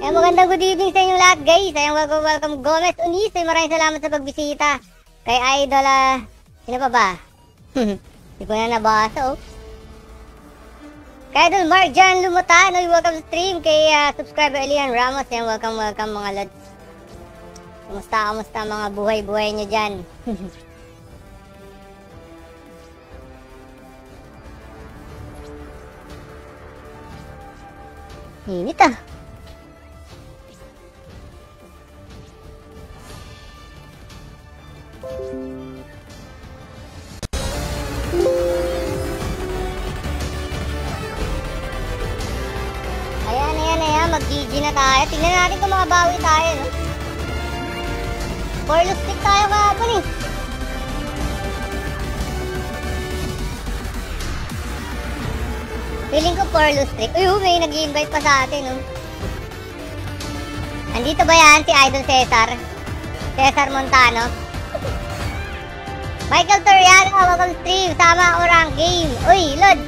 Eh, magandang good evening sa inyo lahat, guys. Ayun, welcome, welcome, Gomez Unis. Maraming salamat sa pagbisita. Kay Idol, ah, sino pa ba? Hindi ko na nabasa, oh. Kay Idol Mark Jan Lumutan, oy, welcome sa stream. Kay ah, subscriber Elian Ramos, ayun, welcome, welcome, mga lods. Kumusta, kumusta mga buhay-buhay nyo dyan? sa atin, no? Andito ba yan si Idol Cesar? Cesar Montano? Michael Toriano, welcome stream. Sama ako rank game. Uy, Lod.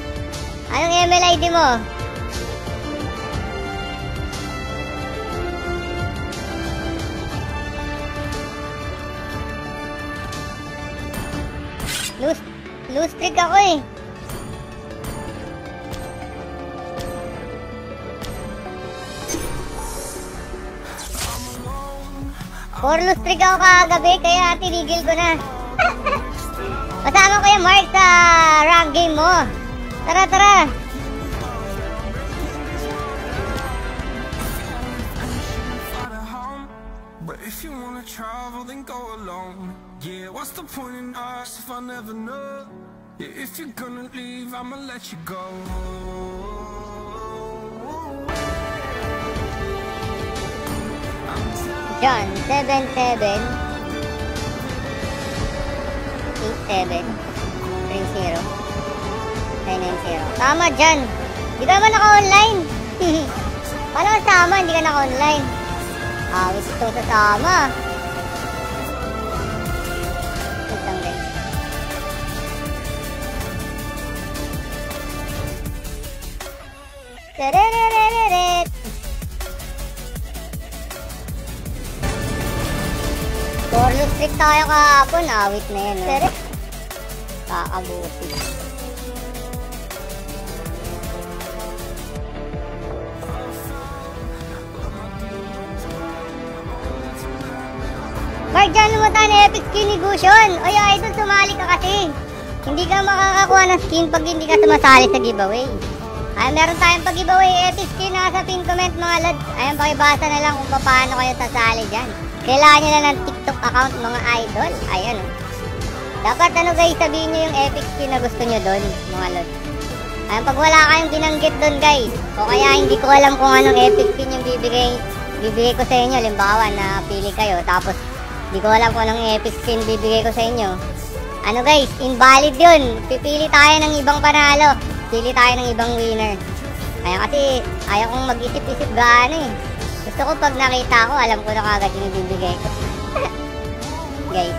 Anong ML ID mo? Loose streak ako kagabi, kaya tinigil ko na. Kasama ko yung Mark sa rank game mo. Tara, tara. But if you wanna travel, then go alone. Yeah, what's the point in us if I never know? Yeah, if you're gonna leave, I'ma let you go. John, 77 87 30 990. Tama dyan. Hindi ka naman naka-online. Paano ka sama? Hindi ka naka-online. Awit ito sa sama. Wait lang guys. Tarararararat. Streak tayo kahapon. Awit na yun. No? Kakabuti. Mark, dyan lumata na epic skin negosyon. Oy, idol, sumali ka kasi. Hindi ka makakakuha ng skin pag hindi ka sumasali sa giveaway. Ay, meron tayong pag-giveaway epic skin nasa pin comment mga lads. Ayan, pakibasa na lang kung paano kayo sasali dyan. Kailangan nyo na ng TikTok account mga idol. Ayan o. Dapat ano guys, sabihin nyo yung epic skin na gusto nyo doon mga lads. Ayan, pag wala kayong binanggit doon guys, o kaya hindi ko alam kung anong epic skin yung bibigay, bibigay ko sa inyo. Limbawa na pili kayo, tapos hindi ko alam kung anong epic skin bibigay ko sa inyo. Ano guys, invalid yun. Pipili tayo ng ibang panalo. Pili tayo ng ibang winner. Kaya kasi ayaw kong mag-isip-isip gaano eh. Gusto ko pag nakita ko, alam ko na kagad yung ibibigay ko. guys.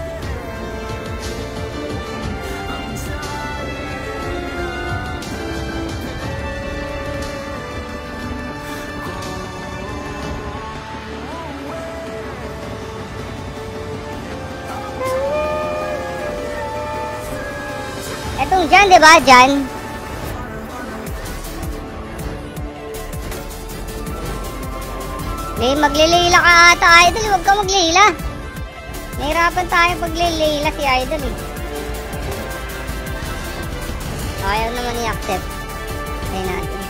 Etong dyan, di ba? Dyan. Eh, maglilila ka ata, idol. Huwag ka maglila. Nahirapan tayo paglilila si idol eh. Ayaw naman i-accept. Tayo natin.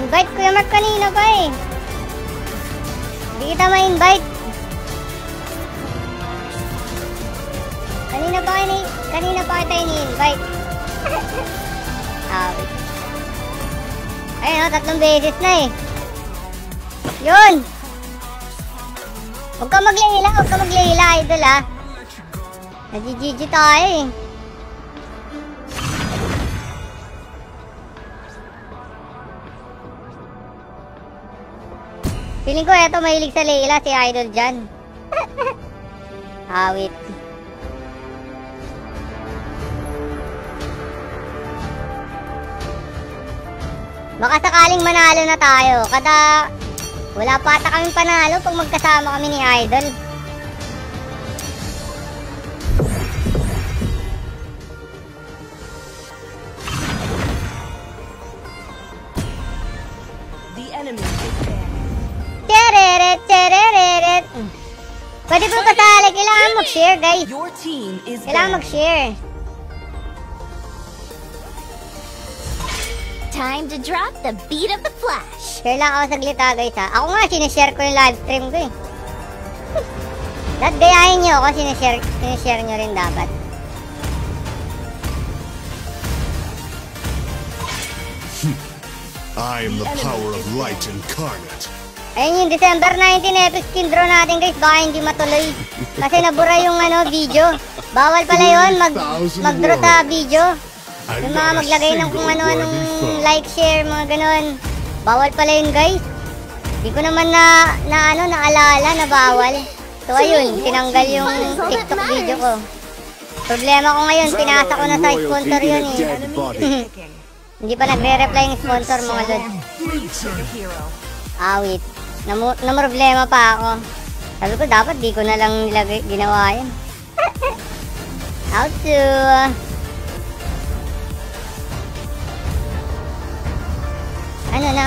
Invite ko yung Mark kanina pa eh. Hindi kita ma-invite. Kanina pa kayo kanina pa kita ini-invite. ah, wait. Ayun oh, tatlong beses na eh. Yun! Huwag ka maglihila, huwag ka maglihila, idol ah. Nag-GG tayo eh. Feeling ko eto mahilig sa Leila si Idol dyan. Awit. Baka sakaling manalo na tayo. Kada wala pa ata kaming panalo pag magkasama kami ni Idol. The enemy is there. Tereret, tereret. Pwede po kasali. Kailangan mag-share, guys. Kailangan mag-share. Time to drop the beat of the flash. Share lang ako saglit ha, guys ha. Ako nga, sinishare ko yung live stream ko eh. Dapat gayahin nyo ako, sinishare, sinishare nyo rin dapat. I am the power of light incarnate. Ayun yung December 19 epic skin draw natin guys, baka hindi matuloy. Kasi nabura yung ano, video. Bawal pala yun, mag, mag-draw sa video. Yung mga maglagay ng kung ano-anong like, share, mga ganun. Bawal pala yun guys. Di ko naman na, na ano, naalala na bawal. So ayun, tinanggal yung TikTok video ko. Problema ko ngayon, pinasa ko na sa sponsor yun eh. Hindi pa nagre-reply yung sponsor mga lod. Awit. Namu namroblema pa ako. Sabi ko dapat di ko na lang nilagay, ginawa yan. How to? Ano na?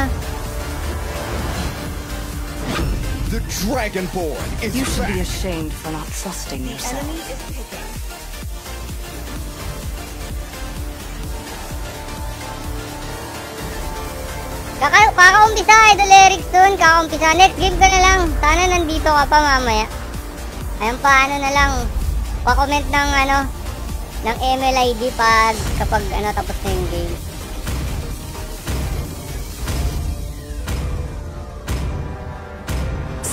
The Dragonborn is You should be back. ashamed for not trusting yourself. Enemy is picking. Kaka kakaumpisa, Idol Erickson. Kakaumpisa. Next game ka na lang. Sana nandito ka pa mamaya. Ayun pa, ano na lang. Pa-comment ng ano, ng MLID pag kapag ano tapos na yung game.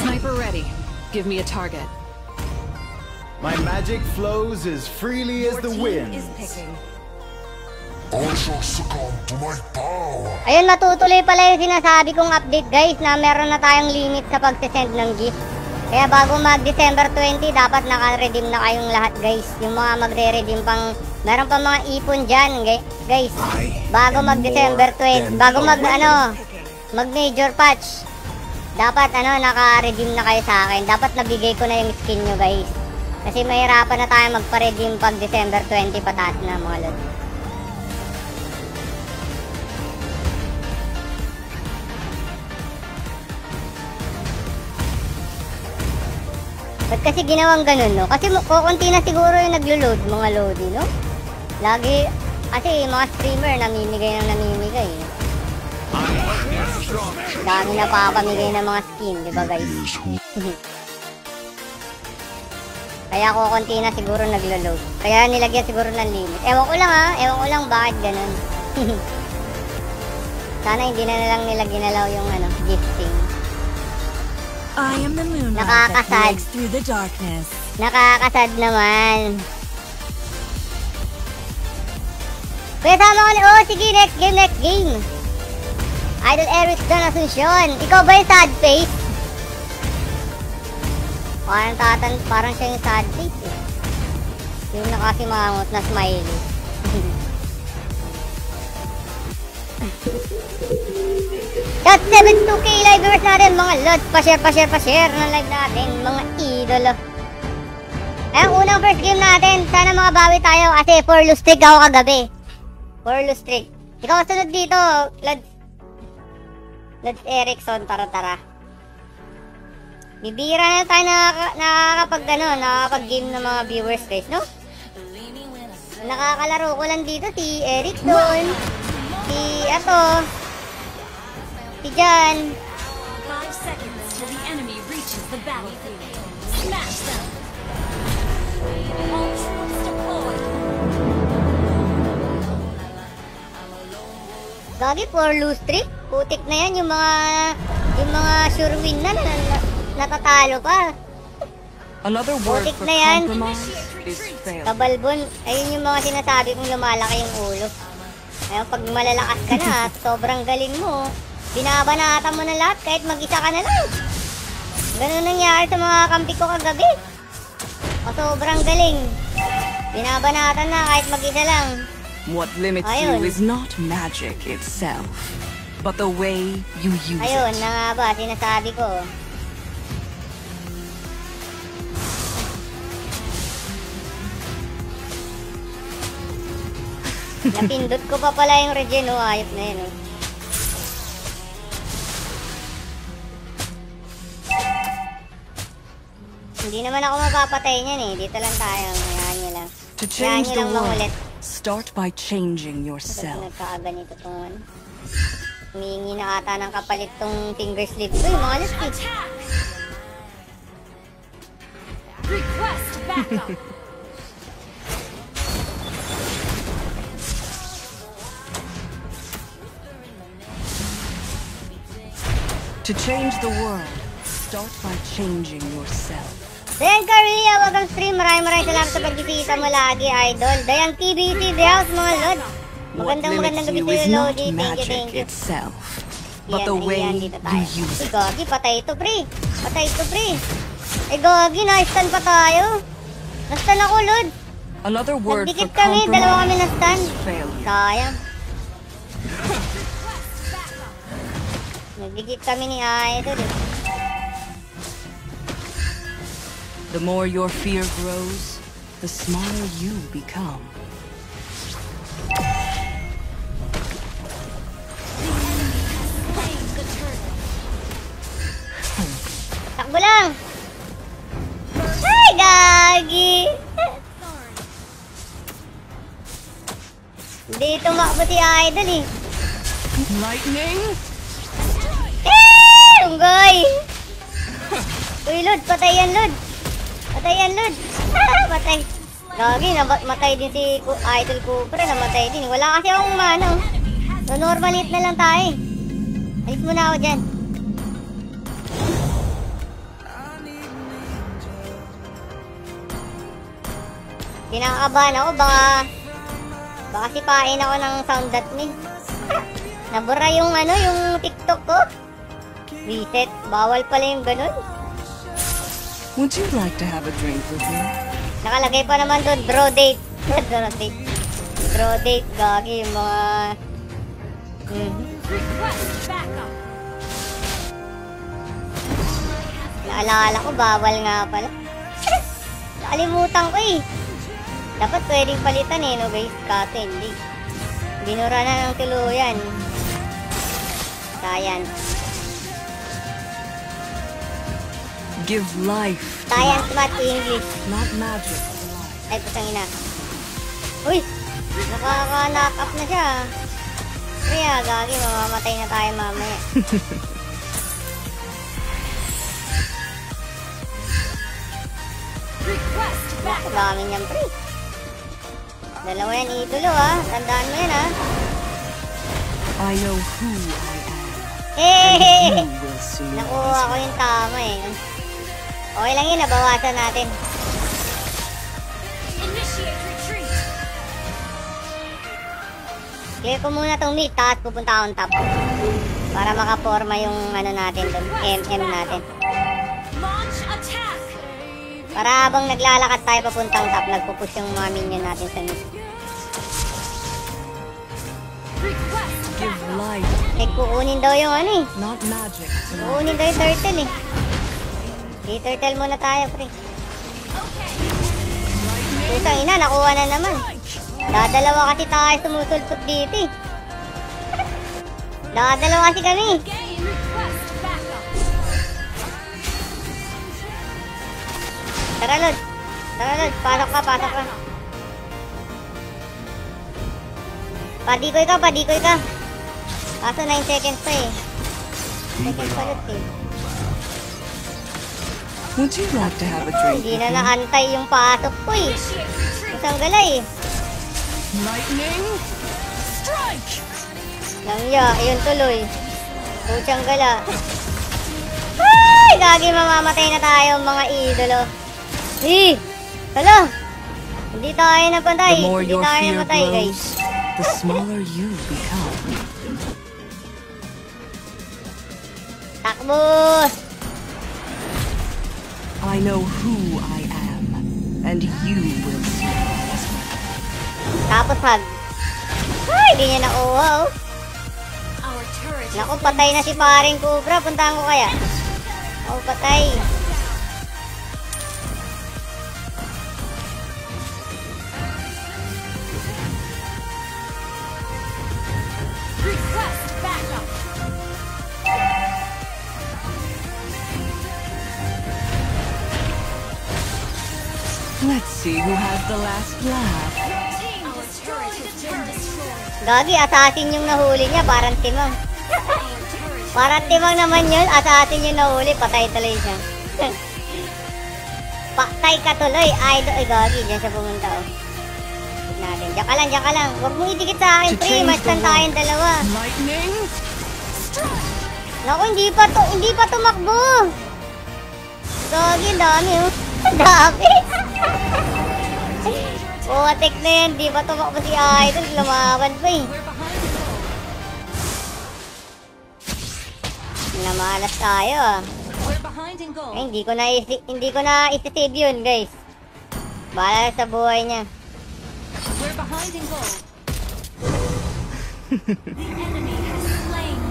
Sniper ready. Give me a target. My magic flows as freely as Your the team wind. I shall succumb to my power. Ayun, matutuloy pala yung sinasabi kong update guys na meron na tayong limit sa pagsisend ng gift. Kaya bago mag-December 20, dapat naka-redeem na kayong lahat guys. Yung mga magre-redeem pang, meron pa mga ipon dyan gu- guys. Bago mag-December 20, bago mag ano, mag-major patch. Dapat ano, naka-redeem na kayo sa akin. Dapat nabigay ko na yung skin nyo guys. Kasi mahirapan na tayo magpa-redeem pag December 20 pataas na mga lod. Ba't kasi ginawang ganun, no? Kasi kukunti na siguro yung naglo-load, mga loady, no? Lagi, kasi mga streamer, namimigay ng namimigay. eh. Dami na papamigay ng mga skin, di ba guys? Kaya kukunti na siguro naglo-load. Kaya nilagyan siguro ng limit. Ewan ko lang ha, ewan ko lang bakit ganun. Sana hindi na lang nila ginalaw yung ano, gifting. I am the moonlight Nakakasad. through the darkness. Nakakasad naman. Kuya, sama ko na. Oh, sige, next game, next game. Idol Eric Don Asuncion. Ikaw ba yung sad face? Parang tatan, parang siya yung sad face eh. Yung nakasimangot na smiley. Shot 72k live viewers natin mga lods. Pa-share, pa-share, pa-share ng live natin mga idolo. Ang unang first game natin, sana makabawi tayo kasi 4 lose streak ako kagabi. 4 lose streak. Ikaw sunod dito, Lods. Lods Erickson, tara tara. Bibira na tayo nakaka, nakakapag ano, nakakapag game ng mga viewers guys, no? Nakakalaro ko lang dito si Erickson, si Ato, si Jan, Five seconds Gagi, for lose streak. Putik na yan yung mga yung mga sure win na, na, na natatalo pa. Another word Butik for na yan. Kabalbon, ayun yung mga sinasabi kong lumalaki yung ulo. Ayun, pag malalakas ka na, sobrang galing mo. Binabanata mo na lahat kahit mag-isa ka na lang. Ganun nangyari sa mga kampi ko kagabi. O sobrang galing. Binabanatan na kahit mag-isa lang. What limits Ayun. you is not magic itself. but the way you use Ayun, it. na nga ba, sinasabi ko. Napindot ko pa pala yung regen, oh. Ayop na yun, oh. Hindi naman ako mapapatay niyan eh. Dito lang tayo. Hayaan nyo lang. To Hayaan change nyo the lang start by changing yourself. Humingi na ata ng kapalit tong finger mga. Request! To change the world, start by changing yourself. Dayan Korea, wag ang stream. Maraming maraming salamat sa pagbisita mo lagi, idol. Dayan TBC, the house, mga lod. Magandang magandang gabi sa'yo, Lodi. Thank you, thank you. itself, but the way dito you tayo. use it. Gagi, patay ito, pre. Patay ito, pre. Eh, Gagi, na-stun pa tayo. Na-stun ako, Lod. Another word for Nagdikit kami, dalawa kami compromise na-stun. is failure. Sayang. Nagdikit kami ni Idol. eh. The more your fear grows, the smaller you become. Takbo lang! Ay, gagi! Hindi tumakbo si Idol eh. Lightning? Eh! Unggoy! Uy, Lod, patay yan, Lod! Patay yan, Lod! patay. Gagi, nabat matay din si Idol Cooper, namatay din. Wala kasi akong mano. So, normal hit na lang tayo. eh. Alis muna ako dyan. Kinakabahan ako, baka... Baka sipain ako ng sound that me. Nabura yung ano, yung TikTok ko. Reset. Bawal pala yung ganun. Would you like to have a drink with me? Nakalagay pa naman doon, draw date. draw date. Draw date, gagi mga... Hmm. Naalala ko, bawal nga pala. Nakalimutan ko eh. Dapat pwedeng palitan eh, no guys? Kaso hindi. Binura na ng tuluyan. Science. Give life Science, math, English. not magic. Ay, putang ina. Uy! Nakaka-knock up na siya. Kaya, gagi, mamamatay na tayo mamaya. Backup! dami niyan, pre. Dalawa yan, idolo, ha. Tandaan mo yan, ha. I know who I am. Hey! Nakuha ko yung tama, eh. Okay lang yun, nabawasan natin. Clear ko muna tong mid, tapos pupunta akong top. Para makaporma yung ano natin doon, MM natin. Para habang naglalakad tayo papuntang top, nagpupush yung mga minion natin sa mid. Life, Eh, kukunin daw yung ano eh. Kukunin daw yung turtle eh. I-turtle muna tayo, pre. Putang ina, nakuha na naman. Dadalawa kasi tayo sumusulpot dito eh. Dadalawa kasi kami. Tara, Lod. Tara, Lod. Pasok ka, pasok ka. Padikoy ka, padikoy ka. Kaso 9 seconds pa eh. Seconds pa, Lod eh. Would you like to have a drink Hindi na naantay yung pasok ko eh. Isang galay eh. Lightning? Strike! Langya, ayun tuloy. Putsang gala. Ay! Gagi, mamamatay na tayo mga idolo. Eh! Hala! Hindi tayo napatay. Hindi tayo napatay, guys. the smaller you become. Takbo! I know who I am, and you will see. Tapos hug. Ay, hindi niya nakuha oh. Our turret Naku, patay na si paring Cobra. Puntahan ko kaya. Oh, patay. Request Let's see who has the last laugh. Gagi, assassin yung nahuli niya. Parang timang. Parang timang naman yun. Assassin yung nahuli. Patay tuloy siya. Patay ka tuloy. Idol. Ay, gagi. Diyan siya pumunta, oh. Natin. Diyan ka lang, diyan ka lang. Huwag mong idikit sa akin, pre. change Match the lang tayong dalawa. Lightning? Naku, hindi pa to, hindi pa tumakbo. Gagi, dami, oh. Dami. Putik na yan. Di pa tumakbo si Idol. Lumaban pa, eh. Namalas tayo, ah. Ay, hindi ko na isi- hindi ko na isi-save yun, guys. Bahala sa buhay niya. The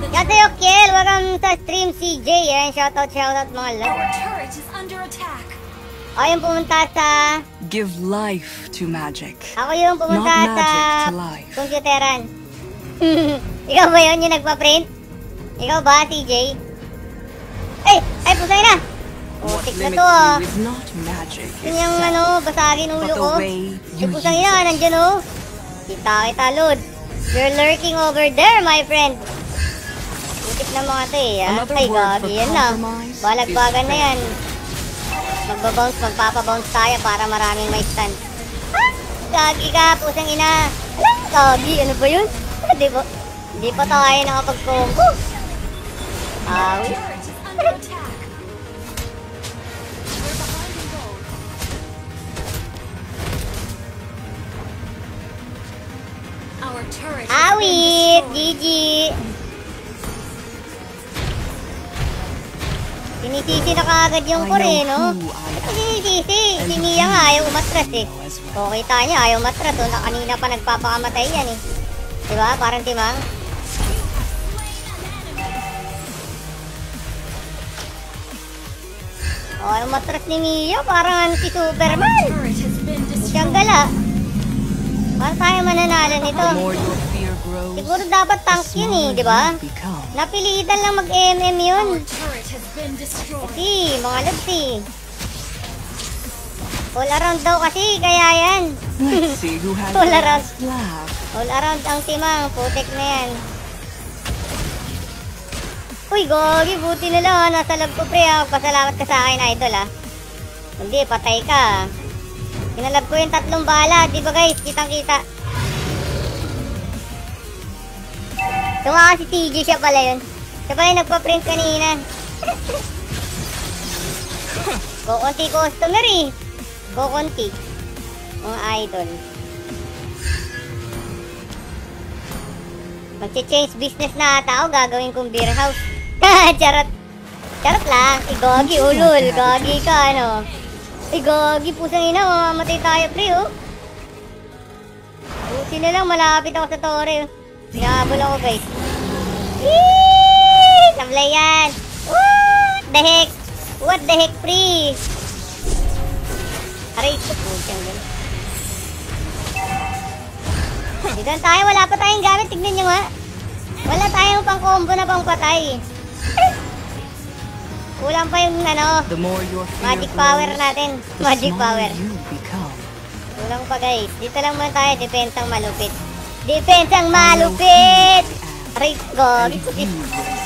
Yan sa'yo, Kiel. Welcome sa stream, CJ. Yan, shoutout, shoutout, mga love. Our turret is under attack. Ako yung pumunta sa... Give life to magic. Ako yung pumunta Not sa... magic to life. Computeran. Ikaw ba yun yung nagpa-print? Ikaw ba, CJ? Ay! Ay, pusay na! Putik na to, ah. Yun yung ano, basagin ulo ko. you pusang ina, nandyan oh. Kita kita, Lord. You're lurking over there, my friend. Putik na mga to eh. ah. Ay, gabi yan na. compromise Balagbagan na yan. Magbabounce, magpapabounce tayo para maraming may stand. Ah, gagi ka, pusang ina. Gagi, ano ba yun? Di ba? Di pa tayo nakapag-combo. Awi. turret is Sinisisi na kaagad yung kore, no? Ito sinisisi. Si Mia nga ayaw umatras eh. O, kita niya, ayaw matras. O, na kanina pa nagpapakamatay yan eh. Diba? Parang timang. O, ayaw matras ni Mia. Parang si Superman. Siyang gala. Parang tayo mananalo nito. Siguro dapat tank yun eh, smaller Napilitan lang mag-MM yun. Kasi, mga lods eh. All around daw kasi, kaya yan. Last laugh. All around ang timang, putek na yan. Uy, gogi, buti na lang ha. Nasa lab ko pre ha. Pasalamat ka sa akin, idol ha. Hindi, patay ka. Pinalab ko yung tatlong bala. Di ba guys? Kitang Tumawa si TJ siya pala yun. Siya pala yung nagpa-print kanina. Kukunti customer eh. Kukunti. Mga idol. Magche-change business na ata ako, gagawin kong beer house. Charot. Charot lang. Igagi, ulul. Gagi ka, ano. Igagi, pusang ina, mamamatay tayo, pre, oh. Buti na lang, malapit ako sa tore. oh. Pinahabol ako, guys. Eeeeee! Sablay yan. What the heck? What the heck, pre? Aray, ito po siyang ganun. Dito tayo, wala pa tayong gamit. Tignan nyo nga. Wala tayong pang combo na pang patay. Kulang pa yung ano, magic power natin. Magic power. Kulang pa guys. Dito lang muna tayo, depensang malupit. Depensang malupit! Aray,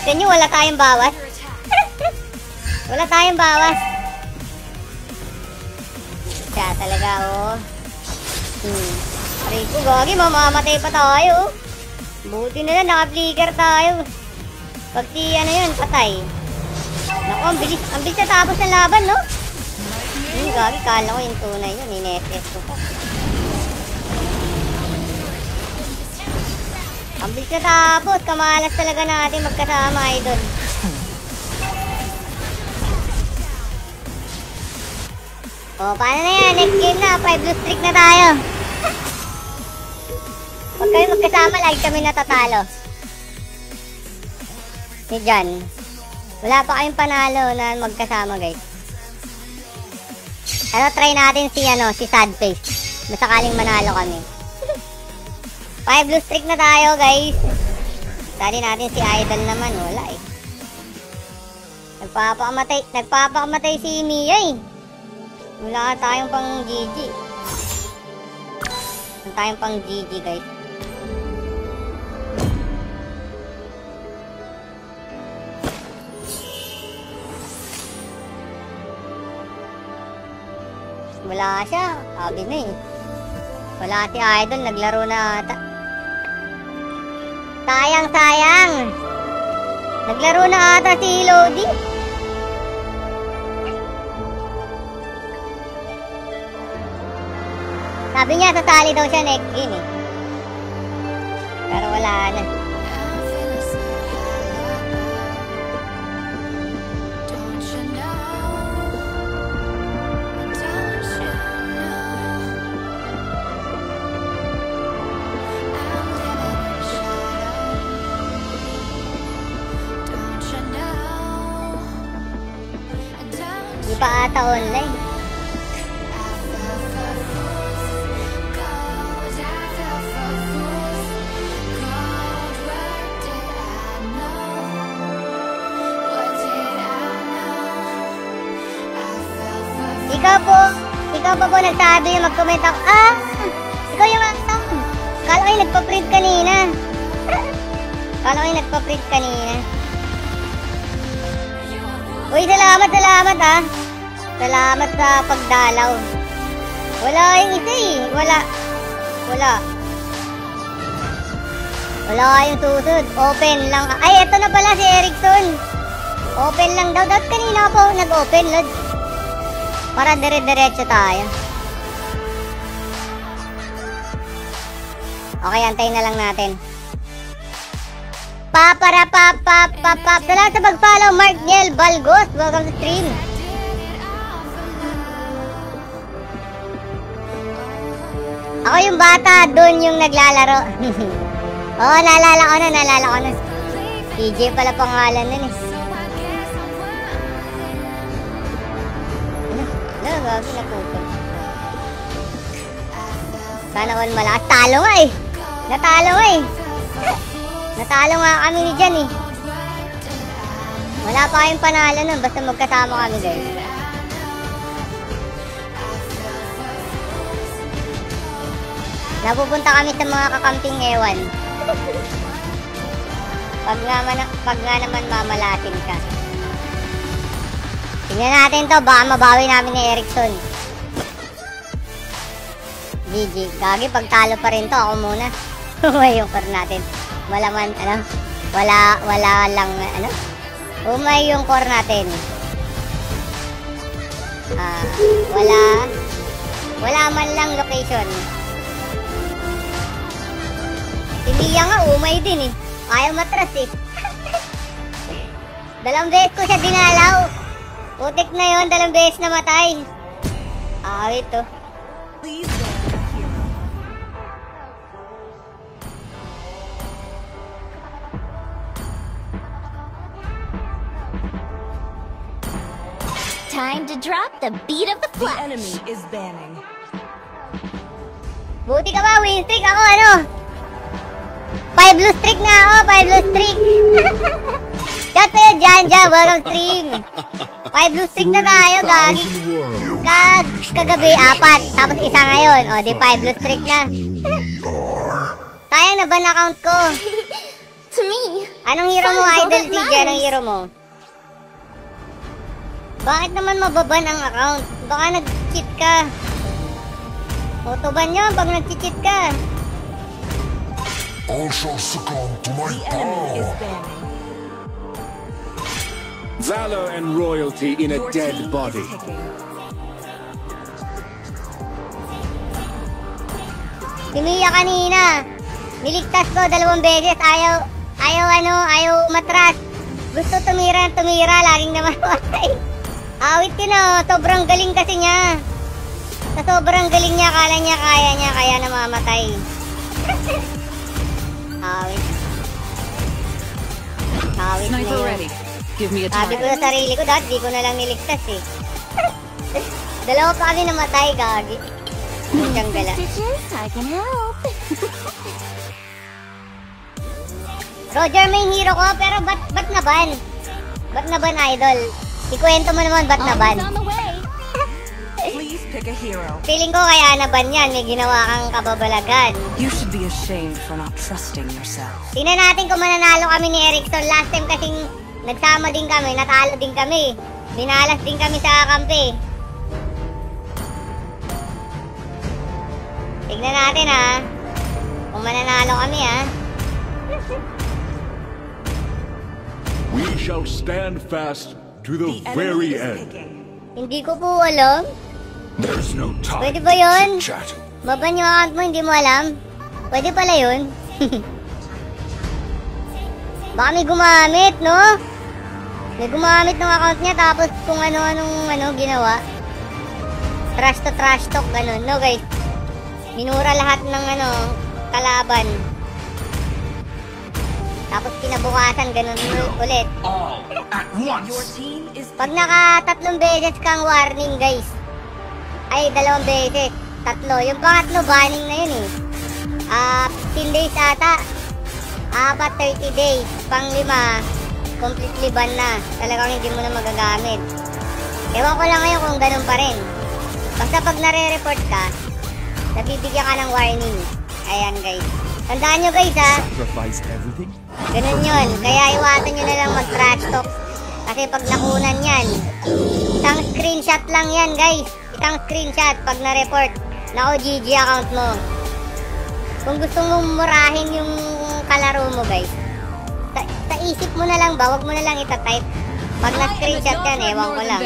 Tignan nyo, wala tayong bawas. Wala tayong bawas. Siya talaga, oh. Hmm. Aray ko, gagi, mamamatay pa tayo. Buti na lang, naka-flicker tayo. Pag si, ano yun, patay. Naku, ang bilis, ang bilis natapos ng laban, no? Hmm, gagi, kala ko yung tunay yun, ineses ko pa. Ang bilis natapos, kamalas talaga natin magkasama, idol. O, paano na yan? Next game na, 5 blue streak na tayo. Pag kami magkasama, lagi kami natatalo. ni Jan. Wala pa kayong panalo na magkasama guys. Ano, try natin si, ano, si Sadface. Masakaling manalo kami. 5 blue streak na tayo guys. Dali natin si Idol naman, wala eh. Nagpapakamatay, nagpapakamatay si Mia eh. Wala tayong pang GG. Wala tayong pang GG guys. Wala siya. Sabi na eh. Wala si Idol. Naglaro na ata. Sayang, sayang. Naglaro na ata si Lodi. Sabi niya, sasali daw siya next game eh. Pero wala na. Di pa ata online. Ikaw po, ikaw pa po nagsabi yung mag-comment ako. Ah, ikaw yung account. Kala yung nagpa-print kanina. Kala yung nagpa-print kanina. Uy, salamat, salamat ah. Salamat sa pagdalaw. Wala yung isa eh. Wala. Wala. Wala yung susunod. Open lang. Ay, eto na pala si Erickson. Open lang daw. Dapat kanina po nag-open, Lod. Para dire-diretso tayo. Okay, antayin na lang natin. Papara pap pap pap pap. Salamat sa pag-follow, Mark Niel Balgos. Welcome to stream. Ako yung bata, doon yung naglalaro. Oo, naalala ko na, naalala ko na. TJ pala pangalan nun eh. Ano, gagi na puto. Sana all malakas. Talo nga eh. Natalo nga eh. Natalo nga kami ni Jan eh. Wala pa kayong panalo nun, basta magkasama kami guys. Napupunta kami sa mga kakamping ewan. pag nga, man- pag nga naman mamalatin ka. Tingnan natin to, baka mabawi namin ni Erickson. GG. Gagi, pag talo pa rin to, ako muna. Umay yung core natin. Wala man, ano? Wala, wala lang, ano? Umay yung core natin. Ah, wala, wala man lang location. Si Mia nga, umay din eh. Ayaw matras eh. Dalawang beses ko siya dinalaw. Putik na yon dalawang beses namatay. Awit to. Time to drop the beat of the The flash. enemy is banning. Buti ka ba, win streak? Ako ano? Five blue streak na ako, five blue streak. Shout sa'yo, Jan Jan, welcome stream. Five blue streak na tayo, gagi. Kag, kagabi, apat. Tapos isa ngayon. O, di five blue streak na. Sayang na ban account ko. To me, Anong hero mo, Idol TJ? Anong hero mo? Bakit naman mababan ang account? Baka nag-cheat ka. Autoban yun pag nag-cheat ka. All shall succumb to my The enemy is power. banning. Valor and royalty in a Your dead team body. Mia kanina. Niligtas ko dalawang beses. Ayaw, ayaw ano, ayaw matras. Gusto tumira ng tumira. Laging naman matay. Awit yun oh. Sobrang galing kasi niya. Sa sobrang galing niya, akala niya kaya niya, kaya namamatay. Awit. Awit na Sniper yun. ready. Give me a Sabi ko target. sa sarili ko, dahil di ko na lang niligtas eh. Dalawa pa kami namatay, gagi. Hanggang gala. I can help. Roger, may hero ko, pero ba't, ba't naban? Ba't naban, idol? Ikwento mo naman, ba't naban? Please pick a hero. Feeling ko kaya naban yan, may ginawa kang kababalagan. You should be ashamed for not trusting yourself. Tingnan natin kung mananalo kami ni Erickson. Last time kasing nagsama din kami, natalo din kami. Binalas din kami sa kampi. Tignan natin ha. Kung mananalo kami ha. We shall stand fast to the very end. Hindi ko po alam. There's no time Pwede ba yun? Baban yung account mo, hindi mo alam. Pwede pala yun. Baka may gumamit, no? May gumamit ng account niya tapos kung ano-anong ano, ginawa. Trash to trash talk, ganun. No, guys. Minura lahat ng ano, kalaban. Tapos kinabukasan, ganun ul- ulit. Pag naka tatlong beses kang warning, guys. Ay, dalawang beses. Tatlo. Yung pangatlo, banning na yun eh. Ah, 15 days ata. Apat, 30 days. Panglima, completely ban na. Talagang hindi mo na magagamit. Ewan ko lang ngayon kung ganun pa rin. Basta pag nare-report ka, nabibigyan ka ng warning. Ayan, guys. Tandaan nyo, guys, ha. Ganun yun. Kaya iwasan nyo na lang mag-trash talk. Kasi pag nakunan yan, isang screenshot lang yan, guys. Isang screenshot pag na-report. Nako, GG account mo. Kung gusto mong murahin yung kalaro mo, guys, sa, sa isip mo na lang ba, wag mo na lang itatype. Pag na-screenshot yan, ewan ko lang.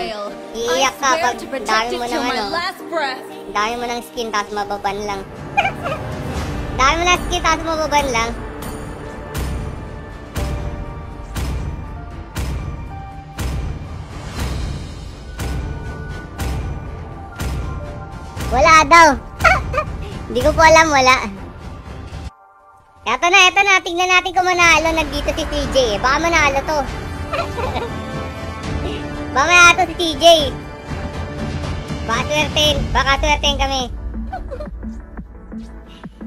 Iiyak ka pag dami mo ng ano, dami mo ng skin, tapos mababan lang. dami mo ng skin, tapos mababan lang. Wala daw. Hindi ko po alam, wala. Eto na, eto na. Tingnan natin kung manalo. Nandito si eh. Baka manalo to. Baka manalo si CJ. Baka swertein. Baka swertein kami.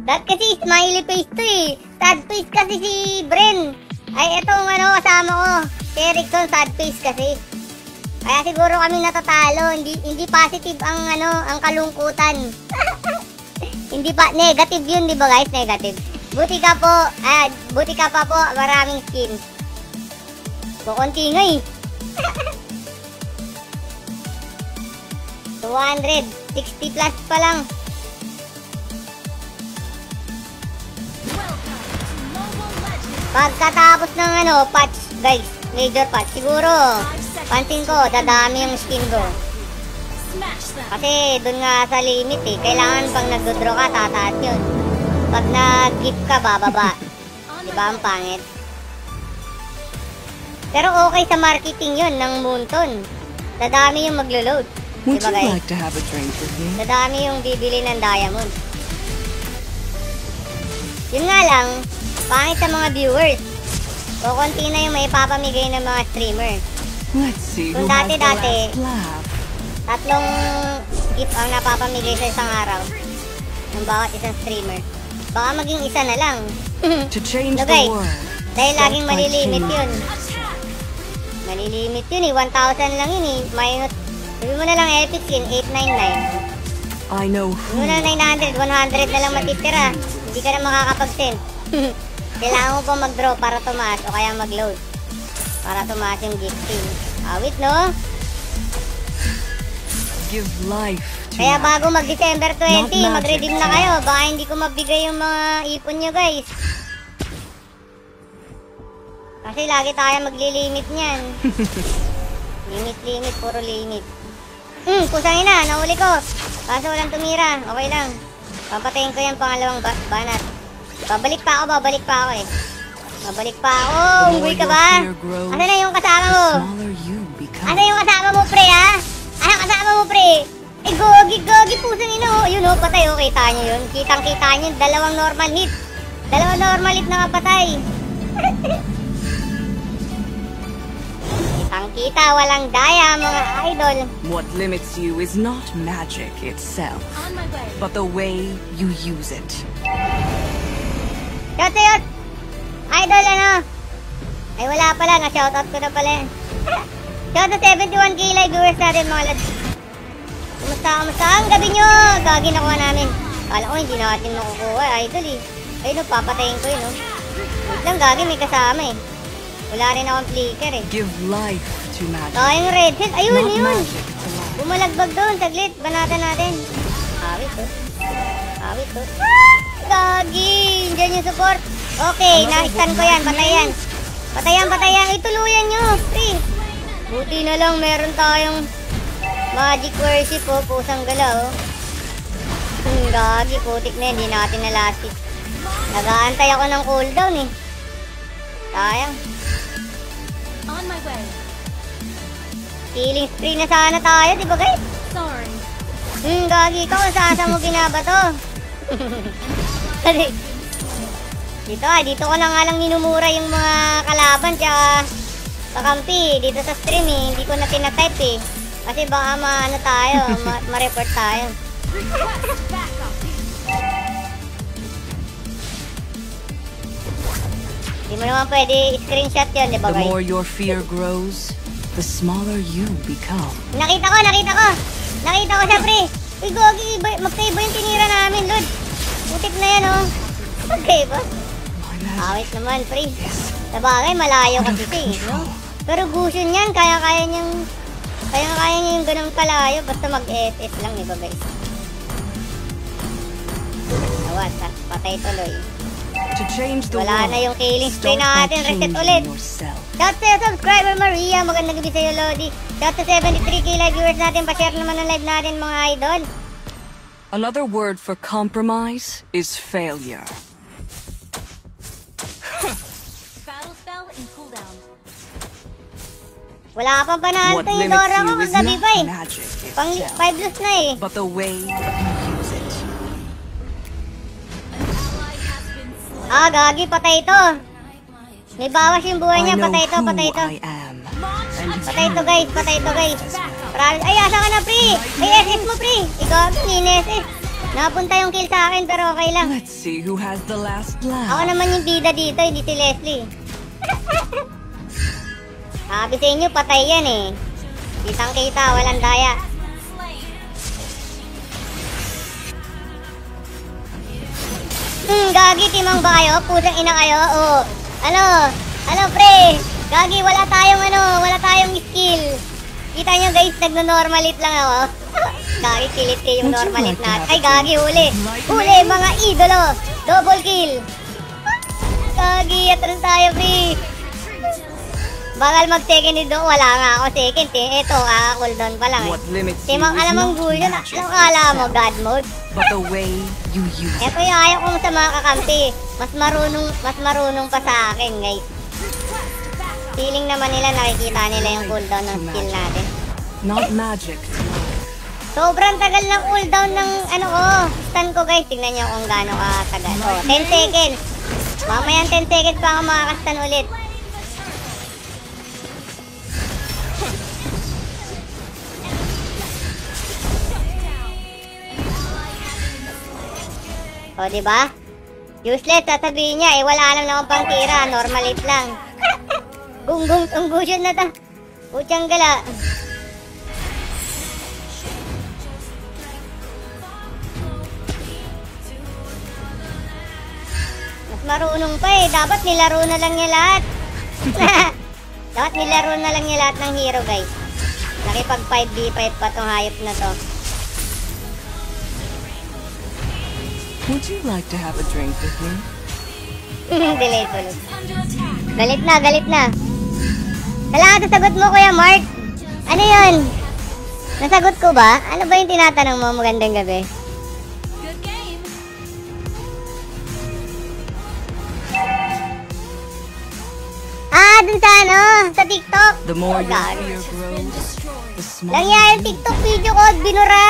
Dahil kasi smiley face to eh. Sad face kasi si Bren. Ay, etong ano, kasama ko. Si Erickson, sad face kasi. Kaya siguro kami natatalo. Hindi hindi positive ang ano, ang kalungkutan. hindi pa negative 'yun, 'di ba guys? Negative. Buti ka po, ah, buti ka pa po, maraming skin. Kukunti nga eh. 260 plus pa lang. Pagkatapos ng ano, patch, guys, major patch, siguro, pansin ko, dadami yung skin ko. Kasi dun nga sa limit eh. Kailangan pag nagdodraw ka, tataas yun. Pag nag-gift ka, bababa. Di ba ang pangit? Pero okay sa marketing yun ng Moonton. Dadami yung maglo-load. Would ba you guys? like to have a drink with me? Dadami yung bibili ng diamond. Yun nga lang, pangit sa mga viewers. O konti na yung may papamigay ng mga streamer. Let's see Kung dati-dati. Tatlong gift ang napapamigay sa isang araw ng bawat isang streamer. Baka maging isa na lang. To change the guys. world. Dahil laging malilimit yun. Malilimit yun eh. 1,000 lang yun eh. Minus, sabi mo na lang epic skin, 899. I know who mo na 900, 100 na lang matitira. Hindi ka na makakapag-send. Kailangan mo pa mag-draw para tumaas o kaya mag-load. Para tumaas yung gifting. Awit no? give life to Kaya bago mag-December 20, Not magic, mag-redeem na kayo. Baka hindi ko mabigay yung mga ipon nyo, guys. Kasi lagi tayo maglilimit niyan. limit, limit, puro limit. Hmm, pusangin na, nahuli ko. Kaso walang tumira, okay lang. Papatayin ko yung pangalawang ba- banat. Babalik pa ako, babalik pa ako eh. Babalik pa ako, umuwi ka ba? Asa na yung kasama mo? Ano yung kasama mo, pre, ha? Ano kasama mo, pre? Eh, gogi, gogi, pusang ino. Yun, oh, patay, oh, kita nyo yun. Kitang-kita nyo, dalawang normal hit. Dalawang normal hit na kapatay. Kitang kita, walang daya mga idol. What limits you is not magic itself, but the way you use it. Shot yun! Idol, ano? Ay, wala pala. Na-shoutout ko na pala yan. Shout out 71k live viewers natin mga lads. Kumusta, kumusta? Ang gabi nyo! Gagi nakuha namin. Kala ko hindi natin makukuha, idol eh. Ayun, no, papatayin ko yun, no. Wait lang, gagi, may kasama eh. Wala rin akong flicker eh. Give life to magic, Tayong red set. Ayun, not yun! Bumalagbag doon, saglit. Banatan natin. Awit to. Awit to. Gagi! Diyan yung support. Okay, na-stun ko yan. Patay yan. Patayan, patayan. Ituluyan nyo. Pre. Buti na lang meron tayong magic worship oh. Pusang gala oh. Hmm, gagi. Putik na yan. Hindi natin na last hit. Nag-aantay ako ng cooldown eh. Sayang. On my way. Killing spree na sana tayo, di ba guys? Sorry. Hmm, gagi kung saan mo binabato. Kasi, dito ah, dito ko na nga lang minumura yung mga kalaban tsaka kakampi dito sa stream eh. Hindi ko na tinatype eh. Kasi baka maano tayo, ma- ma-report tayo. Hindi mo naman pwede screenshot yun, di ba The guys? more your fear grows, the smaller you become. Nakita ko, nakita ko. Nakita ko siya, pre. Uy, gogi, iba, magkaiba yung tinira namin, Lord. Putik na yan, oh. My magic Awit naman, pre. Sa bagay, malayo kasi siya, eh, no? Pero gusion yan, kaya-kaya niyang... Kaya-kaya niya yung ganun kalayo, basta mag-SS lang, di ba, guys? Awas, ha? Patay tuloy. Wala na yung killing spree natin. Reset ulit. Shout sa'yo subscriber Maria. Magandang gabi sa'yo Lodi. Shout to 73k live viewers natin. Pa-share naman ng live natin mga idol. Another word for compromise is failure. Battle spell in cooldown. Wala pang panalo to yung Dora ko kagabi pa eh. Pang itself, 5 loss na eh. but the way you use it. Ah, gagi. Patay to. May bawas yung buhay niya. Patay to, who patay to. I am. Patay to guys. Patay to guys. Promise. Ay, asa ka na pre? Ay, SS mo pre. Ikaw, ni-SS. Napunta yung kill sa akin pero okay lang. Let's see who has the last Ako laugh. naman yung bida dito, hindi si Leslie. Sabi sa inyo, patay yan eh. Kitang kita, walang daya. Hmm, gagi, timang ba kayo? Pusang ina kayo? Oo. Ano? Ano, pre? Gagi, wala tayong ano, wala tayong skill. Kita nyo guys, nagno-normalit lang ako. gagi, kilit kayo yung normalit have Ay, gagi, huli. Huli, mga idolo. Double kill. Gagi, atras tayo, pre. Bakal mag-second dito, wala nga ako second eh. Ito, ah, cooldown pa lang eh. Timang alam mong gulo na. Anong kala mo, God mode? but the way you use it. Ito yung ayaw kong sa mga kakampi. Mas marunong, mas marunong pa sa akin, guys. Feeling naman nila nakikita nila yung cooldown ng skill natin. Not magic. Sobrang tagal ng cooldown ng ano ko. Stun ko, guys. Tingnan nyo kung gaano katagal. Oh, 10 seconds. Mamaya 10 seconds pa ako makakastan ulit. O, di ba? Useless, sasabihin niya, eh, wala alam na akong pangtira, normal hit lang. Gunggong tunggusin na ta. Putyang gala. Mas marunong pa eh, dapat nilaro na lang niya lahat. dapat nilaro na lang niya lahat ng hero guys. Nakipag 5v5 pa tong hayop na to. Would you like to have a drink with me? Delay tulog. Galit na, galit na. Salamat sa sagot mo, Kuya Mark. Ano yun? Nasagot ko ba? Ano ba yung tinatanong mo? Magandang gabi. Ah, dun sa ano? Sa TikTok. The more Oh, your fear grows, the smaller Lang yan, yung TikTok video ko, binura.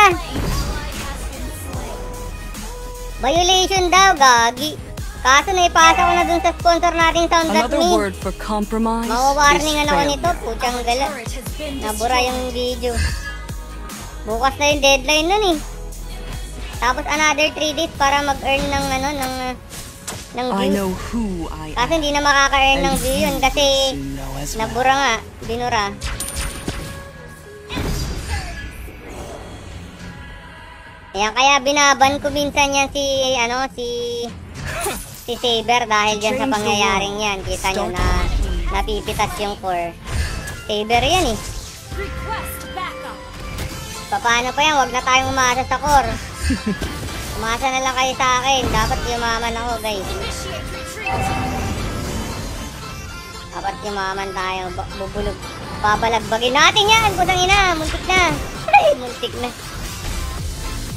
Violation daw, gagi. Kaso naipasa ko na dun sa sponsor nating Sound That Another Me. word for compromise is Mawawarningan ako nito. Putyang gala. Nabura yung video. Bukas na yung deadline nun eh. Tapos another 3 days para mag-earn ng ano, ng, uh, ng I views. know who I Kaso am. hindi na makaka-earn ng view yun kasi nabura nga. Binura. Ayan, kaya binaban ko minsan yan si, ano, si, si Saber dahil dyan sa pangyayaring yan. Kita nyo na napipitas yung core. Saber yan eh. Paano pa yan? Huwag na tayong umasa sa core. Umasa na lang kayo sa akin. Dapat yumaman ako, guys. Dapat yumaman tayo. Bubulog. Babalagbagin natin yan. Putang ina. Muntik na. Muntik na.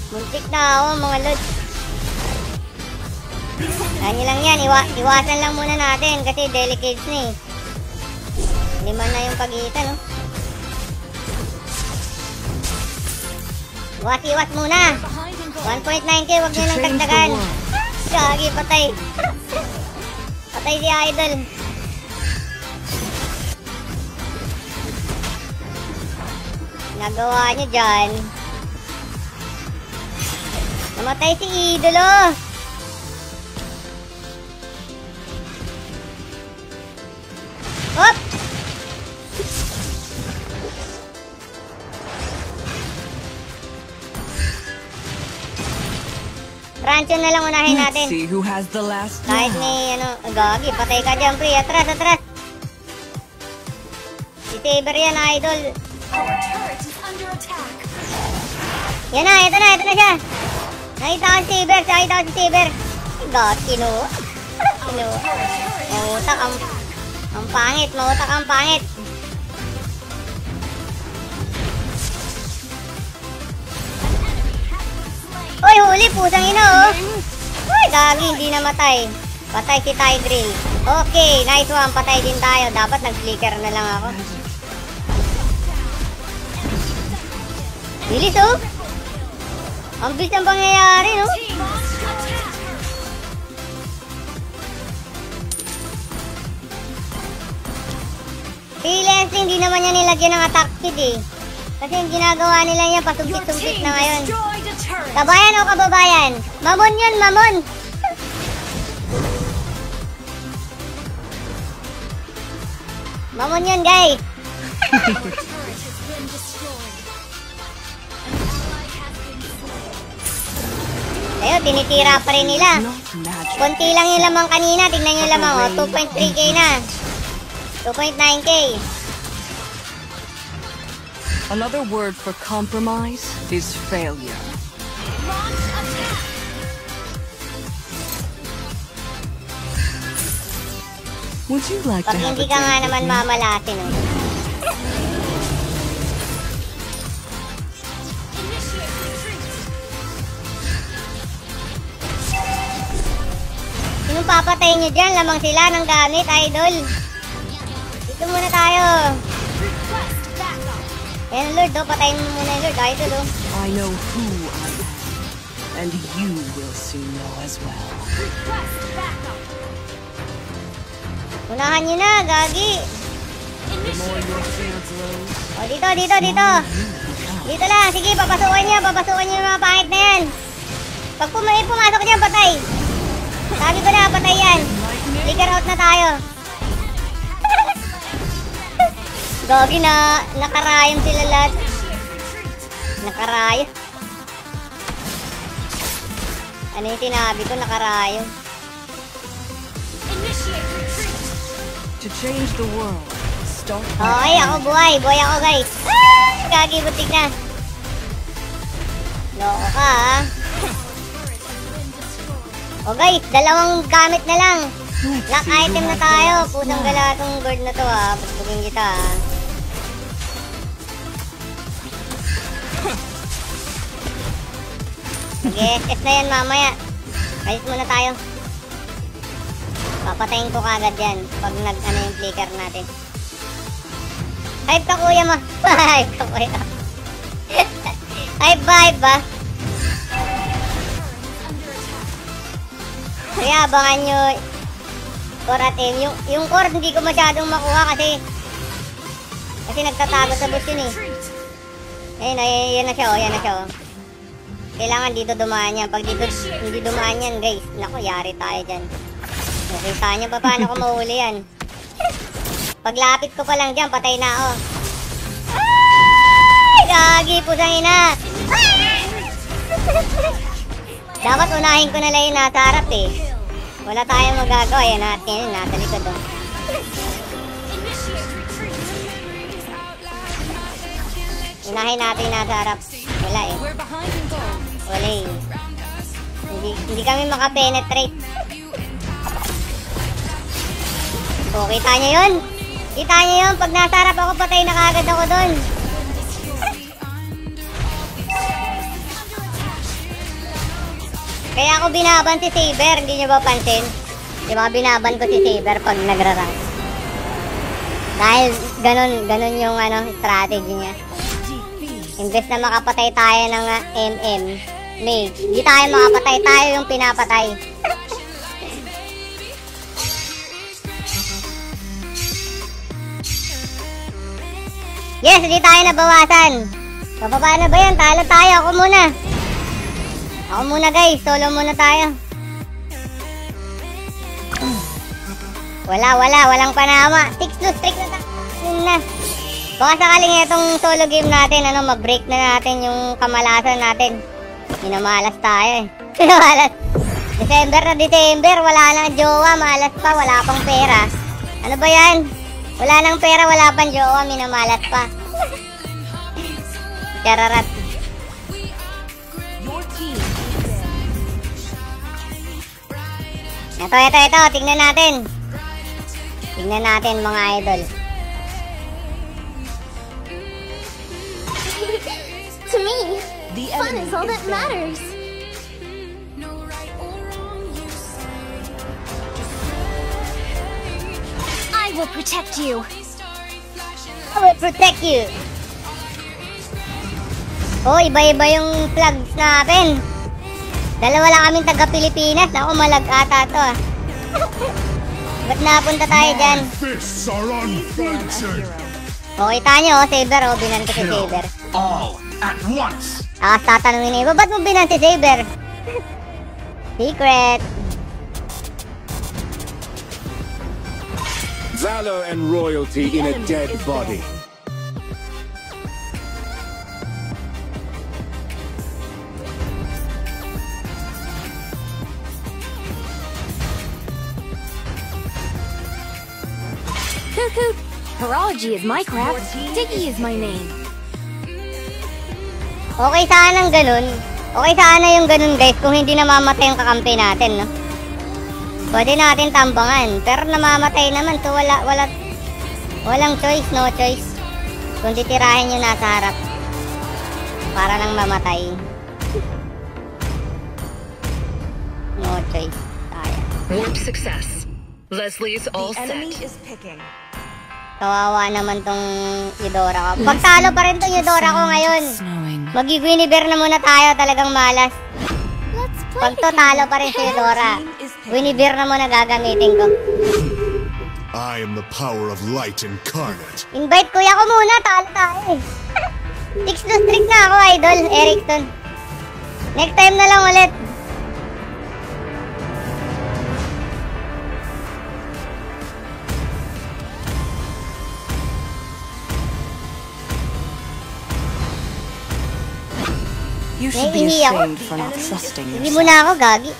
Muntik na ako, mga lods. Ganyan lang yan. Iwa iwasan lang muna natin kasi delicates na eh. Lima na yung pagitan, no? Iwas-iwas muna. Behind and goal. 1.9k, wag nyo dagdagan. world. Gagi, patay. patay si Idol. Nagawa nyo dyan. Namatay si Idolo. Hop! Rancho na lang unahin Let's natin. see who has the last Kahit may ano, gagi, patay ka dyan, pre. Atras, atras. Si Saber yan, idol. Our turret is under attack. Yan na, ito na, ito na siya. Nakita ko si Saber, nakita ko si Saber. Gagi, kinuha. kinuha. Mautak ang... Ang pangit, mautak ang pangit. Uy, huli, pusang ina, oh. Uy, gagi, hindi namatay. Patay si Tidrill. Okay, nice one. Patay din tayo. Dapat nag-flicker na lang ako. Bilis, oh. Ang bilis ang pangyayari, no? Si Leslie, hindi naman niya nilagyan ng attack kit, eh. Kasi yung ginagawa nila niya, team na ngayon. Kabayan o kababayan? Mamon yun, mamon! mamon yun, guys! Ayun, tinitira pa rin nila. Konti lang yung lamang kanina. Tingnan yung lamang, oh. 2.3k na. 2.9k. Another word for compromise is failure. Would you like Pag to have hindi ka nga naman mamalasin, oh. Sinong papatay nyo dyan? Lamang sila ng gamit, idol. Dito muna tayo. Ayan, Lord, oh. Patayin mo muna yung Lord, idol, oh. I know who I am. And you will soon know as well. Unahan nyo na, gagi. The more your fear grows, O, dito, dito, dito. Dito lang. Sige, papasukan niya. Papasukan niya yung mga pangit na yan. Pag pum eh, pumasok niya, patay. Sabi ko na, patay yan. Flicker out na tayo. Gagi na, nakarayom sila lahat. Nakarayom. Ano yung sinabi ko, retreat. To change the world, start Okay, ako buhay. Buhay ako, guys. Ah, gagi, butik na. Loko ka, ha? O guys, dalawang gamit na lang. Let's Lock item na tayo. Pusang gala tong bird na to ha. Bugin kita ha. Mag-SS na yan mamaya. Alis muna tayo. Papatayin ko kagad yan pag nag ano yung flicker natin. Hype ka kuya mo. hype ka kuya. hype ba, hype ba? Kaya abangan nyo core at aim. Yung, yung core hindi ko masyadong makuha kasi kasi nagtatago sa bus yun eh. Ayun, ay, yan na siya oh, yan na siya oh. Kailangan dito dumaan yan. Pag dito hindi dumaan yan guys, naku, yari tayo dyan. Nakita nyo pa paano ko mahuli yan. Paglapit ko pa lang dyan, patay na ako. Ay! Gagi po sa ina! Dapat unahin ko na lang yung nasa harap eh. Wala tayong magagawa. Yan natin yun, nasa likod oh. Unahin natin yung nasa harap. Wala eh. Wala eh. Hindi, hindi kami makapenetrate. O, kita nyo yun? Kita nyo yun? Pag nasa harap ako, patay na kagad ako doon. Kaya ako binaban si Saber, hindi nyo ba pansin? Di ba binaban ko si Saber pag nagra-rank? Dahil ganun, ganun yung ano, strategy niya. Imbes na makapatay tayo ng ah, MM, mage, hindi tayo makapatay, tayo yung pinapatay. yes, hindi tayo nabawasan. Bababa na ba yan? Talo tayo, ako muna. Ako muna guys, solo muna tayo. Wala, wala, walang panama. Six to streak na tayo. Na. Baka sakaling itong solo game natin, ano, mag-break na natin yung kamalasan natin. Minamalas tayo eh. Minamalas. December na December, wala nang jowa, malas pa, wala pang pera. Ano ba yan? Wala nang pera, wala pang jowa, minamalas pa. Chararat. Ito, ito, ito. Tingnan natin. Tingnan natin mga idol. To me, The fun is all is that matters. I will protect you. I will protect you. Oh, iba-iba yung flags natin. Dalawa lang kaming taga Pilipinas. Ako, malag ata to ah. Ba't napunta tayo dyan? Fists are unflinching. O, kita nyo, oh, Saber, oh, binan ko si Saber. All at once. Tapos tatanungin niya, ba't mo binan si Saber? Secret. Valor and royalty in a dead body. Cuckoo. Horology is my craft. Diggy is my name. Okay sana ng ganun. Okay sana yung ganun guys kung hindi namamatay yung kakampi natin, no? Pwede natin tambangan. Pero namamatay naman so wala, wala, walang choice, no choice. Kung titirahin yung nasa harap. Para lang mamatay. No choice. Kaya. Warp success. Leslie's all enemy set. is picking. Kawawa naman tong Eudora ko. Pagtalo pa rin tong Eudora ko ngayon. Mag-Guinevere na muna tayo. Talagang malas. Pag to talo pa rin si Eudora. Guinevere na muna gagamitin ko. I am the power of light incarnate. Invite kuya ko muna, talo tayo eh. Six to streak na ako, idol, Erickson. Next time na lang ulit. You should be ashamed for not trusting Hindi mo na ako, gagi.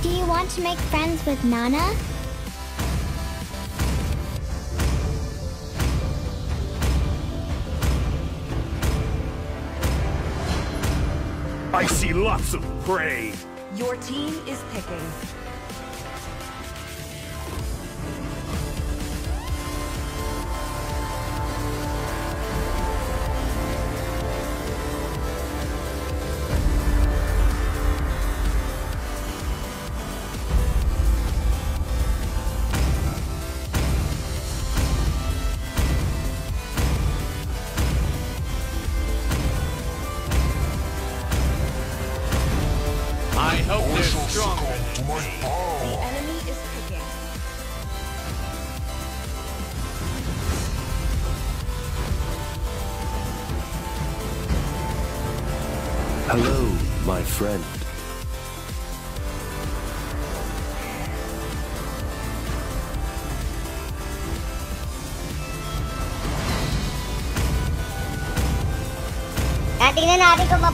Do you want to make friends with Nana? I see lots of prey. Your team is picking.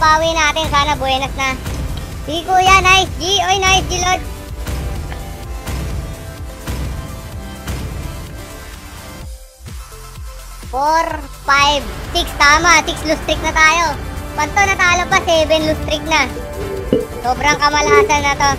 Mabawi natin. Sana buenas na. Si Kuya, nice G. Oy, nice G, Lord. Four, five, six. Tama, six loose streak na tayo. Panto natalo pa, seven loose streak na. Sobrang kamalasan na to.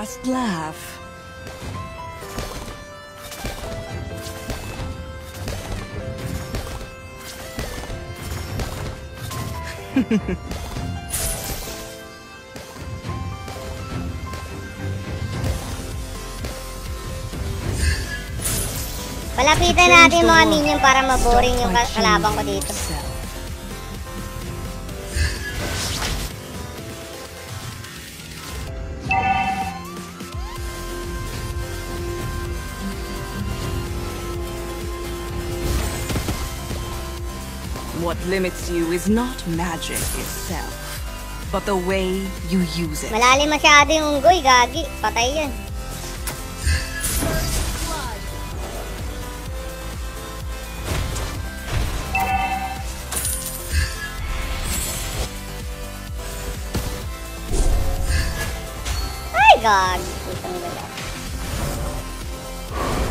Last laugh. Palapitan natin mga minion para maboring yung Start ka- by kalaban ko dito. Limits you is not magic itself, but the way you use it. Malalim masyado yung unggoy, gagi. Patay yan. blood. Ay, gagi. Putang gala.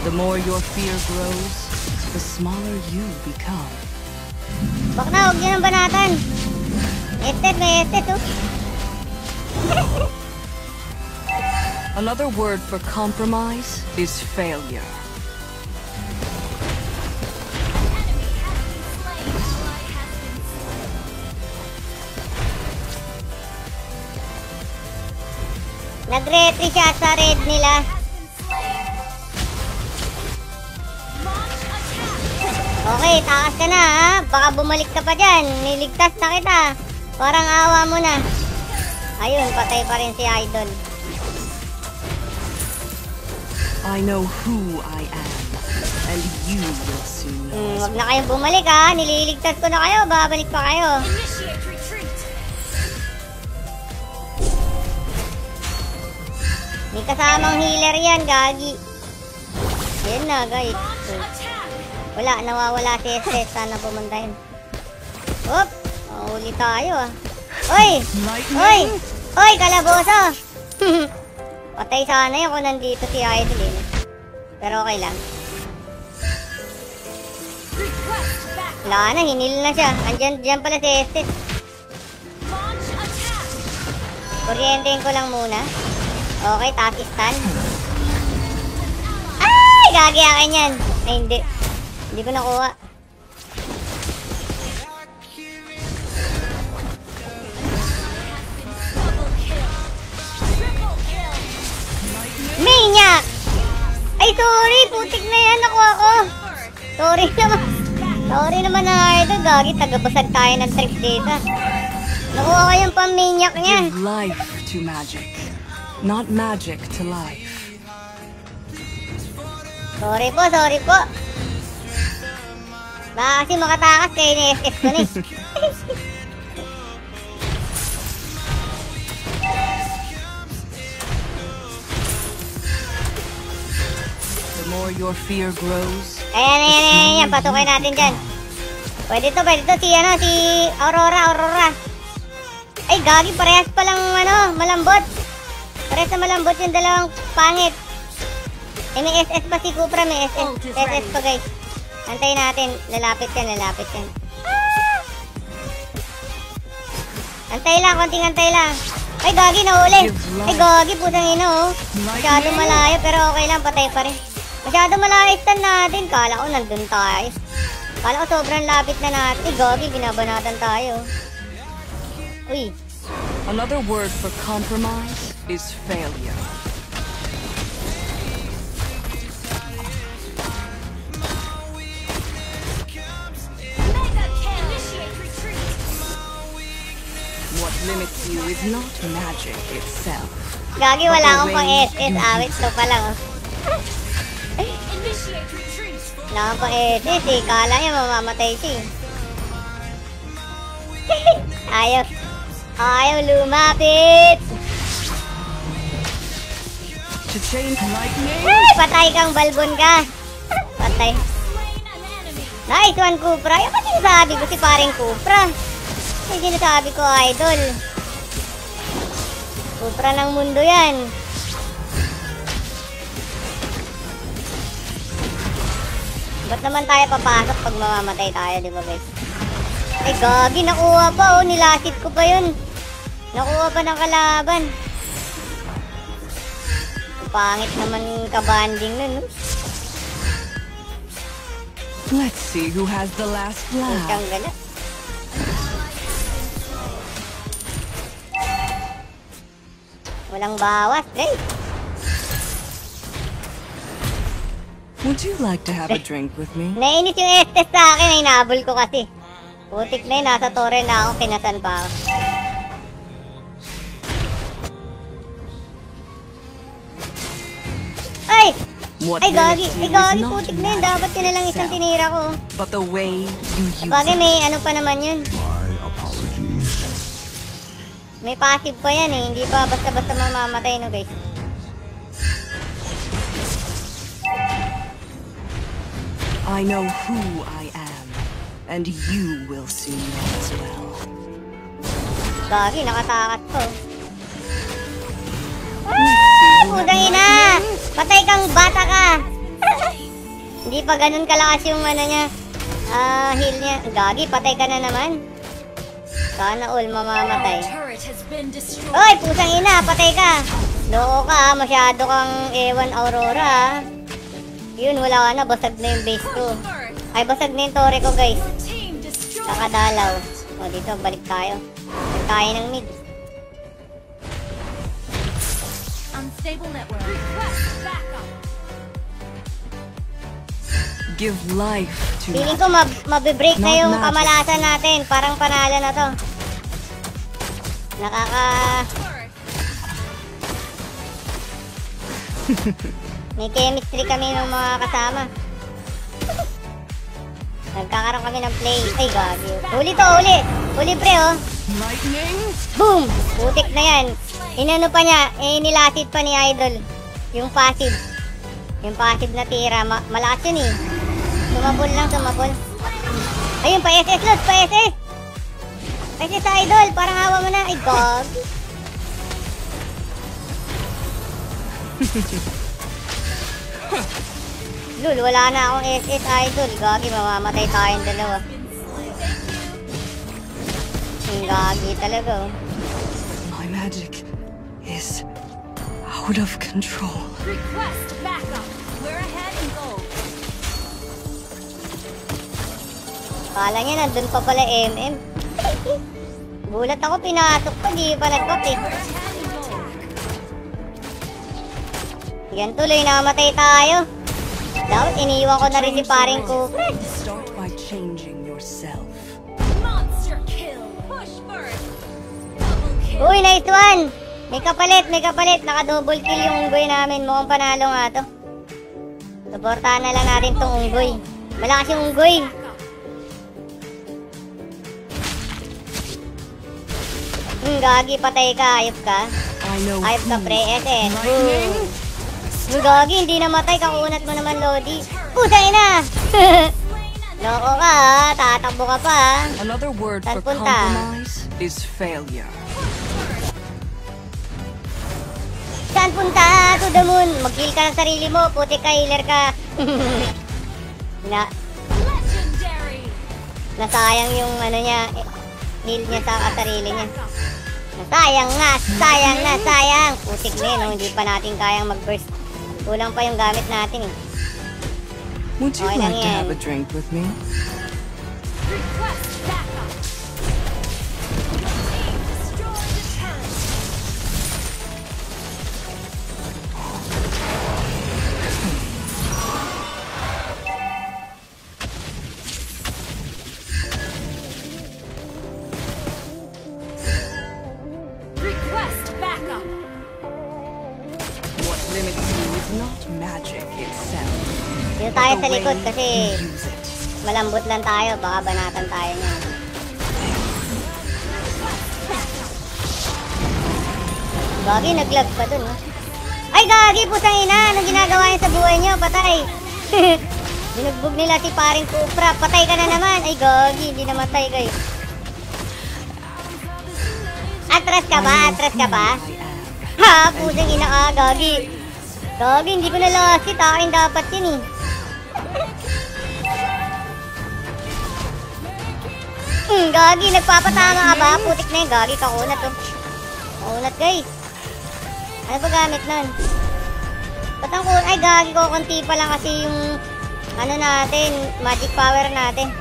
The more your fear grows, the smaller you become. Bak na, huwag yun ang banatan. Estet, may estet, oh. Another word for compromise is failure. Enemy ka na, ha? Baka bumalik ka pa dyan. Niligtas na kita. Parang awa mo na. Ayun, patay pa rin si Idol. I know who I am, and you will soon know. Hmm, as wag na kayong bumalik, ha? Nililigtas ko na kayo. Babalik pa kayo. May kasamang healer yan, gagi. Ayun na, guys. Wala, nawawala si SS. Sana pumunta yun. Oop! Mahuli tayo ah. Oy! Oy! Oy, kalaboso! Patay sana yun kung nandito si Idol eh. Pero okay lang. Wala na, hinil na siya. Andyan, dyan pala si attack. Kuryentein ko lang muna. Okay, taas stun. Ay! Gagi akin yan. Ay, hindi. Hindi ko nakuha. Maniac! Ay, sorry! Putik na yan ako ako! Sorry naman. Sorry naman na idol. Gagi, tagabasag tayo ng trip dito. Nakuha ko yung pang-maniac niya. Give life to magic, not magic to life. Sorry po, sorry po. Baka kasi makatakas kayo ni SS ko ni. The more your fear grows, Ayan, ayan, ayan, ayan. Pasukin natin dyan. Pwede to, pwede to. Si, ano, si Aurora, Aurora. Ay, gagi, parehas palang, ano, malambot. Parehas na malambot yung dalawang pangit. Eh, may SS pa si Cupra, may SS, SS pa, guys. Antayin natin. Lalapit yan, lalapit yan. Ah! Antay lang, konting antay lang. Ay, gagi, nahuli. Ay, gagi, putang ina, oh. Masyado malayo, pero okay lang, patay pa rin. Masyado malayo stand natin. Kala ko nandun tayo. Kala ko sobrang lapit na natin. Ay, gagi, binabanatan tayo. Uy, Another word for compromise is failure. Limits you is not magic itself. gagi, wala akong pang SS. Awit to pa lang, oh. Wala akong pang SS, eh. Kala niya mamamatay siya, eh. Ayaw. Ayaw lumapit. To change lightning, Ay, patay kang balbon ka. Patay. Nice one, Kupra. Yung ba sinasabi ko si paring Kupra? Yung sinasabi ko, idol. Kupra ng mundo yan. Ba't naman tayo papasok pag mamamatay tayo, di ba guys? Ay, gagi, nakuha pa, oh. Nilasit ko pa yun. Nakuha pa ng kalaban. Pangit naman kabanding nun, no? let's see who has the last laugh. Isang gala. Walang bawas, guys. Would you like to have a drink with me? Nainis yung Estes sa akin, ay nabol ko kasi. Putik na yun, nasa tore na ako, kinasan pa ako. Ay! What Ay, gagi! Ay, gagi! Putik na yun, dapat yun na lang isang tinira ko. but the way you use Bagay, may ano pa naman yun. My. May passive pa yan eh, hindi pa basta-basta mamamatay no guys. I know who I am, and you will soon know as well. Gagi, nakatakas to. Ah! Putang ina! Patay kang bata ka! Hindi pa ganun kalakas yung ano niya. Ah, heal niya. Gagi, patay ka na naman. Sana all mamamatay. Oy, pusang ina, patay ka! Loko ka, masyado kang ewan Aurora. Yun, wala ka na, basag na yung base ko. Ay, basag na yung tore ko guys. Kakadalaw. O, dito, balik tayo. Balik tayo ng mid. Unstable network. Request Give life to Feeling ko mab mabibreak na yung kamalasan natin. Parang panalo na to. Nakaka... May chemistry kami ng mga kasama. Nagkakaroon kami ng play. Ay, gagi. Huli to, huli. Huli pre, oh. Lightning? Boom! Putik na yan. Inano pa niya, eh, nilasit pa ni Idol. Yung passive. Yung passive na tira. Ma malakas yun eh. Sumabol lang, sumabol. Ayun, pa SS Lord, pa SS! Pa SS sa Idol, parang hawa mo na. Ay, gag. Lul, wala na akong SS Idol. Gagi, mamamatay tayong dalawa. Ang gagi talaga, oh. My magic is out of control. Request backup. Kala niya nandun pa pala MM. Gulat ako, pinasok ko, di pa nag-pop eh. Yan tuloy, namatay tayo. Dapat iniwan ko na rin si paring ko. Start by changing yourself. Monster kill. Push bird. Double kill. Uy, nice one! May kapalit, may kapalit. Naka-double kill yung unggoy namin. Mukhang panalo nga to. Suportahan na lang natin tong unggoy. Malakas yung unggoy. Hmm, gagi, patay ka. Ayop ka. Ayop ka, pre. SS. Lightning? Yung gagi, hindi namatay. Kakunat mo naman, Lodi. Pusay na! Loko ka? Tatakbo ka pa? Another word for compromise is failure. Saan punta? To the moon. Mag-heal ka ng sarili mo. Puti ka, healer ka. na, nasayang yung ano niya, eh, heal niya sa sarili niya. Nasayang nga, sayang na, sayang. Putik na yun, oh, hindi pa natin kayang mag-burst. Kulang pa yung gamit natin eh. Would you Okay like to have a drink with me? Request backup. Dito tayo sa likod kasi malambot lang tayo. Baka banatan tayo niya. Gagi, naglag pa dun. oh. Ay, gagi, putang ina. Anong ginagawa niya sa buhay niyo? Patay. Binugbog nila si paring Kupra. Patay ka na naman. Ay, gagi, hindi namatay kayo. Atras ka ba? Atras ka ba? Ha, pusang ina ka, gagi. Gagi, hindi ko na lasit. Akin dapat yun eh. Hmm, gagi, nagpapatama ka ba? Putik na yun, gagi, kakunat oh. Kakunat guys. Ano ba gamit nun? Ba't ang kun... Ay, gagi ko, konti pa lang kasi yung... Ano natin, magic power natin.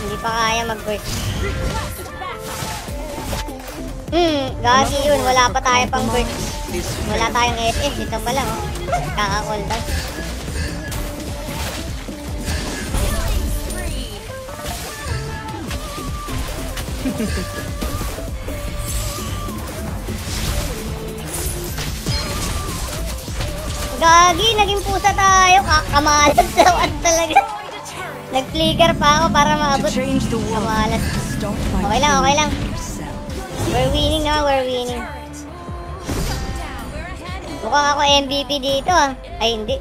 Hindi pa kaya mag-burst. Hmm, gagi yun, wala pa tayo pang burst. This Wala tayong SS, ito pa lang oh. Kaka-call down. Gagi, naging pusa tayo. Kakamalat naman talaga. Nag-flicker pa ako para maabot. by Okay lang, okay lang. We're winning naman, we're winning. Mukhang ako MVP dito ah. Ay, hindi.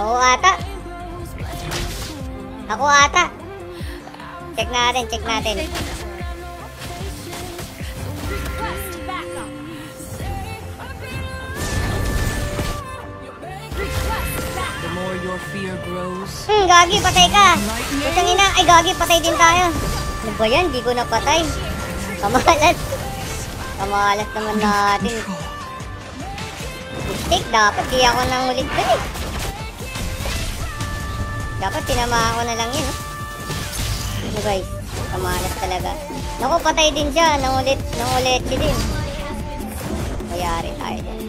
Oo ata. Ako ata. Check natin, check natin. Hmm, gagi, patay ka. Putang ina, ay gagi, patay din tayo. Ano ba yan? Di ko napatay. Kamalat. Kamalat naman natin. Mistake, dapat di ako nang ulit dun eh. Dapat tinamaan ko na lang yun. oh. Ano guys, kamalat talaga. Naku, patay din siya. Nang ulit, nang ulit siya din. Mayari tayo din.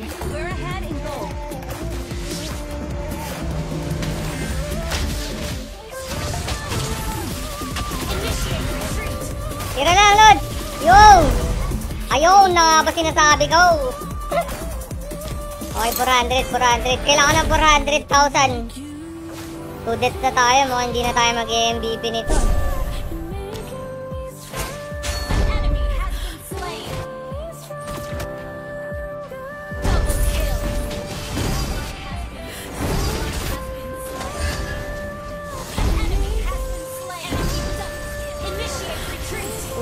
Tira lang, Lord! Yo! Ayun na nga ba sinasabi ko? okay, 400, 400. Kailangan ng 400,000. Two deaths na tayo. Mukhang hindi na tayo mag-MVP nito.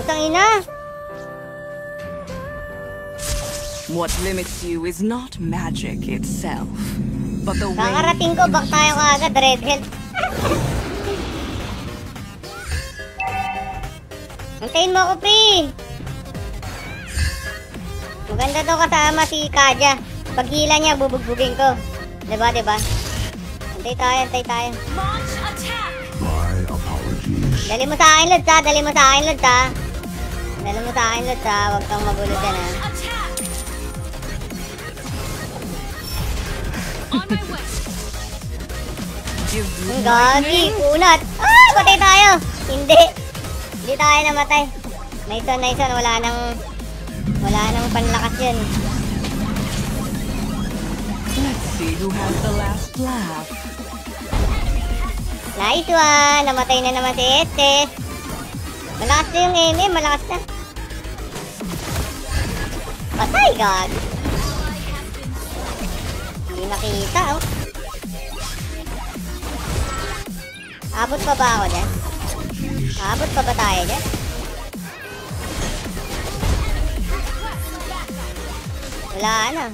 Enemy has what limits you is not magic itself, but the way Kakarating ko, back tayo kaagad. Red health. Antayin mo ako, pre! Maganda daw kasama si Kaja. Pag hila niya, bubugbugin ko. Diba, diba? Antay tayo, antay tayo. Dali mo sa akin, Lods, ha? Dali mo sa akin, Lods, ha? Dali mo sa akin, Lods, ha? Huwag kang magulo dyan, ha? Gagi, kunat. Ah, patay tayo. Hindi. Hindi tayo namatay. Nice one, nice one. Wala nang, wala nang panlakas yun. Let's see who has the last laugh. Nice one. Namatay na naman si Estes. Malakas na yung MM, malakas na. Patay, gagi. Hindi nakita, oh. Abot pa ba ako dyan? Abot pa ba tayo dyan? Wala na.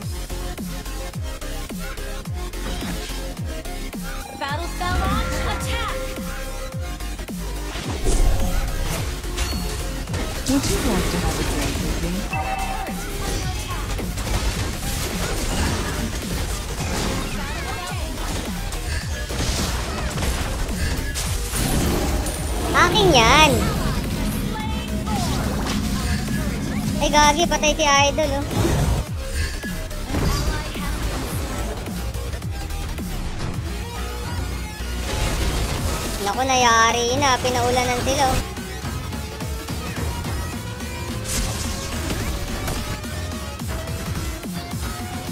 battle spell launch, attack! Would you like to have a drink with me? Akin yan. Ay, gagi, patay si Idol, oh. Naku, nayari na. Pinaulanan sila, oh.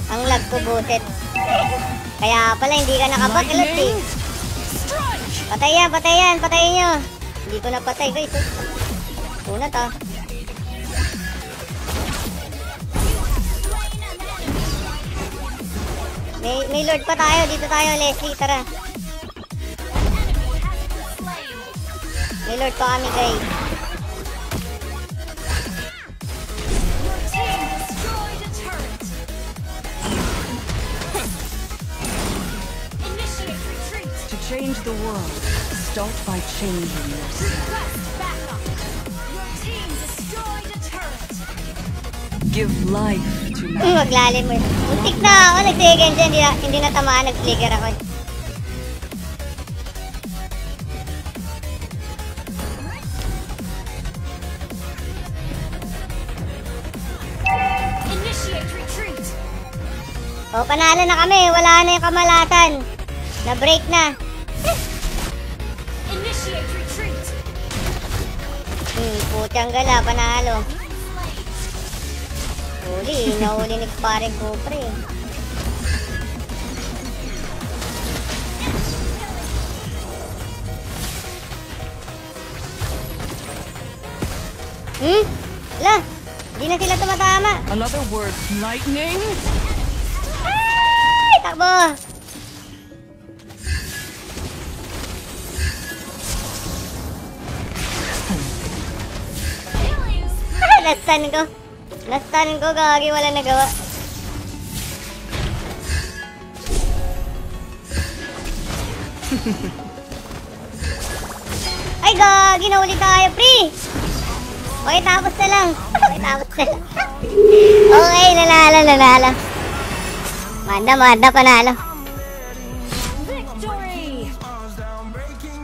Ang lag ko, buset. Kaya pala, hindi ka nakabaklot, eh. Patay yan, patay yan, patayin nyo. Hindi ko napatay guys. Oh. Unat ah. May, may lord pa tayo. Dito tayo, Leslie. Tara. May lord pa kami guys. Team destroyed a turret! Initiate retreat! To change the world, start by changing yourself. Give life to Hmm, man. maglalim mo. Muntik na ako. Nag-second siya. Hindi, na, hindi natamaan. Nag-flicker ako. Initiate retreat! O, panalo na kami. Wala na yung kamalasan. Na-break na. Hmm, putang gala. Panalo. Huli. Nahuli ni paring Kupre. Hmm? Ala, di na sila tumatama. Another word, lightning? Ay, takbo! Nastan ko. Nastan ko, gagi. Wala nagawa. Ay, gagi. Nahuli tayo, pre. Okay, tapos na lang. Okay, tapos na lang. okay, nanalo, nanalo. Manda, manda, panalo.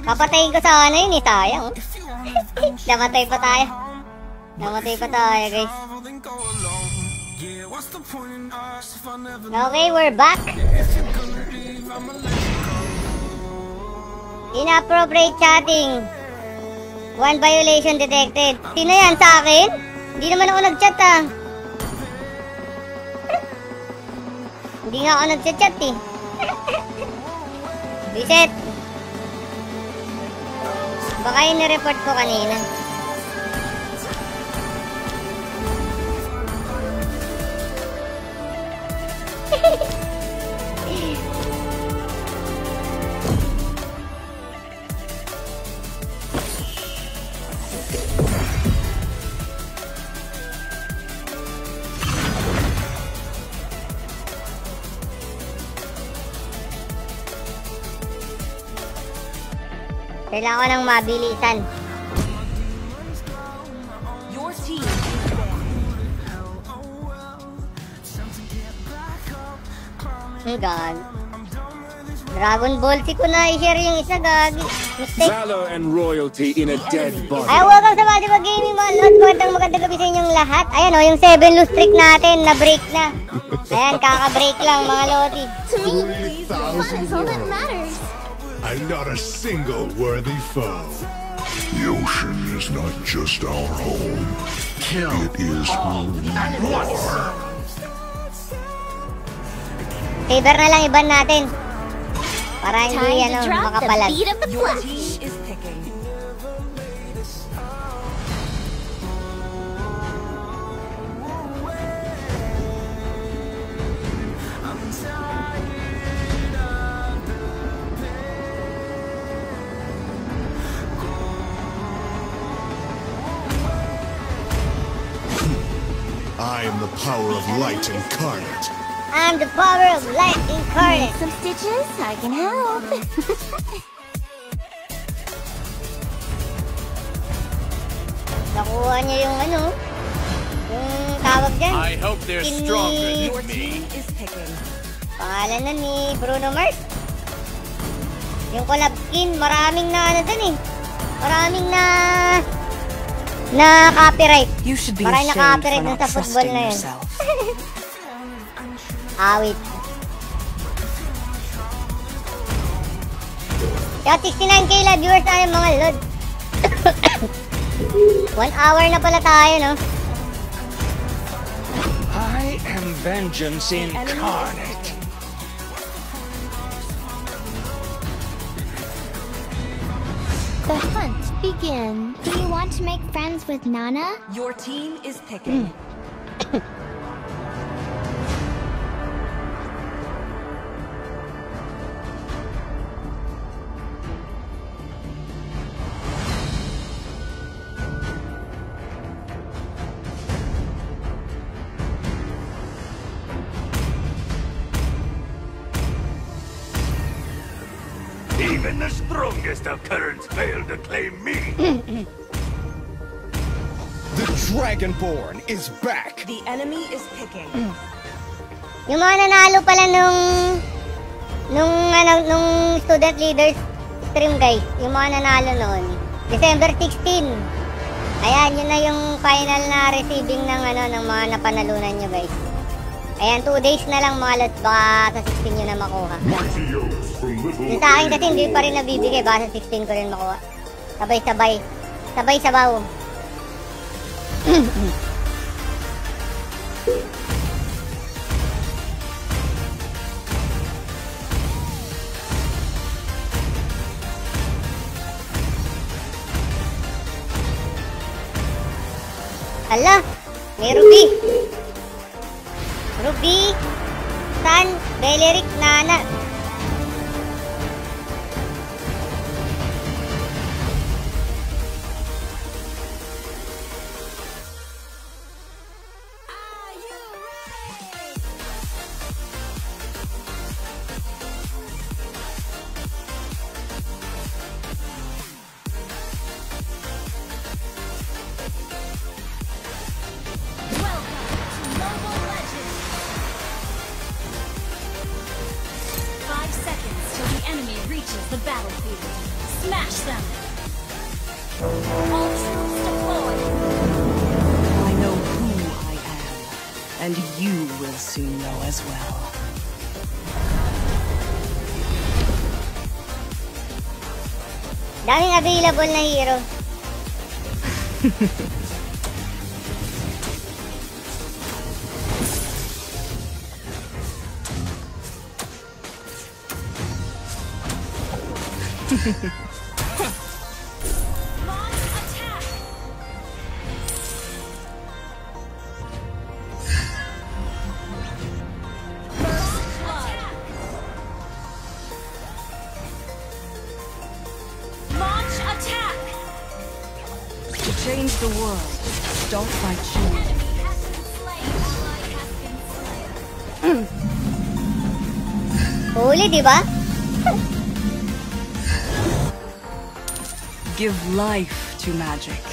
Papatayin ko sana yun eh, sayang. Namatay pa tayo. Namatay pa tayo, guys. Okay, we're back. Inappropriate chatting. One violation detected. Sino yan sa akin? Hindi naman ako nag-chat ah. Hindi nga ako nag-chat eh. Reset. Baka yung report ko kanina. Kailangan ko ng mabilisan. Ang gag. Dragon Ball si ko na i-share yung isa gag. Mistake. Valor and royalty in a dead body. Ay, welcome sa Madiba Gaming mga lods. Magandang magandang gabi sa inyong lahat. Ayan o, yung 7 lose streak natin, na-break na. Ayan, kaka-break lang mga lodi. To me, fun is all that matters. And not a single worthy foe. The ocean is not just our home. It is who we are. Saber na lang iban natin. Para hindi Time ano, to drop the makapalag. beat of the Your flash. team is picking. I am the power of light incarnate. I'm the power of light incarnate. Some stitches? I can help. Nakuha niya yung ano, yung tawag dyan. I hope they're Skin stronger than me. is picking. Pangalan na ni Bruno Mars. Yung collab skin, maraming na ano dun eh. Maraming na na copyright. You should be Maraming ashamed naka-copyright for dun not sa football trusting na yun. yourself. Awit. Kaya 69k la viewers tayo mga lod. One hour na pala tayo, no? I am vengeance incarnate. the hunt begins. Do you want to make friends with Nana? Your team is picking. To claim me. The Dragonborn is back. The enemy is picking. Yung mga nanalo pala nung nung ano nung student leaders stream guys, yung mga nanalo noon. December 16. Ayan, yun na yung final na receiving ng ano ng mga napanalunan nyo guys. Ayan, 2 days na lang mga lods, baka sa 16 nyo na makuha. Yung sa akin kasi hindi pa rin nabibigay, baka sa 16 ko rin makuha. Sabay-sabay. Sabay-sabaw. Ala, may Ruby. Ruby, San, Beleric, Nana. Available na hero. Launch Give life to magic,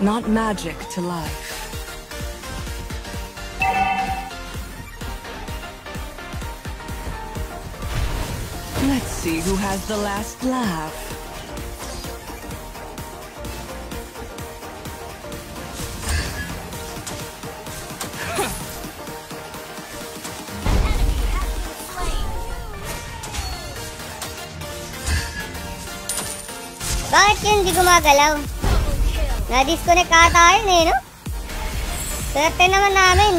not magic to life. Let's see who has the last laugh. Gumagalaw? Na-disconnect ata yun eh, no? Swerte naman namin.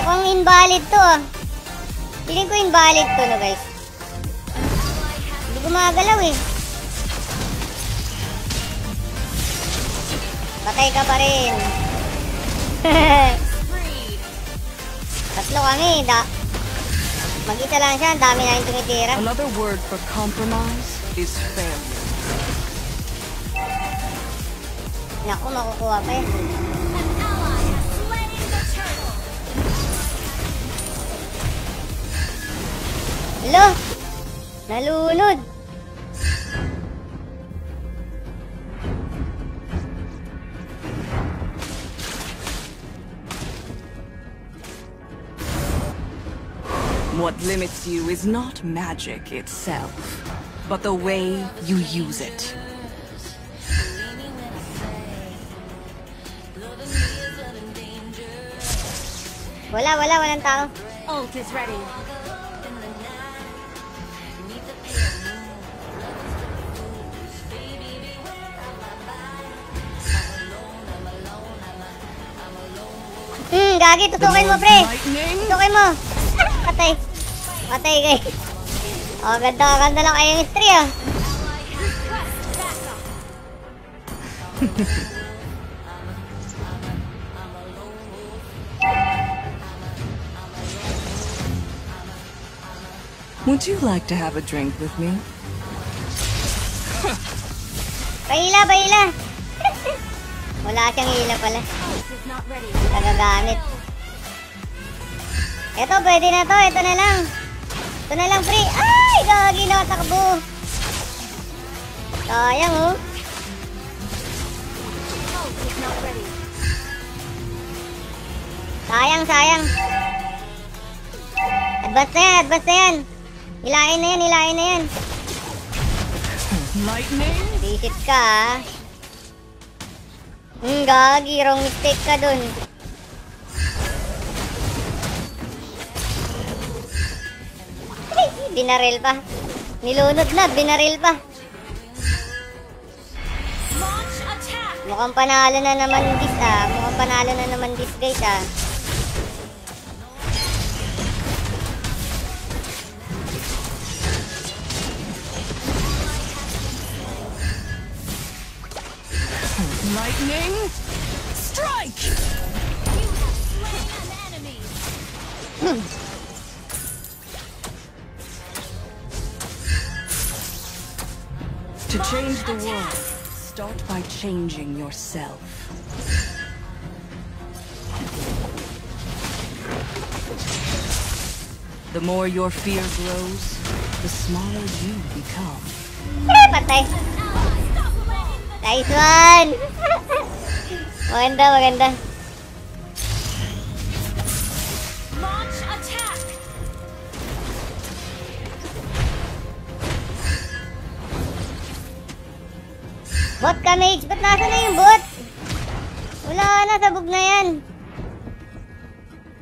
Mukhang invalid to ah. Feeling ko invalid to no guys. Hindi gumagalaw eh. Patay ka pa rin. Tatlo kami. Da Mag-isa lang siya. Ang dami namin tumitira. Another word for compromise is failure. Naku, makukuha pa yun. An ally has slain the turtle. Hello? Nalunod. What limits you is not magic itself, but the way you use it. Wala, wala, walang tao. Ult is ready. Hmm, gagi, tutukin mo, pre. Tutukin mo. Patay. Patay, guys. Oh, ganda, ganda lang kayo yung history, ah. Would you like to have a drink with me? Pahila, pahila. Wala siyang hila pala. Nagagamit. Ito, pwede na to. Ito na lang. Ito na lang, pre. Ay, gagi na takbo. Sayang, oh. Sayang, sayang. Advance na yan, advance na yan. Hilain na yan, hilain na yan. Visit ka, ah. Hmm, gagi. Wrong mistake ka dun. Binaril pa. Nilunod na, binaril pa. Mukhang panalo na naman this ah. Mukhang panalo na naman this guys ah. Lightning? Strike! You have slain an enemy. To change the world, start by changing yourself. The more your fear grows, the smaller you become. Nice one! maganda, maganda. Launch attack. Bot ka, mage. Ba't nasa na yung bot? Wala na, sabog na yan.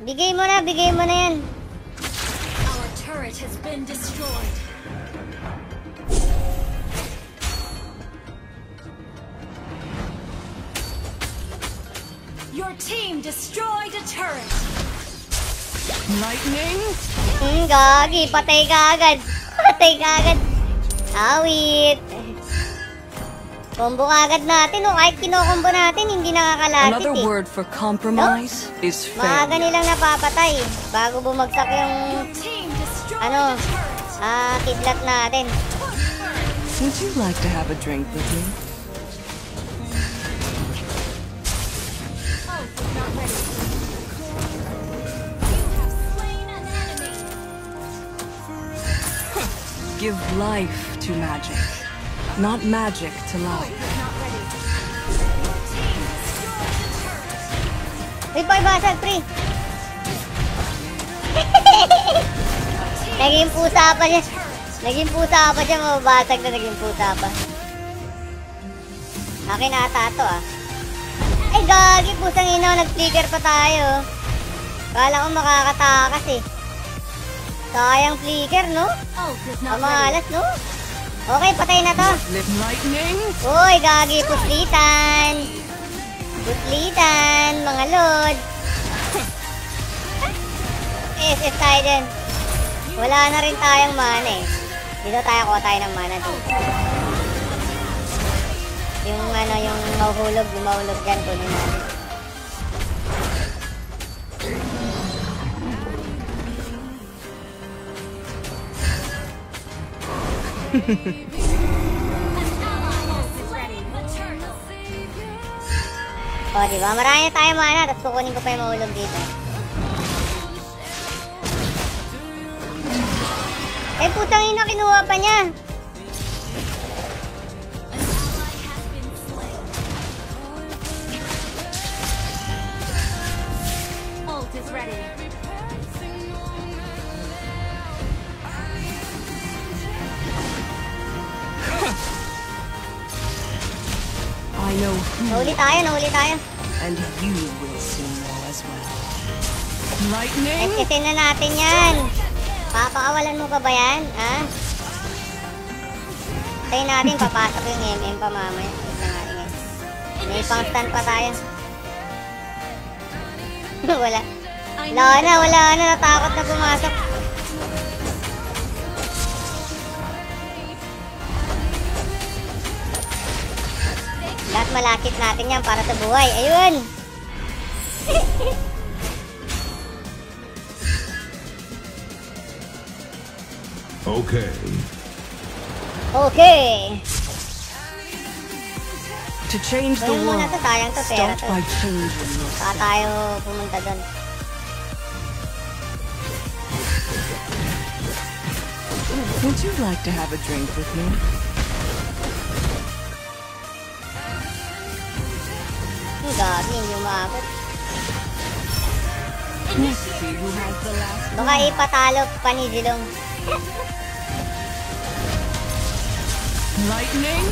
Bigay mo na, bigay mo na yan. Our turret has been destroyed. Your team destroyed a turret. Lightning? Hmm, gagi. Patay ka agad. Patay ka agad. Awit. Combo ka agad natin. O, kahit kinokombo natin, hindi nakakalatit Another eh. word for compromise is Maaga failure. nilang napapatay. Bago bumagsak yung, ano, ah, kidlat natin. Would you like to have a drink with me? Give life to magic, not magic to life. Uy, pakibasag, pre. Naging pusa pa siya. Naging pusa pa siya. Mababasag na naging pusa pa. Akin ata to ah. Gagi. Pusang ino. Nag-flicker pa tayo. Kala ko makakatakas eh. Sayang flicker, no? Ready. Pamalas, no? Okay, patay na to. Uy, gagi. Puslitan. Puslitan, mga lord. SS tayo dyan. Wala na rin tayong mana eh. Dito tayo kuha tayo ng mana dito. Yung ano, yung mahuhulog, yung mahulog dyan, kunin natin. O, diba? Marami na tayong mana, tapos kukunin ko pa yung mahulog dito. Eh, putang ina, kinuha pa niya. Tayo, nahuli tayo. and you will soon know as well. Lightning? Eskisin na natin yan. Papakawalan mo pa ba yan? Ha? Tayo natin, papasok yung MM pa mamaya. May pang stand pa tayo. wala. Wala na, wala na. Natakot na pumasok. Malakit natin yan para sa buhay. Ayun! Okay. Okay. To change the world, to, sayang to, pera start to. by changing yourself. Saka tayo pumunta doon. Would you like to have a drink with me? Ang hindi umabot. Baka ipatalo pa ni Zilong. Lightning?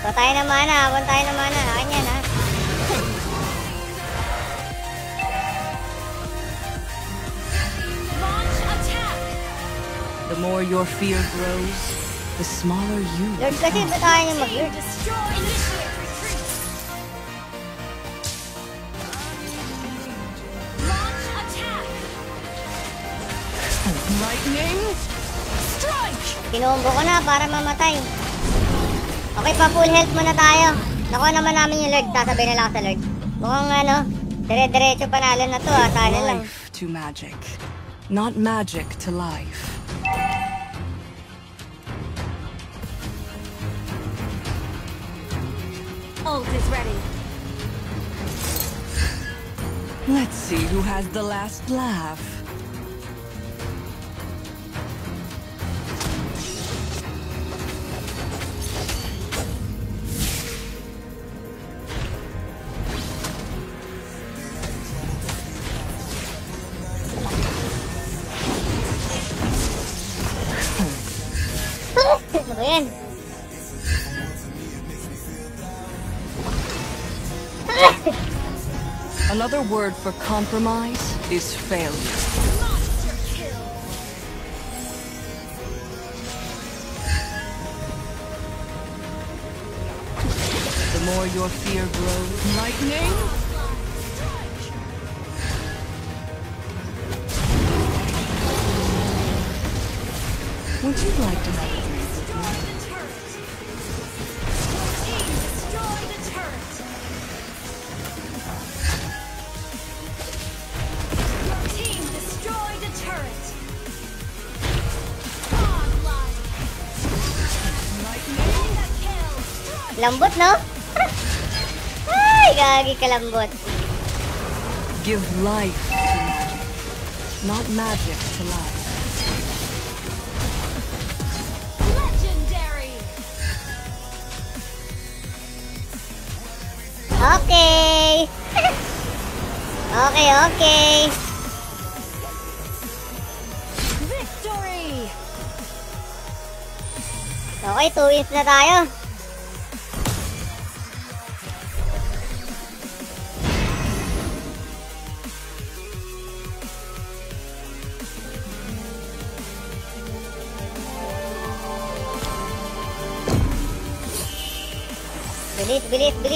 Patay na mana, habang tayo na mana. Akin yan, ha? The more your fear grows, the smaller you Lord kasi, ba't tayo niya mag-lord? Lightning? Strike. Kinombo ko na para mamatay. Okay, pa full health muna tayo. Nakuha naman namin yung Lord. Sasabihin na lang sa Lord. Mukhang ano, dire-diretso panalo na to, ha? Sana lang. Life to magic, not magic to life. Ult is ready. Let's see who has the last laugh. Word for compromise is failure. The more your fear grows, lightning? Would you like to Lambot, no? Ay, gagi ka lambot. Give life to magic, not magic to life. Legendary. Okay. okay, okay. Victory. Okay, two wins na tayo.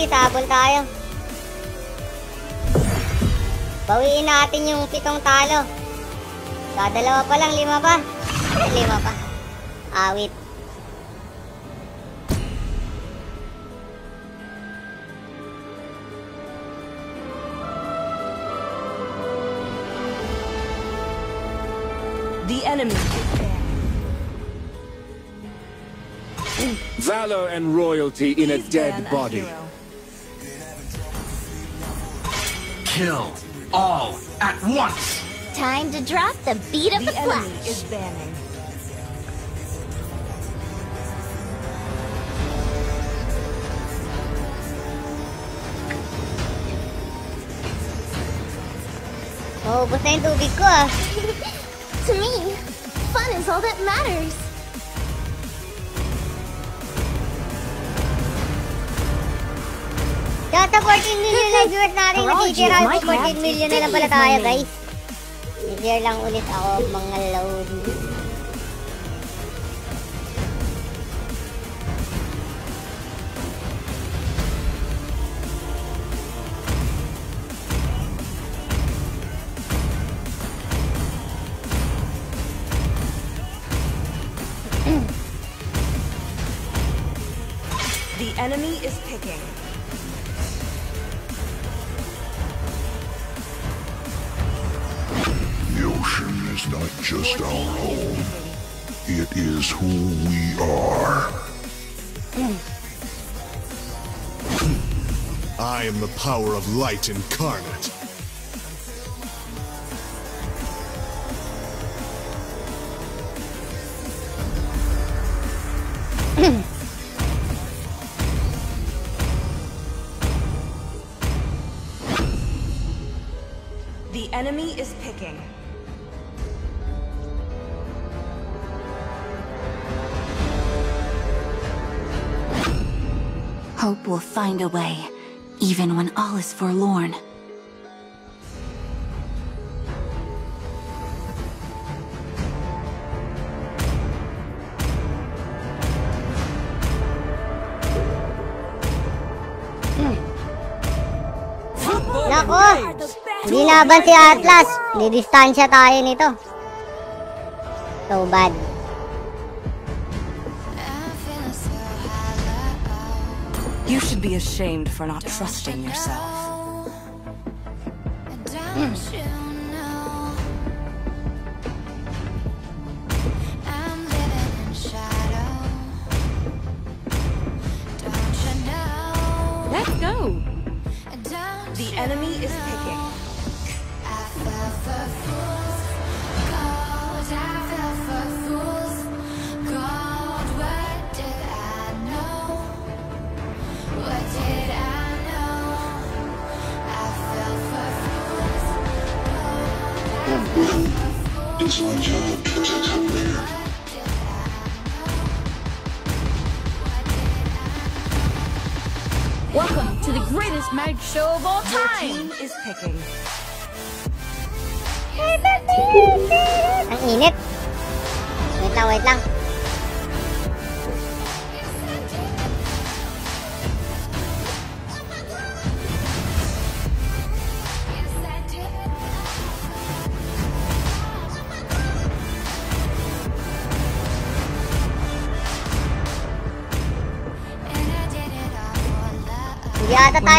Bilis. Habol tayo. Bawiin natin yung pitong talo. Dadalawa pa lang, lima pa. lima pa. Awit. The enemy is there. Valor and royalty in a dead body. Kill all at once. Time to drop the beat of the, The flesh. enemy is banning. Maubos na yung tubig be ah. to me, fun is all that matters. Kaya sa 14 million na viewers natin natitira Apology, ko 14 Minecraft. million na lang pala tayo guys. I-share lang ulit ako mga load. The enemy is picking. The power of light incarnate. The enemy is picking. Hope will find a way, even when all is forlorn. Nako! Hindi laban si Atlas. Didistansya tayo nito. So bad. Should be ashamed for not trusting yourself. Let's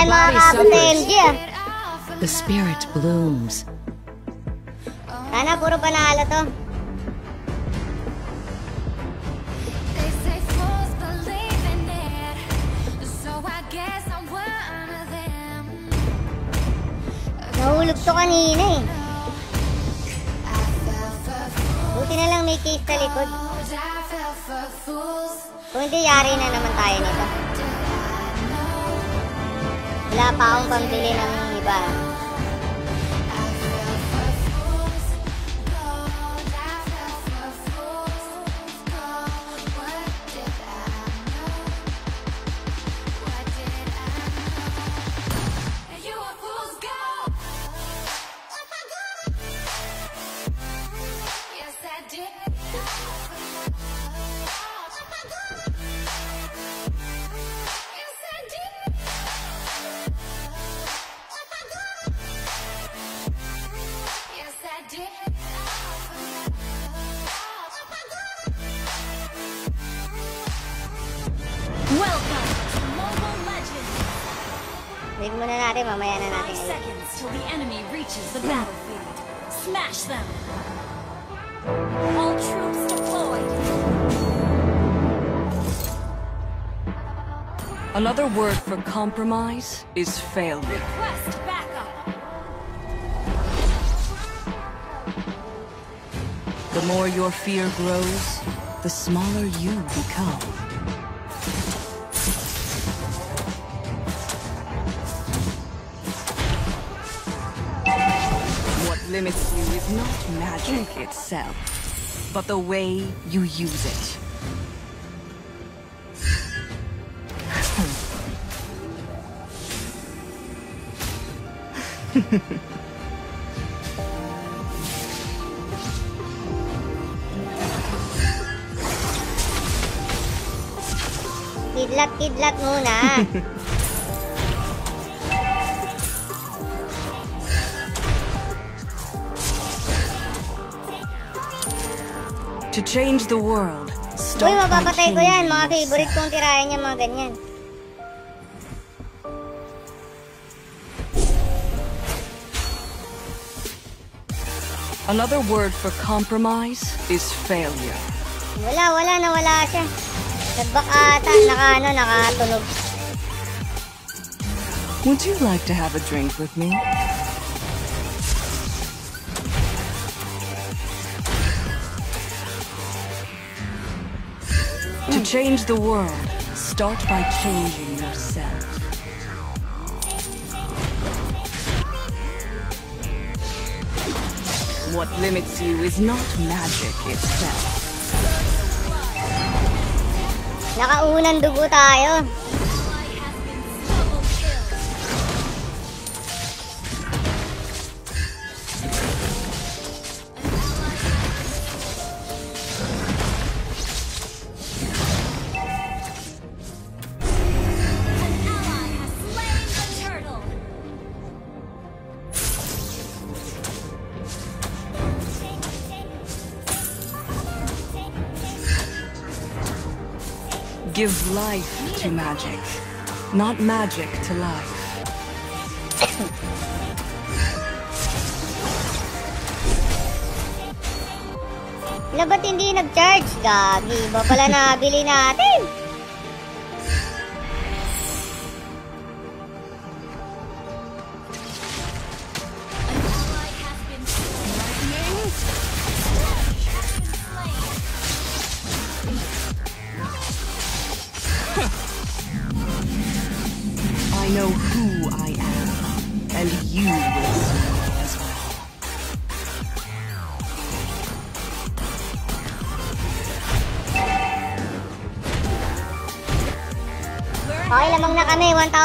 Sa MG ah. The spirit blooms. Sana puro panalo to. Nahulog to kanina eh. Buti na lang may case sa likod. Kung hindi, yari na naman tayo nito. Wala pa akong pambili ng iba. compromise is failure. Request backup. The more your fear grows, the smaller you become. What limits you is not magic itself, but the way you use it. Kidlat-kidlat muna. To change the world, Uy, start by mapapatay ko yan. Mga favorite kong tirahin niya, mga ganyan. Another word for compromise is failure. Wala, wala, nawala siya. Naka ano. Would you like to have a drink with me? To change the world, start by changing yourself. What limits you is not magic itself. Nakaunang dugo tayo. Magic, not magic to life. Wala ba't hindi nag-charge? Gagi, ba pala nabili natin?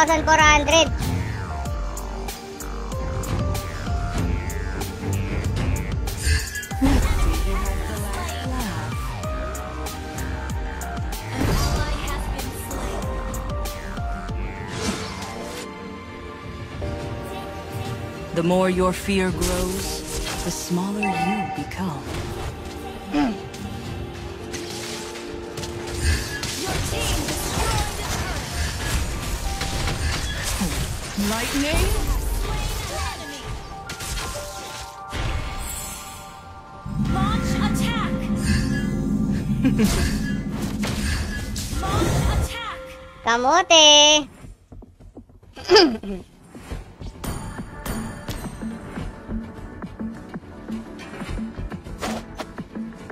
1,400. The more your fear grows, the smaller you become. Lightning? Launch attack. Kamote!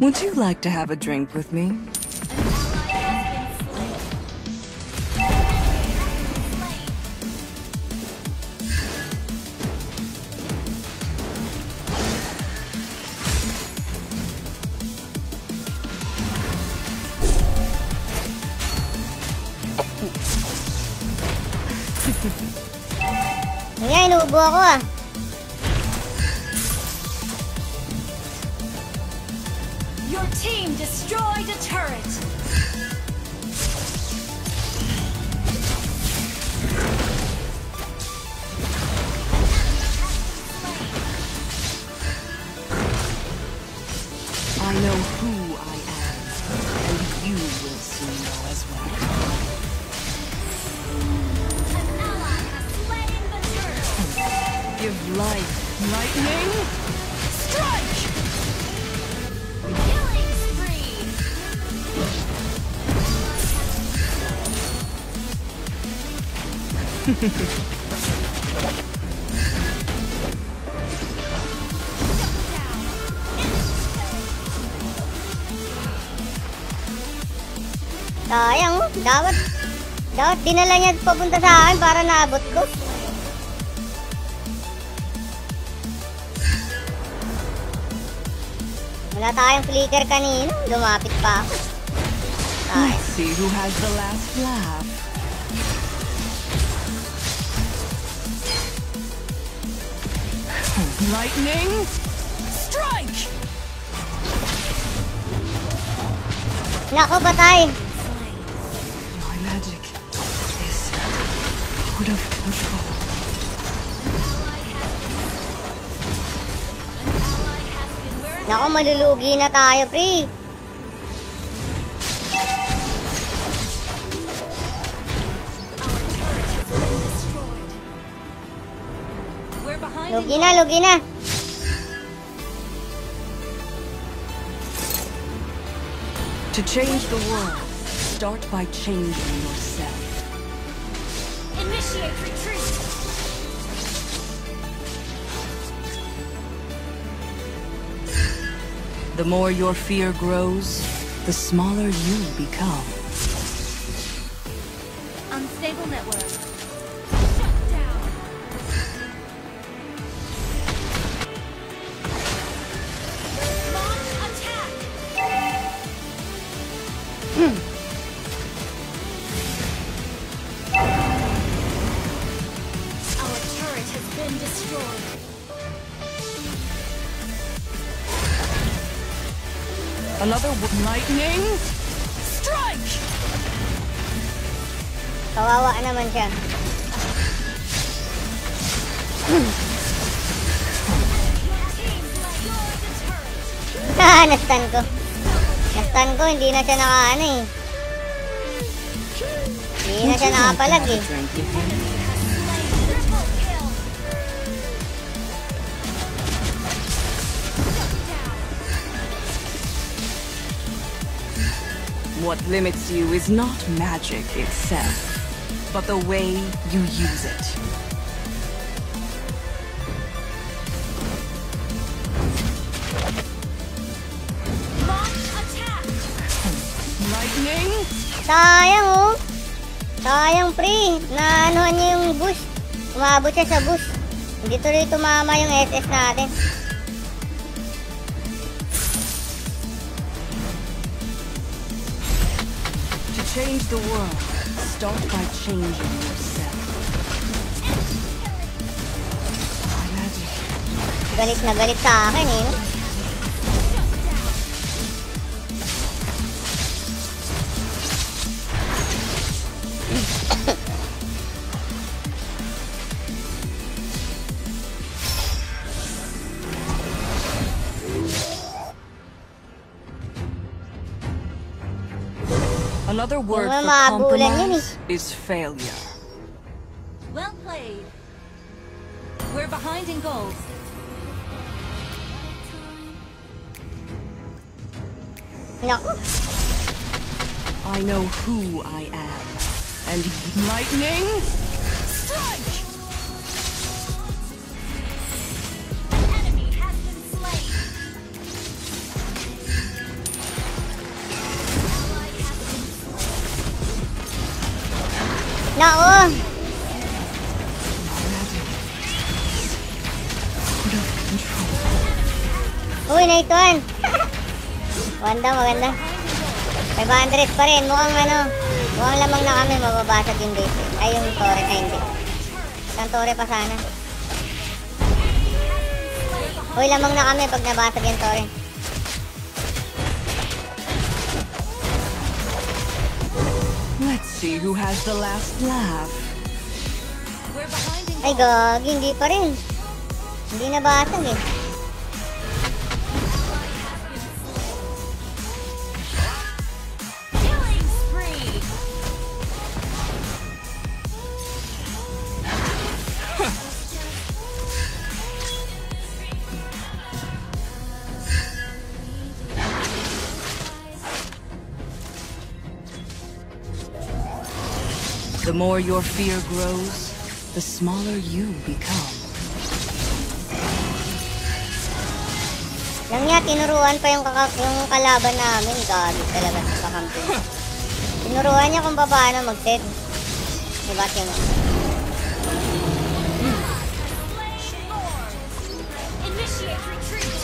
Would you like to have a drink with me? Lightning strike! Killing spree! Sayang, dapat dapat dinala niya papunta sa akin para naabot ko. Wala tayong flicker kanina. Lumapit pa ako. Let's see who has the last laugh. Lightning strike! Nako, patay. Nako, malulugi na tayo, pre. Lugi na, lugi na. To change the world, start by changing yourself. Initiate The more your fear grows, the smaller you become. Siya nakaano eh. Hindi na siya nakapalag eh. What limits you is not magic itself, but the way you use it. Sayang pre. Naanuhan niya yung boost. Umabot siya sa boost. Hindi tuloy tumama yung SS natin. To change the world, start by changing yourself. Galit na galit sa akin eh. Another word for compromise is failure. Well played. We're behind in goals. No. I know who I am. And lightning Maganda. 500 pa rin. Mukhang ano, mukhang lamang na kami mababasag yung base. Ay, yung tore. Ay, hindi. Isang tore pa sana. Uy, lamang na kami pag nabasag yung tore. Let's see who has the last laugh. Ay, gagi, hindi pa rin. Hindi nabasag eh. More your fear grows, the smaller you become. Lang niya, tinuruan pa yung, kaka yung kalaban namin. Gagi talaga sa kakampi. Tinuruan niya kung paano mag-set. Diba, Timo? Initiate retreat.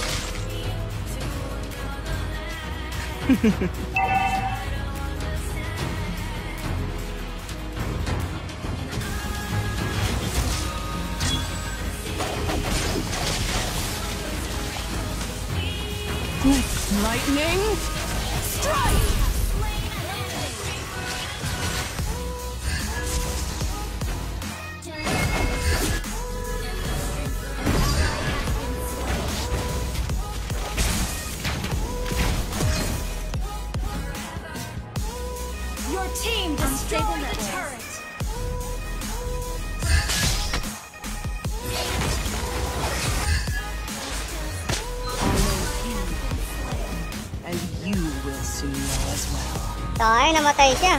Tayo, namatay siya.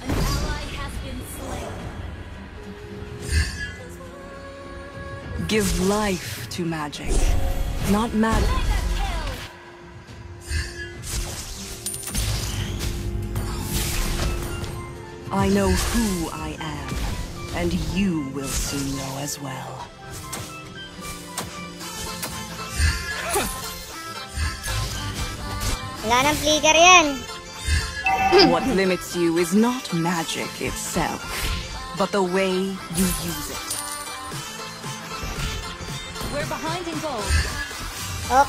An ally has been slain. Give life to magic, not matter. I know who I am, and you will soon know as well. Wala flicker yan. what limits you is not magic itself, but the way you use it. We're behind in gold.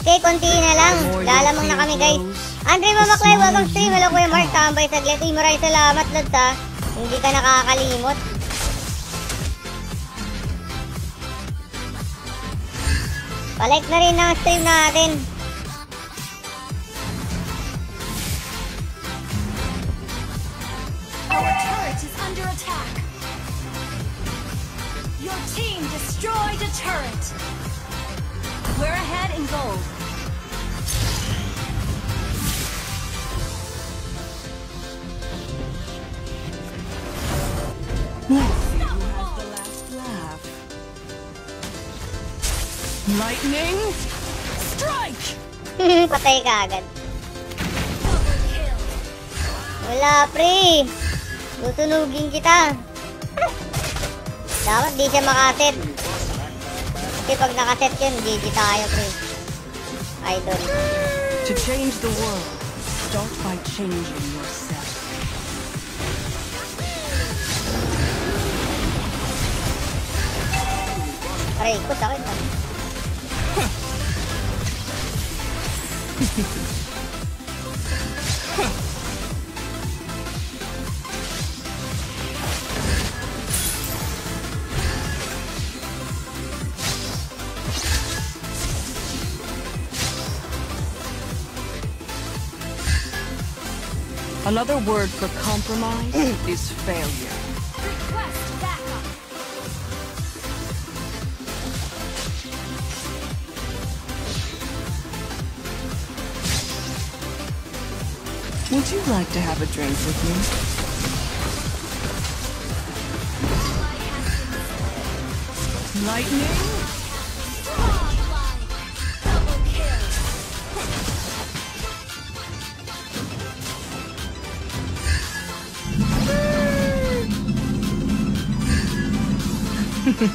Okay, konti na lang. Lalamang na kami, guys. Andre Mamaklay, welcome stream. Hello, Kuya Mark. Tambay saglit. Uy, maraming salamat, Lods, ha. Hindi ka nakakalimot. Palike na rin ang stream natin. Wala, pre. Tutunugin kita. Dapat di siya makaset. Kasi pag nakaset yun, GG tayo, pre. Idol. To change the world, start by changing yourself. Aray ko, sakit ah. Another word for compromise mm. is failure. Request backup. Would you like to have a drink with me? Lightning Pura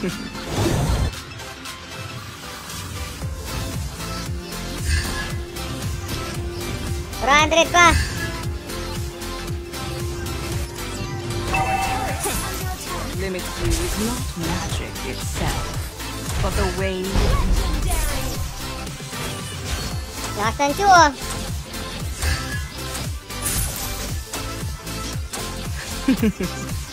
100 pa. What limits you is not magic itself, but the way you use it. Lakas ng Chu, oh. Our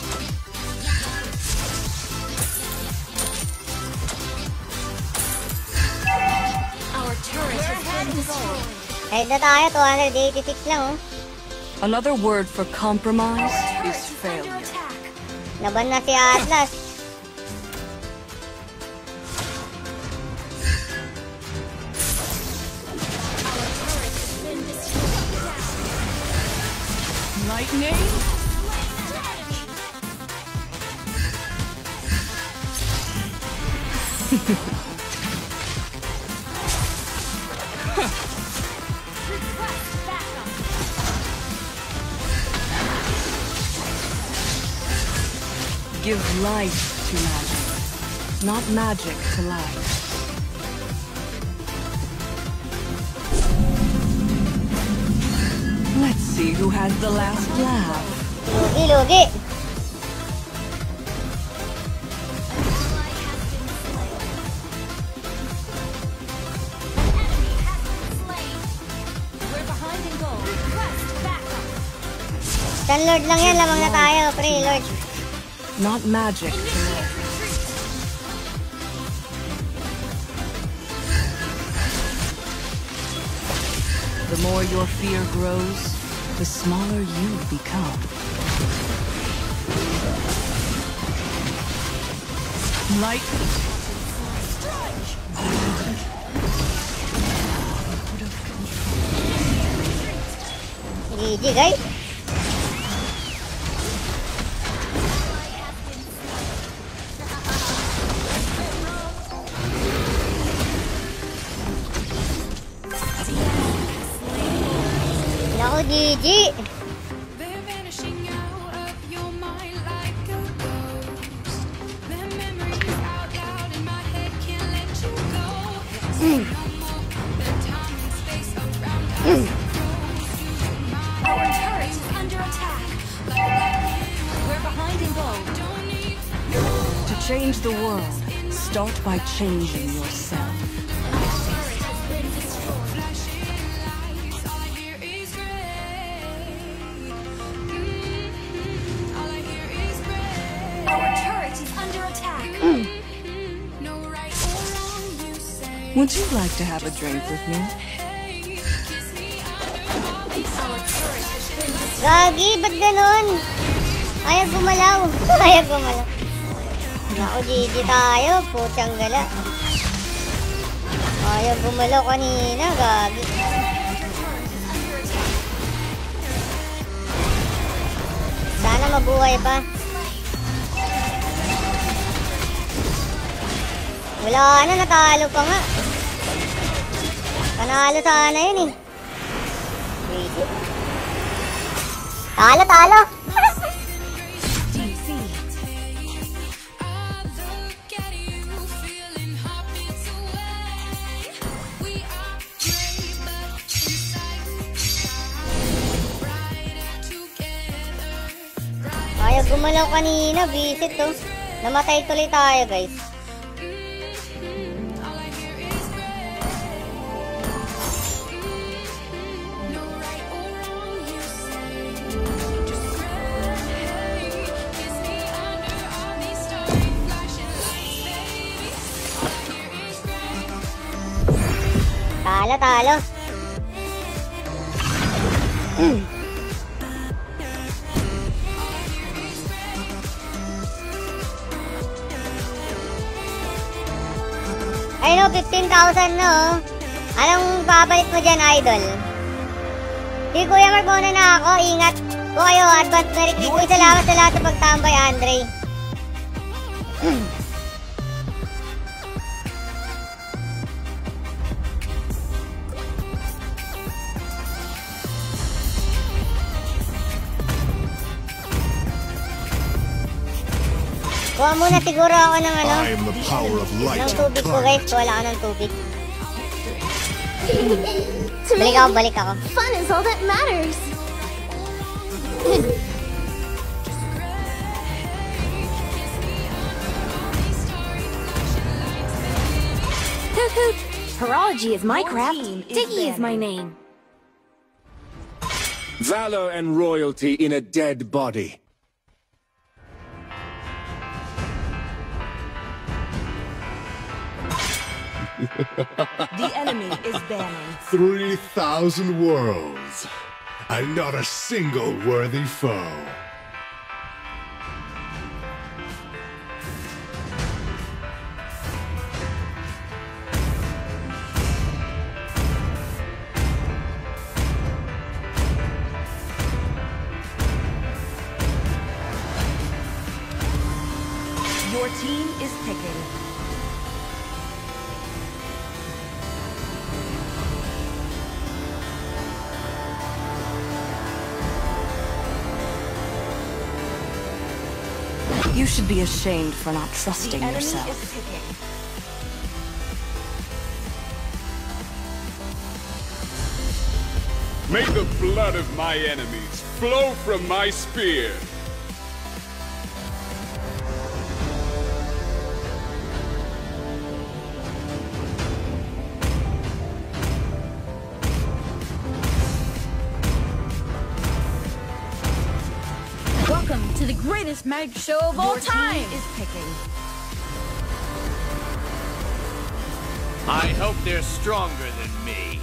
na tayo, 286 lang, oh. Another word for compromise is failure. Naban na si Atlas. Life to magic, not magic to life. Let's see who has the last laugh. Backup. Stan Lord lang yan, lamang na tayo, pre, Lord. Not magic. The more your fear grows, the smaller you become. Light GG, guys. Changing yourself. Our turret is under attack. Would you like to have a drink with me? Gagi, ba't ganun? Ayaw gumalaw. Ayaw gumalaw. Naku, GG tayo. Putyang gala. Ayaw gumalaw kanina, gagi. Sana mabuhay pa. Wala na, natalo pa nga. Panalo sana yun eh. Talo, talo! Kanina, visit to. Namatay tuloy tayo, guys. 15,000 no. Anong papalit mo dyan, idol? Di Kuya Mark, muna na ako. Ingat po kayo. Advance Merry Christmas. Salamat sa lahat ng pagtambay, Andre. Kuha muna siguro ako ng ano. I am the power of light Ng tubig ko guys. Wala ako ng tubig. Balik ako, balik ako. Fun is all that matters. Hoot hoot! Horology is my craft. Diggy is my name. Valor and royalty in a dead body. 3,000 worlds, and not a single worthy foe. Ashamed for not trusting The enemy yourself. is. May the blood of my enemies flow from my spear. Welcome to the greatest magic show of all Your team time. is picking. I hope they're stronger than me.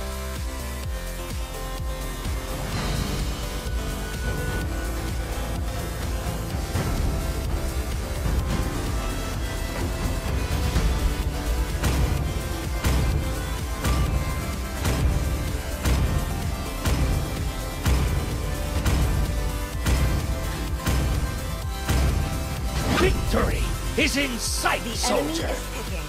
Is in sight, The enemy soldier. is picking.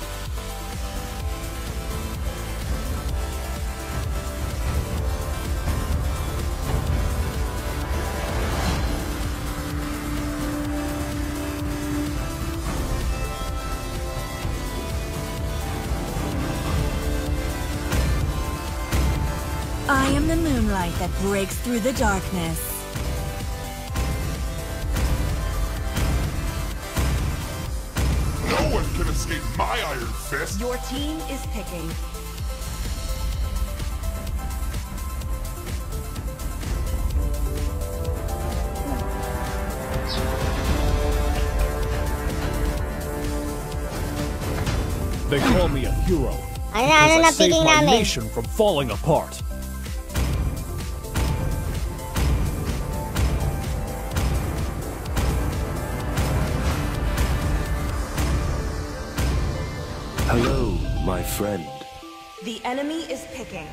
I am the moonlight that breaks through the darkness. Team is picking. They call me a hero. Ano na, ano because I saved picking my nation from falling apart. Friend. The enemy is picking.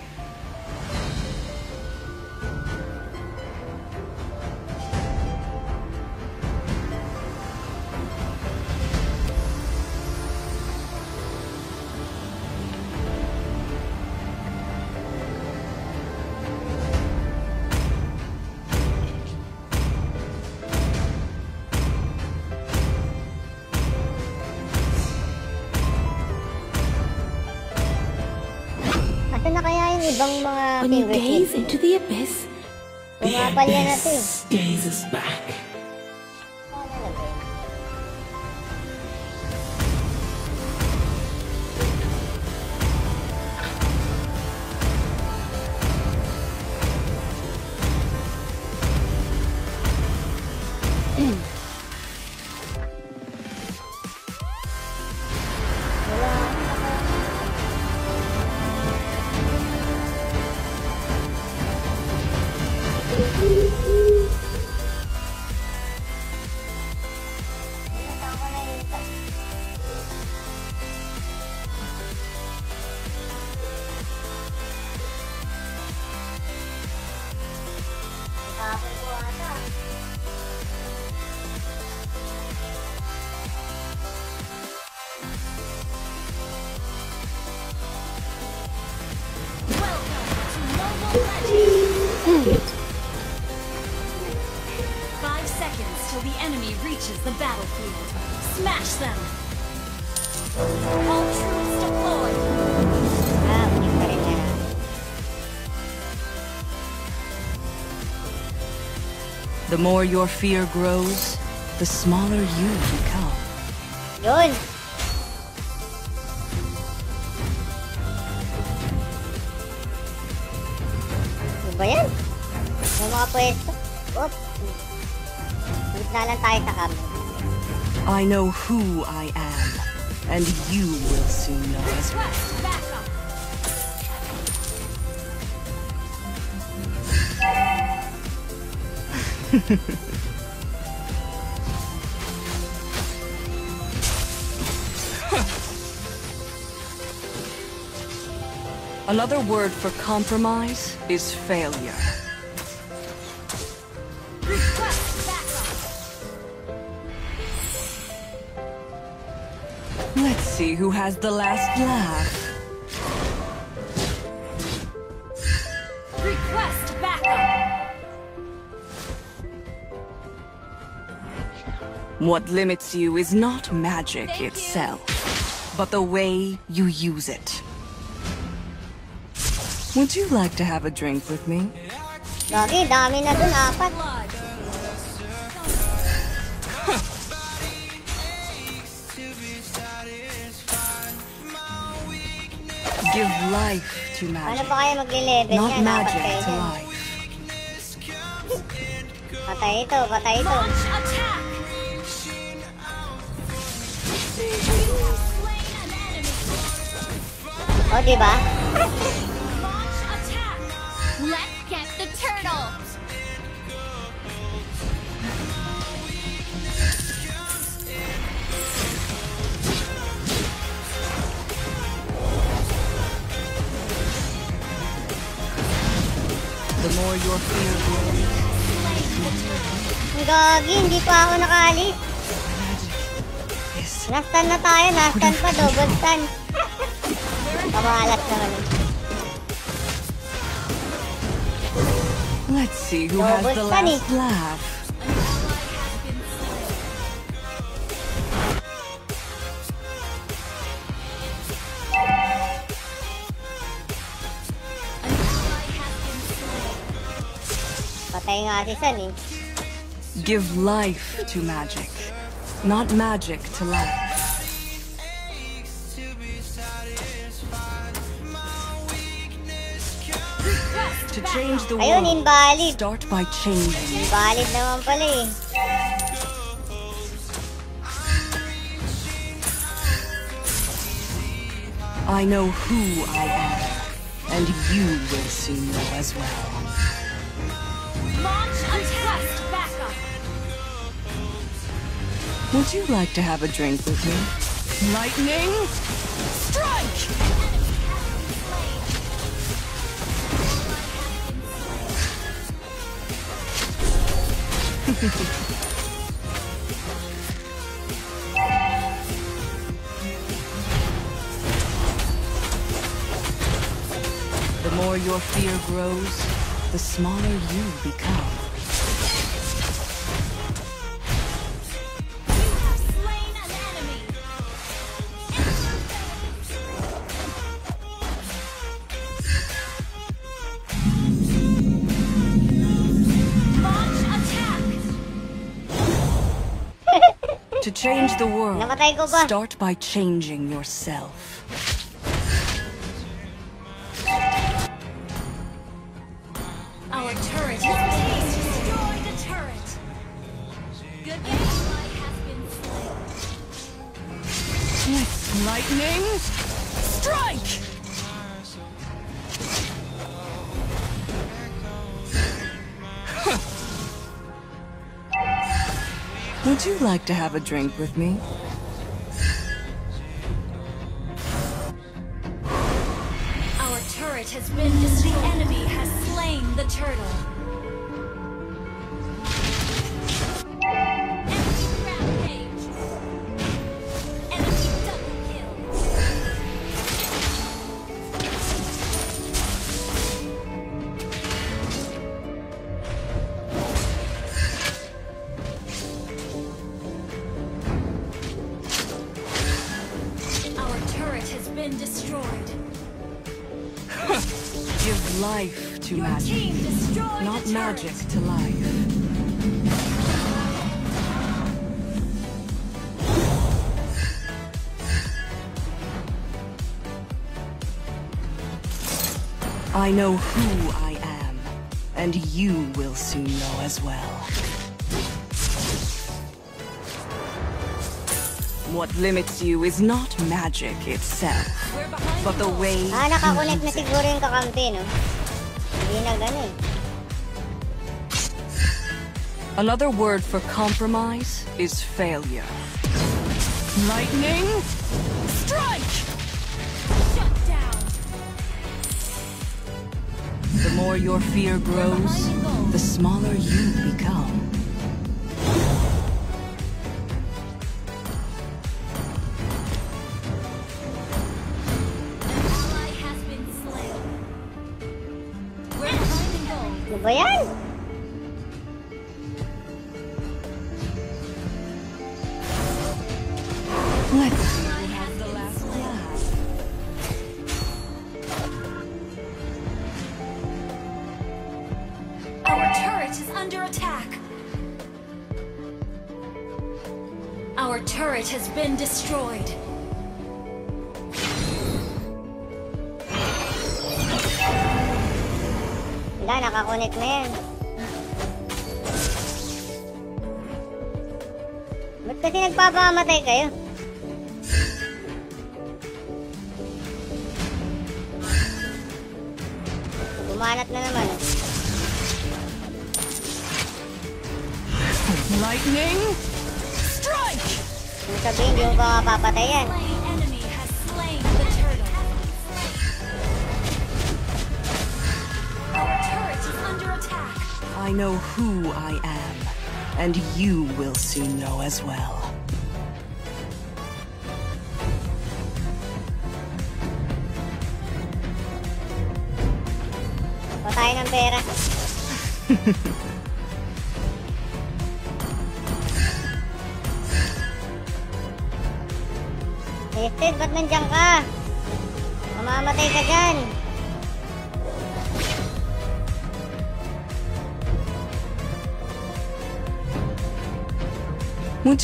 Eh. More your fear grows, the smaller you become. Yun! Ano ba yan? May mga pwesto. Oops. Gitna lang tayo sa camera. I know who I am, and you will soon know as well. Another word for compromise is failure. Let's see who has the last laugh. What limits you is not magic itself, but the way you use it. Would you like to have a drink with me? Gagi, dami na dun, ah, apat. Give life to Paano magic, pa kayo magle-level not ah, magic to life. Patay ito, patay ito. O, di ba? Let's get the turtle! The more your fear grows, Gagi, hindi pa ako nakaalis. Nastan na tayo, nastan pa, double stun. Kamalas naman. eh. let's see who has the Double stun eh. last laugh. Patay nga si San eh. Give life to magic, not magic to life. To change the Ayun, world, invalid. start by changing. Valid naman pala eh. I know who I am, and you will soon know as well. Launch attack! Backup! Would you like to have a drink with me? Lightning strike! The more your fear grows, the smaller you become. To change the world, Namatay ko ba? start by changing yourself. Our turret has been destroyed the turret! Good has been slain. Lightning Would you like to have a drink with me? To Your magic, team not magic to life. I know who I am, and you will soon know as well. What limits you is not magic itself, but the way Ah, you nakakonect na use it. siguro yung kakampi, no? Another word for compromise is failure. Lightning strike! Shut down. The more your fear grows, the smaller you become.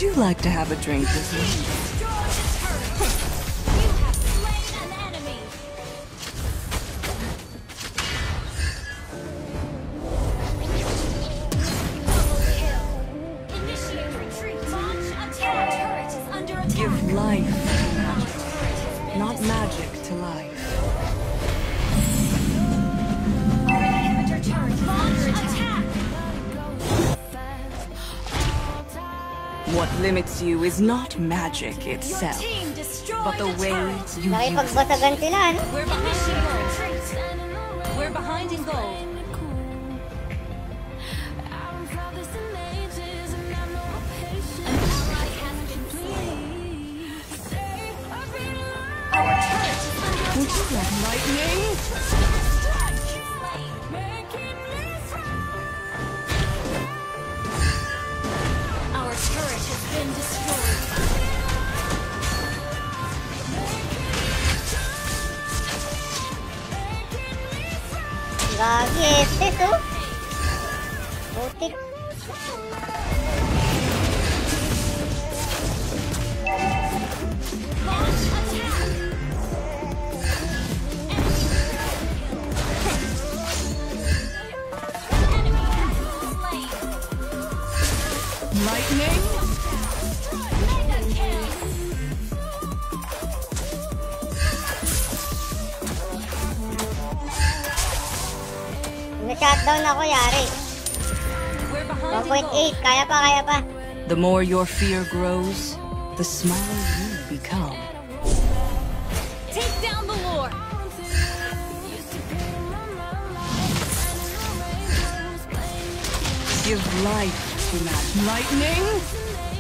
Would you like to have a drink with me? Magic itself, but the way you use it. Nakipagbasagan sila, ano? More your fear grows, the smaller you become. Take down the lord. Give life to magic. Lightning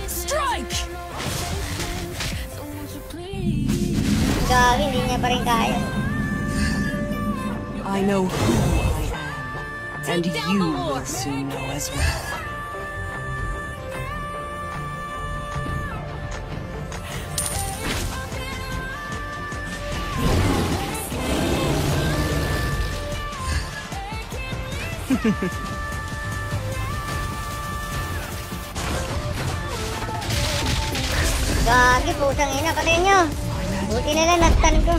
strike! Gagi, hindi niya pa rin kaya. I know who I am, and you will soon know as well. Gagi, pusang ina, patayin nyo. Buti na lang, nastan ko.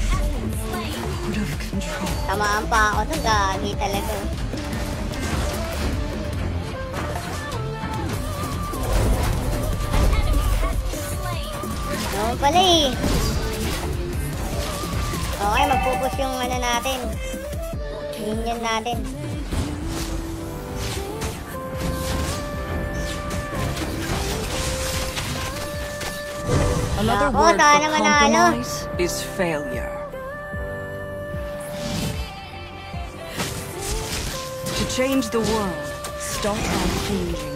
Tamaan pa ako to, gagi talaga. Naman pala eh. Okay, magpupus yung ano natin. Minion natin. Another word for compromise is failure. To change the world, start by changing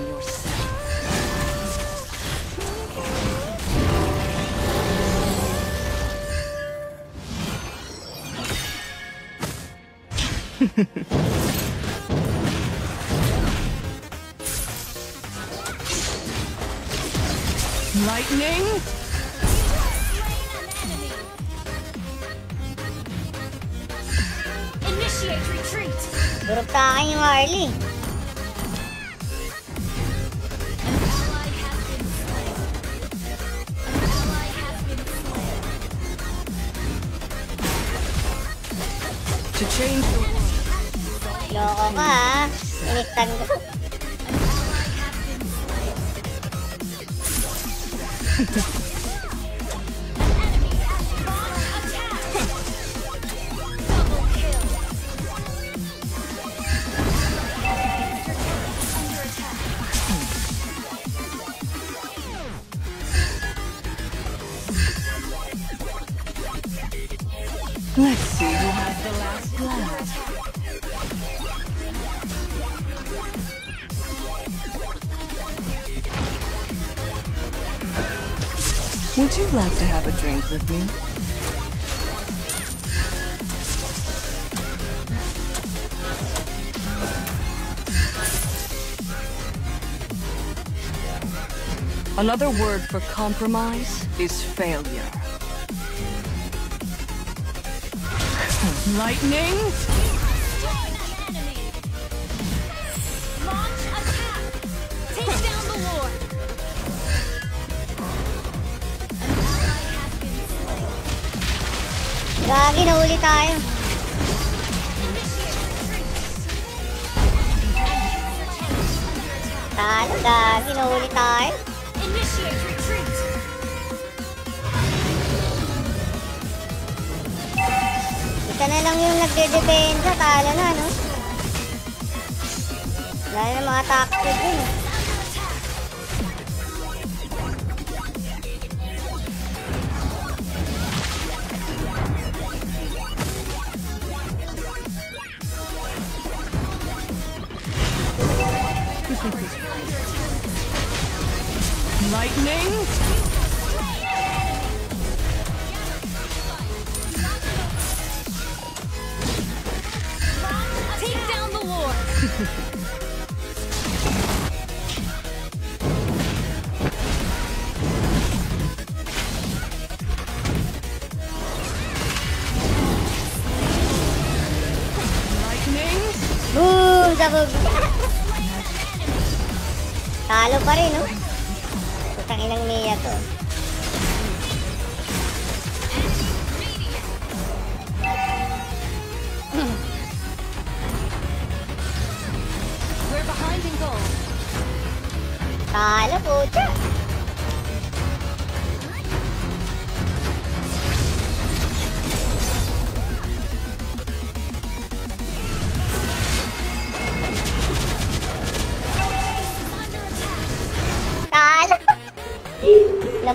have a drink with me? Another word for compromise is failure. Lightning? Nahuli tayo. Talo, gagi, nahuli tayo. Isa na lang yung nagde-depensa, talo na, no? Na mga tactics dun. eh. Lightning?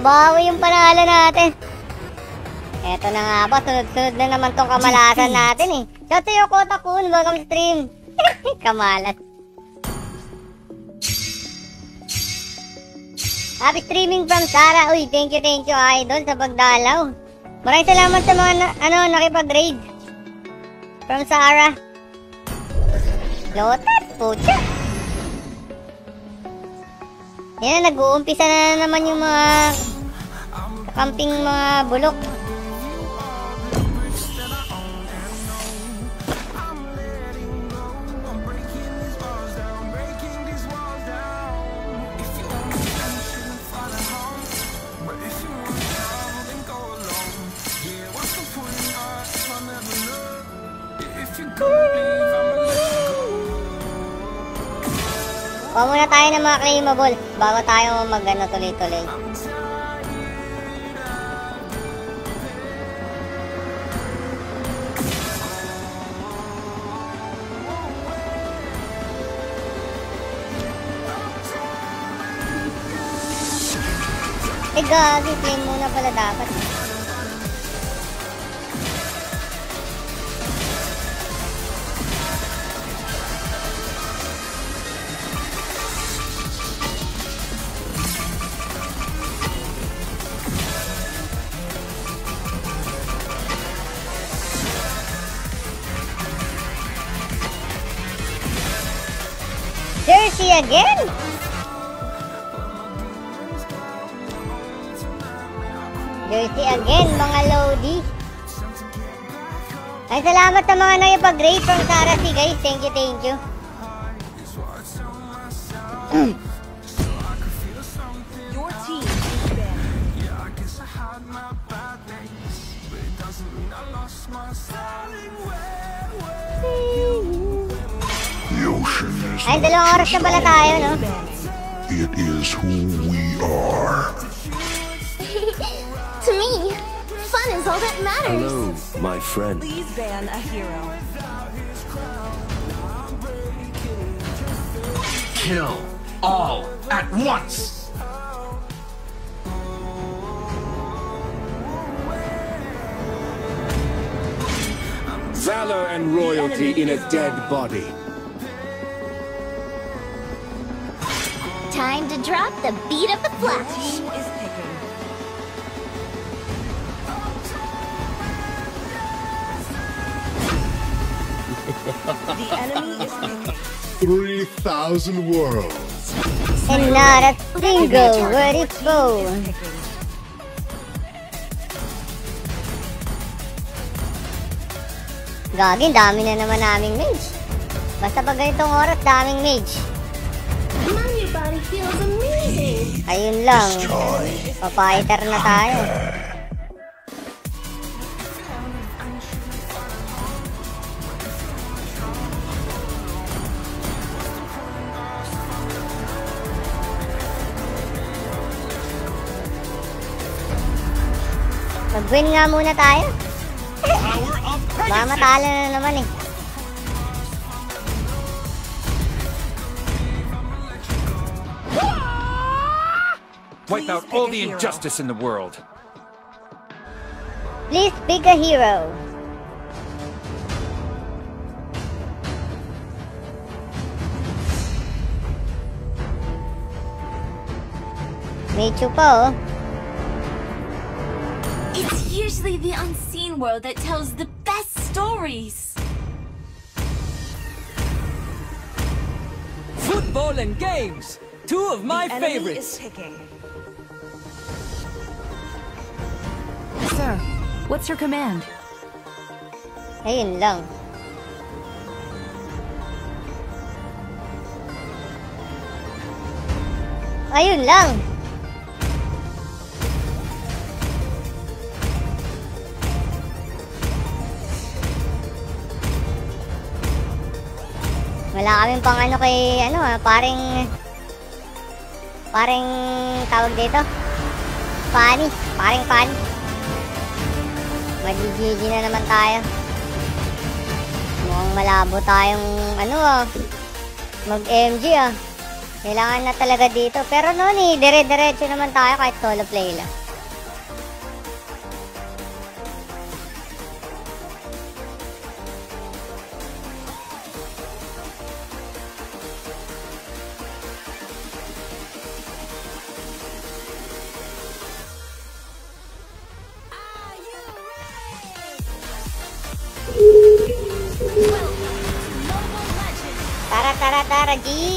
Nabawi yung panalo natin. Eto na nga ba, sunod-sunod na naman tong kamalasan natin eh. Shout to Yokota Kun, welcome stream. Kamalas. Happy streaming from Sarah. Uy, thank you, thank you, idol, sa pagdalaw. Maraming salamat sa mga, na, ano, nakipag-raid. From Sarah. Lotat, pucha. Yan na, nag-uumpisa na naman yung mga kakamping mga bulok. Kuha muna tayo ng mga claimable bago tayo mag ano, tuloy-tuloy. Eh, gagi. Claim muna pala dapat. Sa mga nakipag-rate from Sarah C, guys. Thank you, thank you. Your team is banned. Yeah, I guess I hide my bad days, but it doesn't mean The ocean is Ay, not dalawang oras na pala tayo, no? My friend. Please ban a hero. Kill all at once! Valor and royalty in a dead body. Time to drop the beat of the flash. Enemy is picking. 3,000 worlds. And not a single word is spoken. Gagi, dami na naman naming mage. Basta pag ganitong oras, daming mage. My body feels amazing. Ayun lang. Papayter na tayo. Mag-win nga muna tayo. Baka matalo na naman eh. Wipe out all the injustice in the world. Please pick a hero. Medyo pa oh. It's usually the unseen world that tells the best stories. Football and games. Two of my the enemy favorites. is picking. Sir, what's your command? Ayun lang. Ayun lang. Wala kaming pang ano kay ano ah, paring paring tawag dito. Funny, paring funny. Magigigi na naman tayo. Mukhang malabo tayong ano ah. Mag-MG ah. Kailangan na talaga dito. Pero noon eh, dire-diretso naman tayo kahit solo play lang. Tara, tara,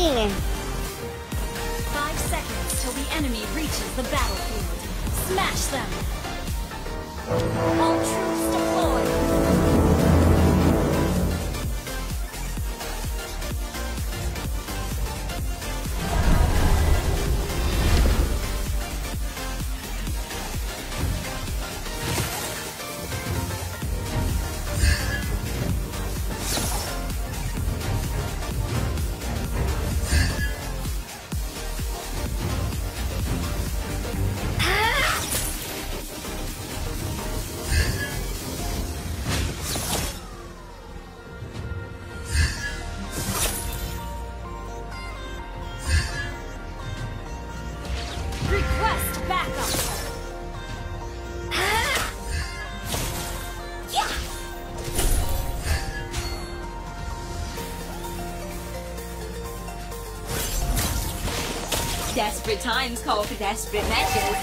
Desperate times call for desperate measures.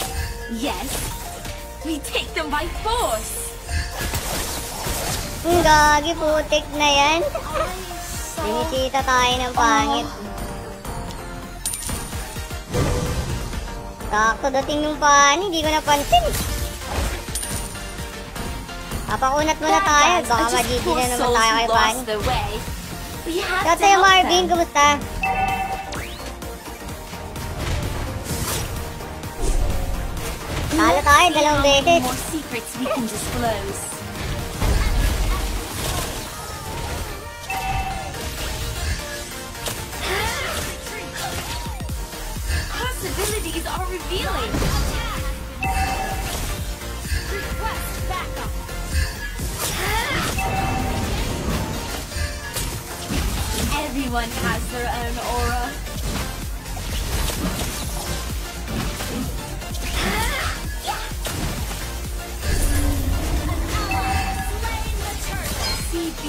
Yes, we take them by force. Ang gagi, putik na yan. Binisita tayo ng pangit. Sakto dating nung pani, hindi ko napansin. Papakunat muna tayo, baka magigi na naman tayo kay pani. Sorry, Bill More secrets we can disclose. Possibilities are revealing. Everyone has their own aura.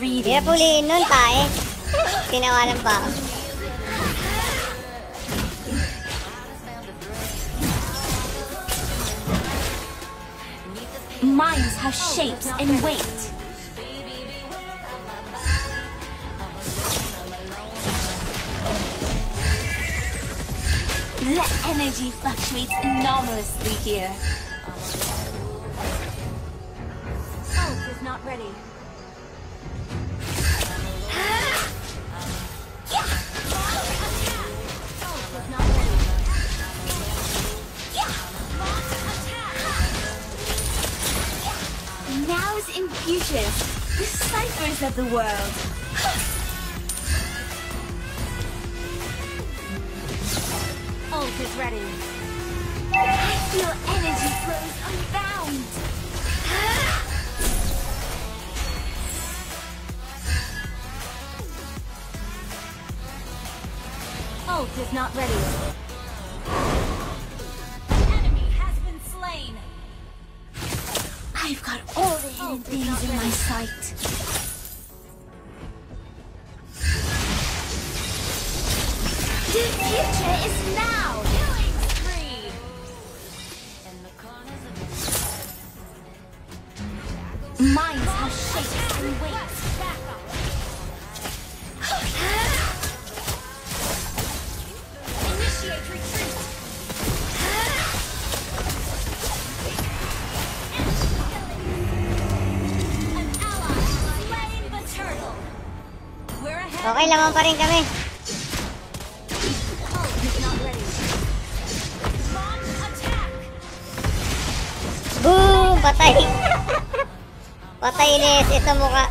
readings. Hirapuliin nun, tae. Tinawanan pa. Minds have shapes and weight. The energy fluctuates enormously here. the world. naman pa rin kami. Boom! Patay! patay, Les. Ito mukha.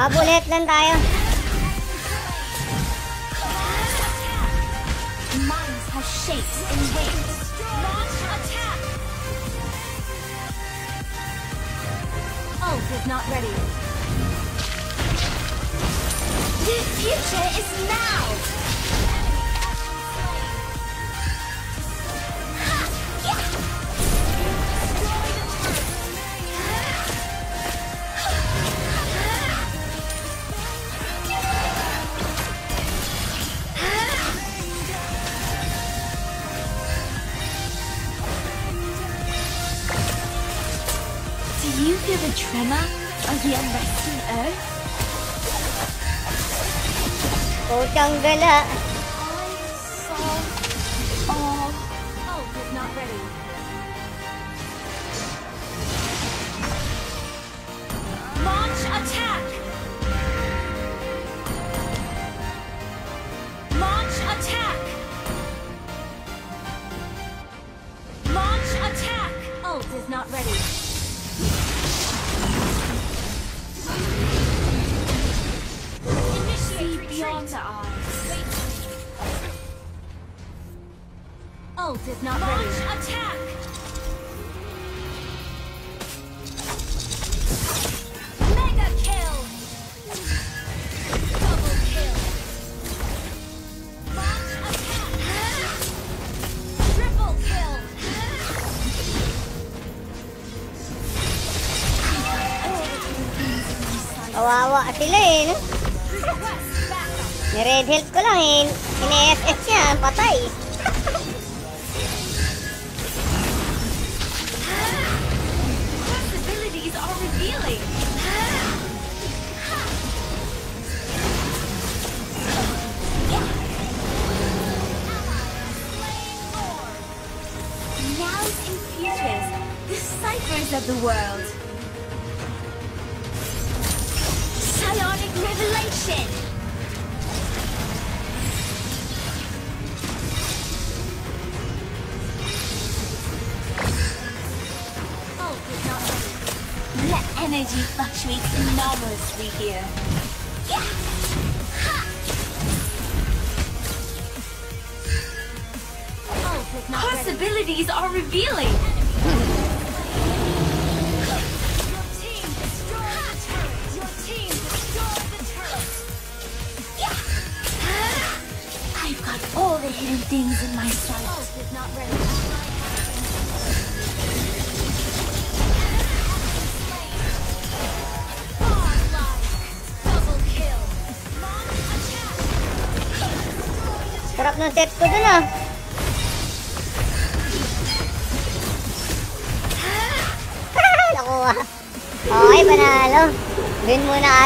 Pabulet lang tayo. the tremor of the unresting earth? Utang gala.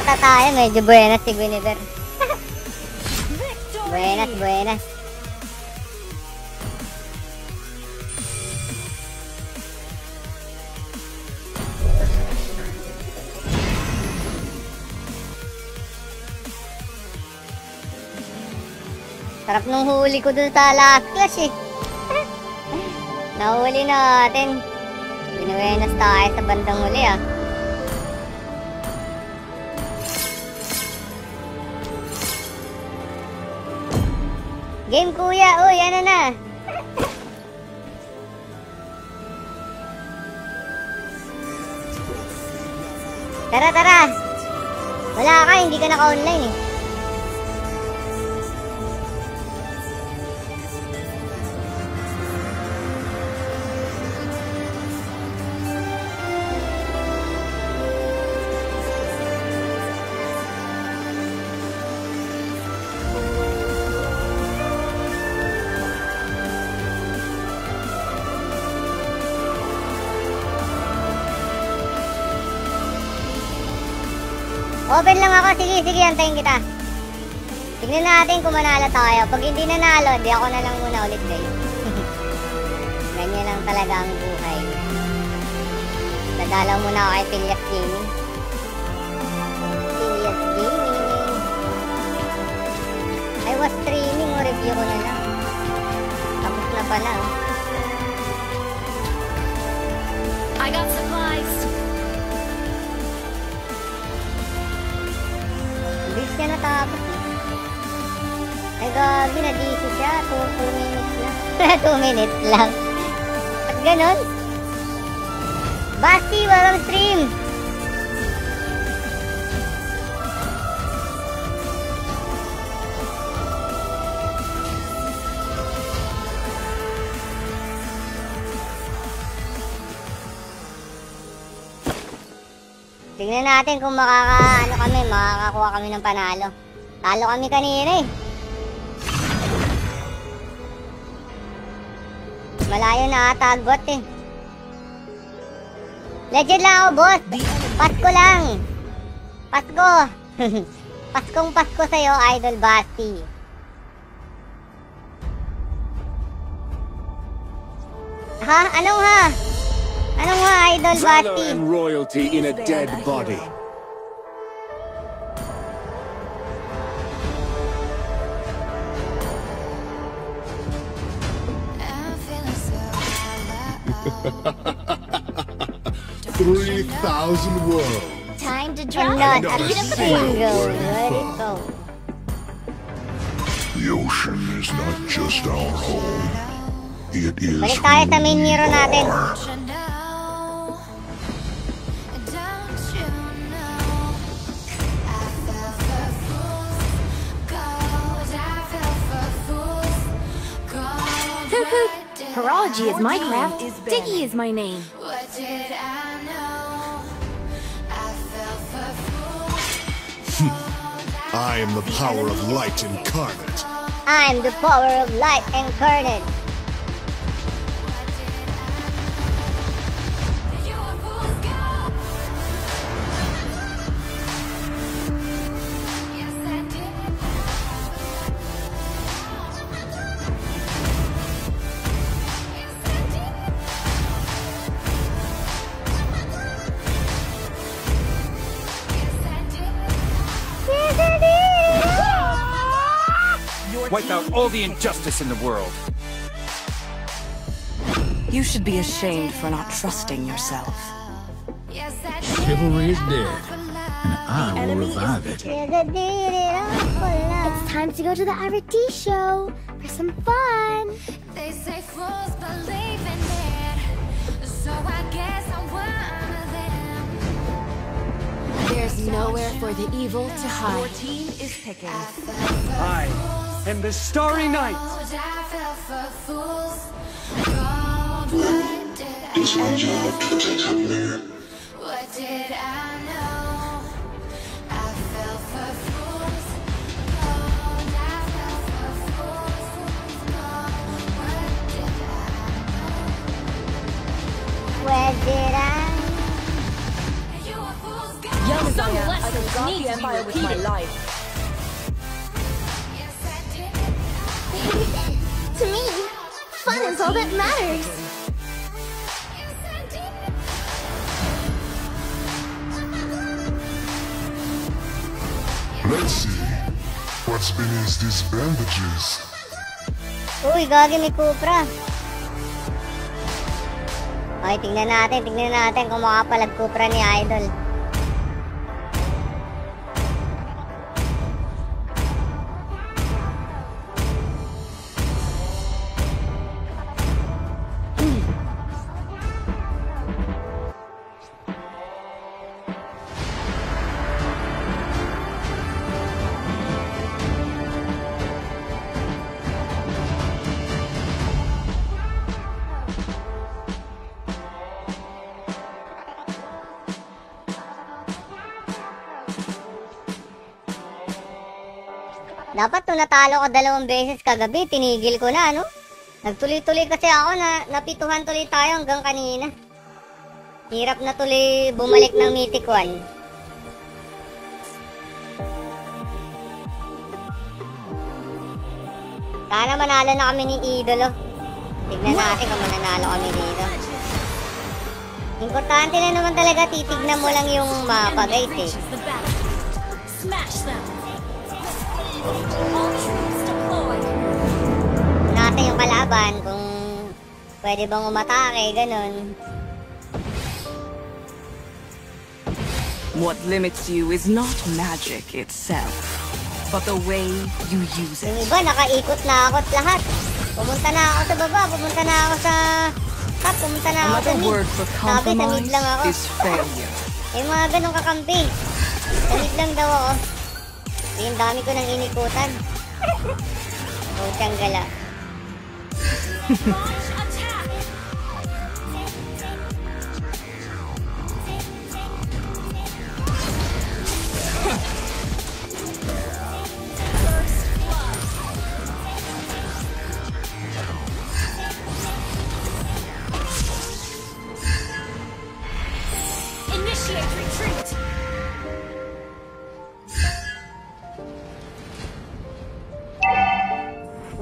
ata tayo. Medyo buenas si Guinevere. buenas, buenas. Sarap nung huli ko dun sa last clash eh. Nahuli natin. Binuenas tayo sa bandang huli ah. Game kuya, uy, ano na? Tara, tara. Wala ka, hindi ka naka-online eh. Sige, antayin kita. Tignan natin kung manalo tayo. Pag hindi nanalo, di ako na lang muna ulit guys. Ganyan lang talaga ang buhay. Dadalaw muna ako kay Pilias Gaming. Pilias Gaming. I was streaming o review ko na lang. Tapos na pala. oh. Siya natapos eh. Ay gagi, na-DC siya. 2 minutes lang. 2 minutes lang. Ba't ganon? Basti, walang stream! Tingnan natin kung makaka, ano kami, makakakuha kami ng panalo. Talo kami kanina eh. Malayo na ata agot eh. Legend lang ako, boss. Pasko lang. Pasko. Paskong Pasko sa'yo, Idol Basti. Ha? Anong ha? Anong ha, Idol Valor Basti? and royalty in a dead body. Thousand worlds. Time to I'm drop not a beat the single. band. Let it go. The ocean is not just our home. It is Balik tayo sa main who we hero natin. are. Hoot hoot! Horology is my craft. Diggy is my name. I am the power of light incarnate. I'm the power of light incarnate. All the injustice in the world. You should be ashamed for not trusting yourself. Chivalry is dead, and I will revive it. It's time to go to the RT show for some fun. They say fools believe in it, so I guess I'm one of them. There's nowhere for the evil to hide. Your team is picking. I am the Starry Night. I fell for fools. Cold, what did I It's my job to protect her man. What did I know? I fell for fools. Cold, I fell for fools. Cold, what did Where did I? Young as I am, I can guard fun is all that matters. Let's see. What's beneath these bandages? Uy, gagi may Cupra. Okay, tingnan natin, tingnan natin kung makapalag Cupra ni Idol. Nung natalo ko dalawang beses kagabi, tinigil ko na, ano? Nagtuloy-tuloy kasi ako na napituhan tuloy tayo hanggang kanina. Hirap na tuloy bumalik ng Mythic 1. Sana manalo na kami ni Idolo. Tignan natin kung mananalo kami dito. Importante na naman talaga titignan mo lang yung mapa guys eh. Smash them. Nasa yung kalaban kung pwede bang umatake, ganun. What limits you is not magic itself, but the way you use Yung it. iba, nakaikot na ako at lahat. Pumunta na ako sa baba, pumunta na ako sa top, pumunta na ako sa mid. Sabi, sa mid lang ako. is failure. Yung mga ganong kakampi. Sa mid lang daw ako. Yung dami ko nang inikutan. Putyang gala.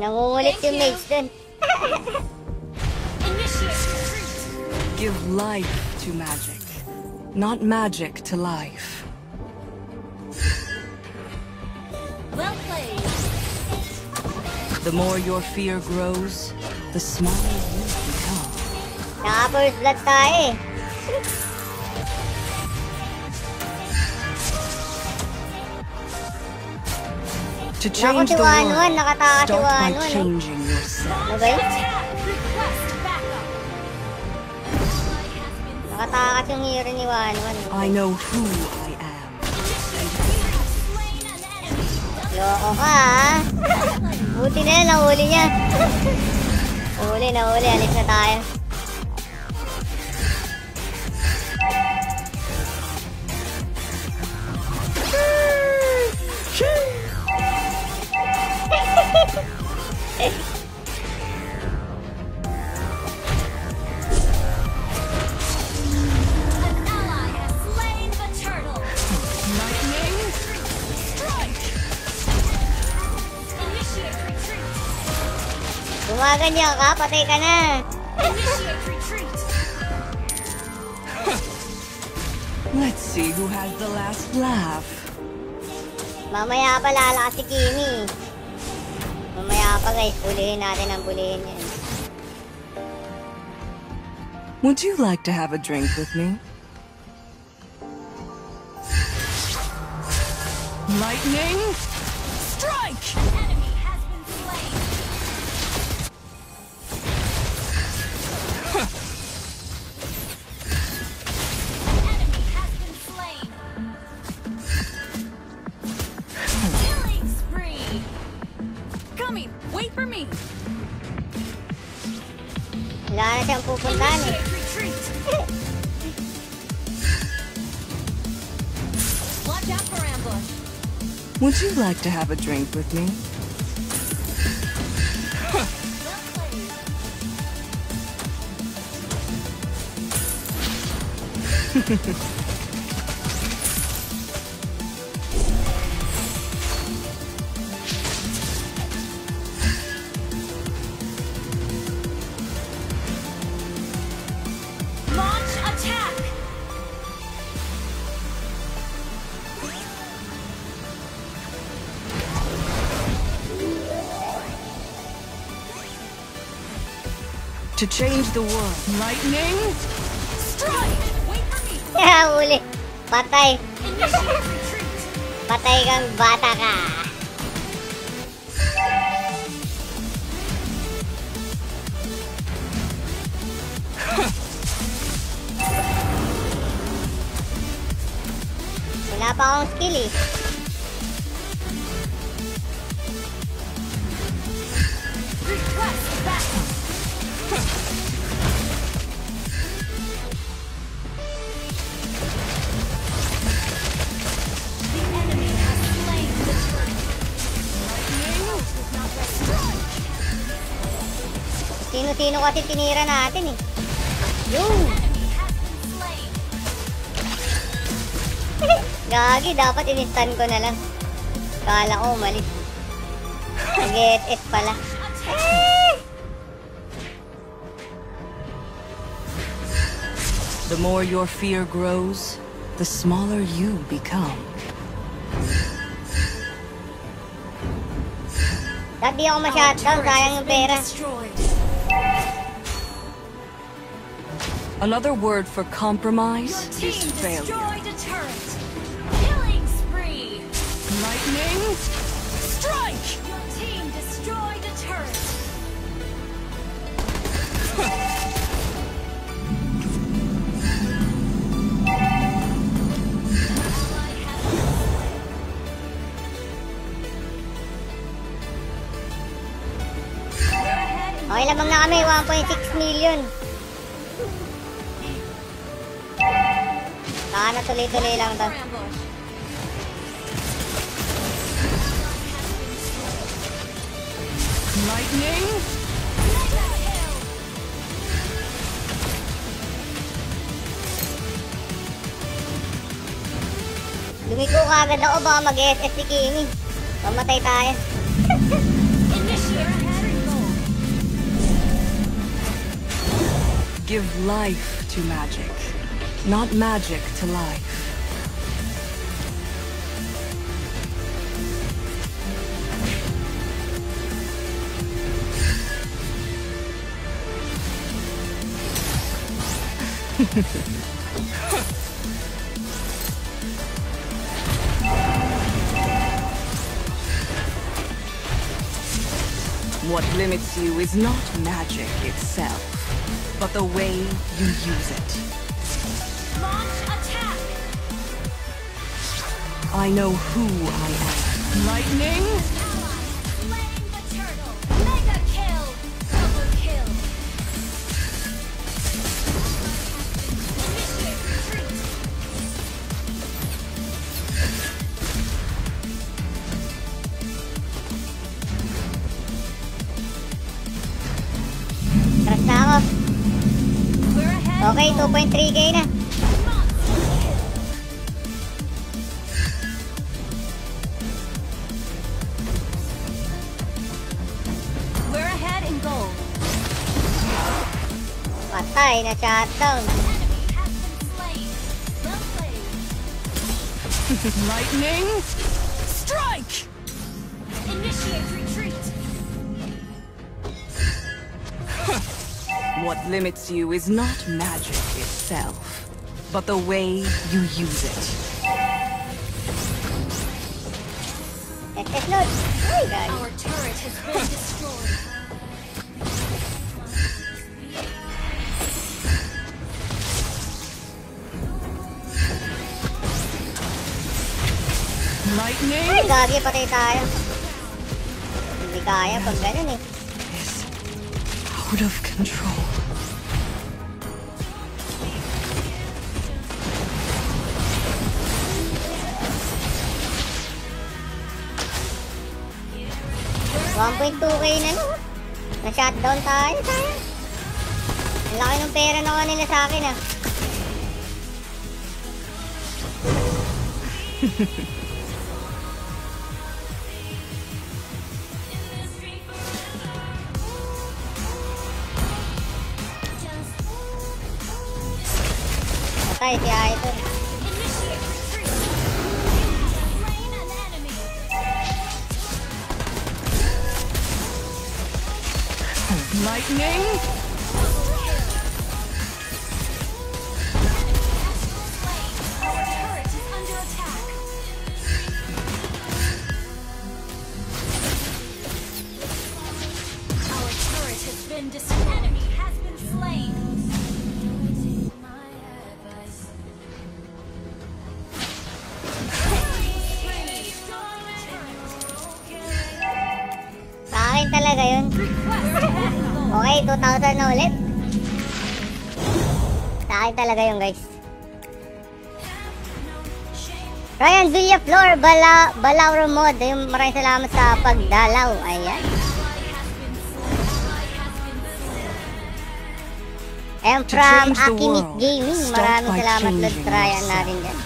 Nangungulit yung mage dun. Initiate retreat. Give life to magic, not magic to life. Well played. The more your fear grows, the smaller you become. Naka-first blood tayo eh. To change the world, start by eh. changing yourself. Ano yun? Backup. Nakatakas yung hero ni Wanwan. I know who I am. Loko ka ah. Buti na lang, nahuli niya. Nahuli, nahuli. Alis na tayo. An Gumaganyan ka, patay ka na. Let's see who has the last laugh. Mamaya pa lalakas si Kimi. Mamaya pa guys, bulihin natin ang bulihin. Would you like to have a drink with me? Lightning strike! For me! Wala na siyang pupuntahan eh. Watch out for ambush. Would you like to have a drink with me? Launch To change the world. Lightning! Strike! Wait for me! Yeah, uli. Patay. Patay kang bata ka. Wala pa akong skill eh. Kasi tinira natin eh. Yung! Gagi, dapat inistan ko na lang. Kala ko umalis. Nag-SS pala. The more your fear grows, the smaller you become. Di ako ma-shutdown, sayang yung pera. Another word for compromise Your is failure. destroyed a turret. Killing spree. Lightning! Strike! Your team destroyed a turret. Okay, lamang na kami. 1.6 million. Sana tuloy-tuloy lang to. Lightning! Lumiko ka agad ako. Baka mag-SS si Kimi. Mamatay tayo. Give life to magic, not magic to life. What limits you is not magic itself, but the way you use it. I know who I am. Lightning! Slain the turtle. Patay na shutdown. Slain. Well played. Lightning! Strike! Initiate retreat. What limits you is not magic itself, but the way you use it. SS load. Ay. Our turret has been gagi, patay tayo. Hindi kaya pag ganun eh. Out of control. One point two K na no. Na-shutdown tayo, tayo. Ang laki ng pera na kanila sa akin ah. Patay Bala, Balauro Mod. Yung maraming salamat sa pagdalaw. Ayan. And from Akimit Gaming, maraming salamat. Let's changing try yourself. natin dyan.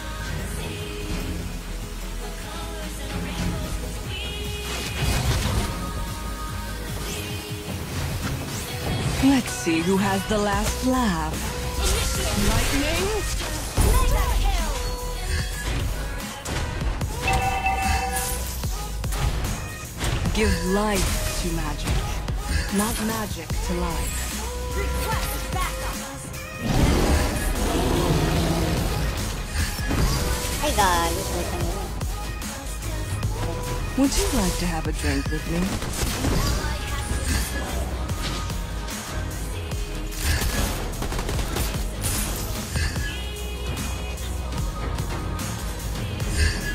Let's see who has the last laugh. Lightning? Give life to magic, not magic to life. Putang ina. Would you like to have a drink with me?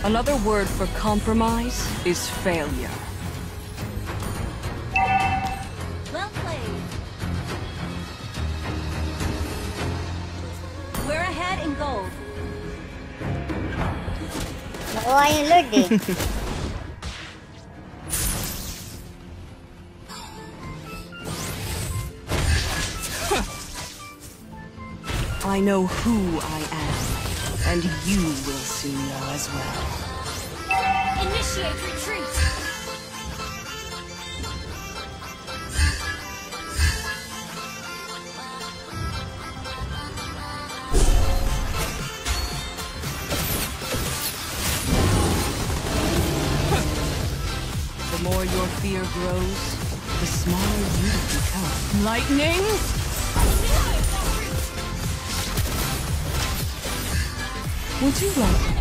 Another word for compromise is failure. Nakuha yung Lord. I know who I am, and you will soon know as well. Initiate retreat. Grows, the smaller you become. Lightning? Would you like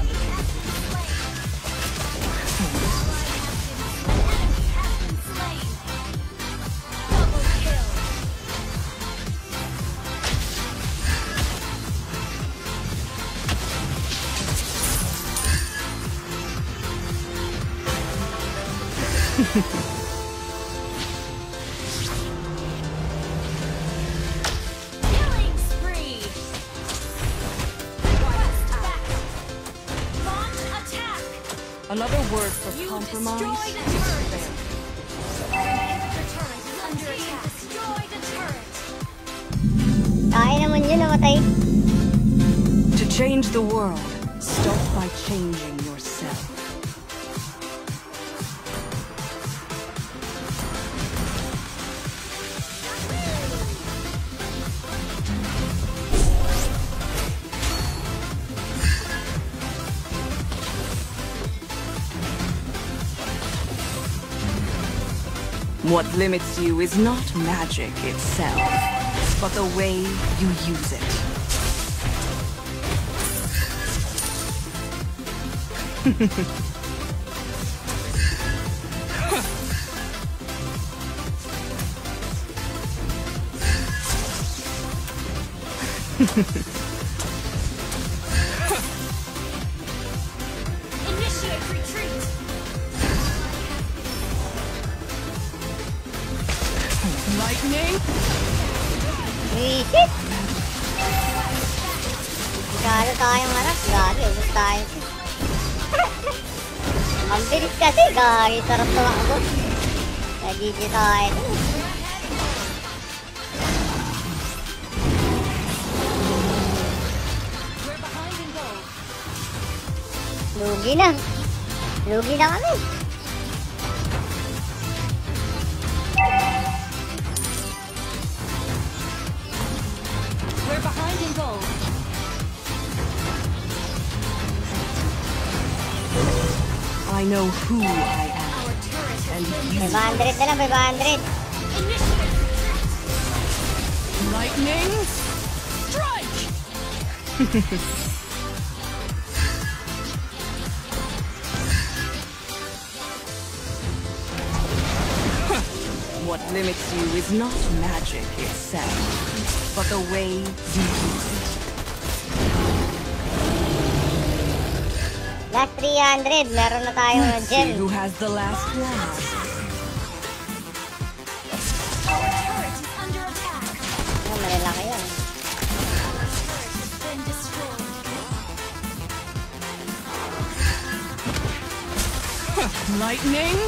limits you is not magic itself, but the way you use it. Nagigi tayo. We're behind in gold. Lugi na. Lugi na 500 na lang, 500. Initiate retreat. Lightning? Strike. What limits you is not magic itself, but the way you use it. Last 300. Meron na tayong Let's gem. who has the last laugh. Lightning?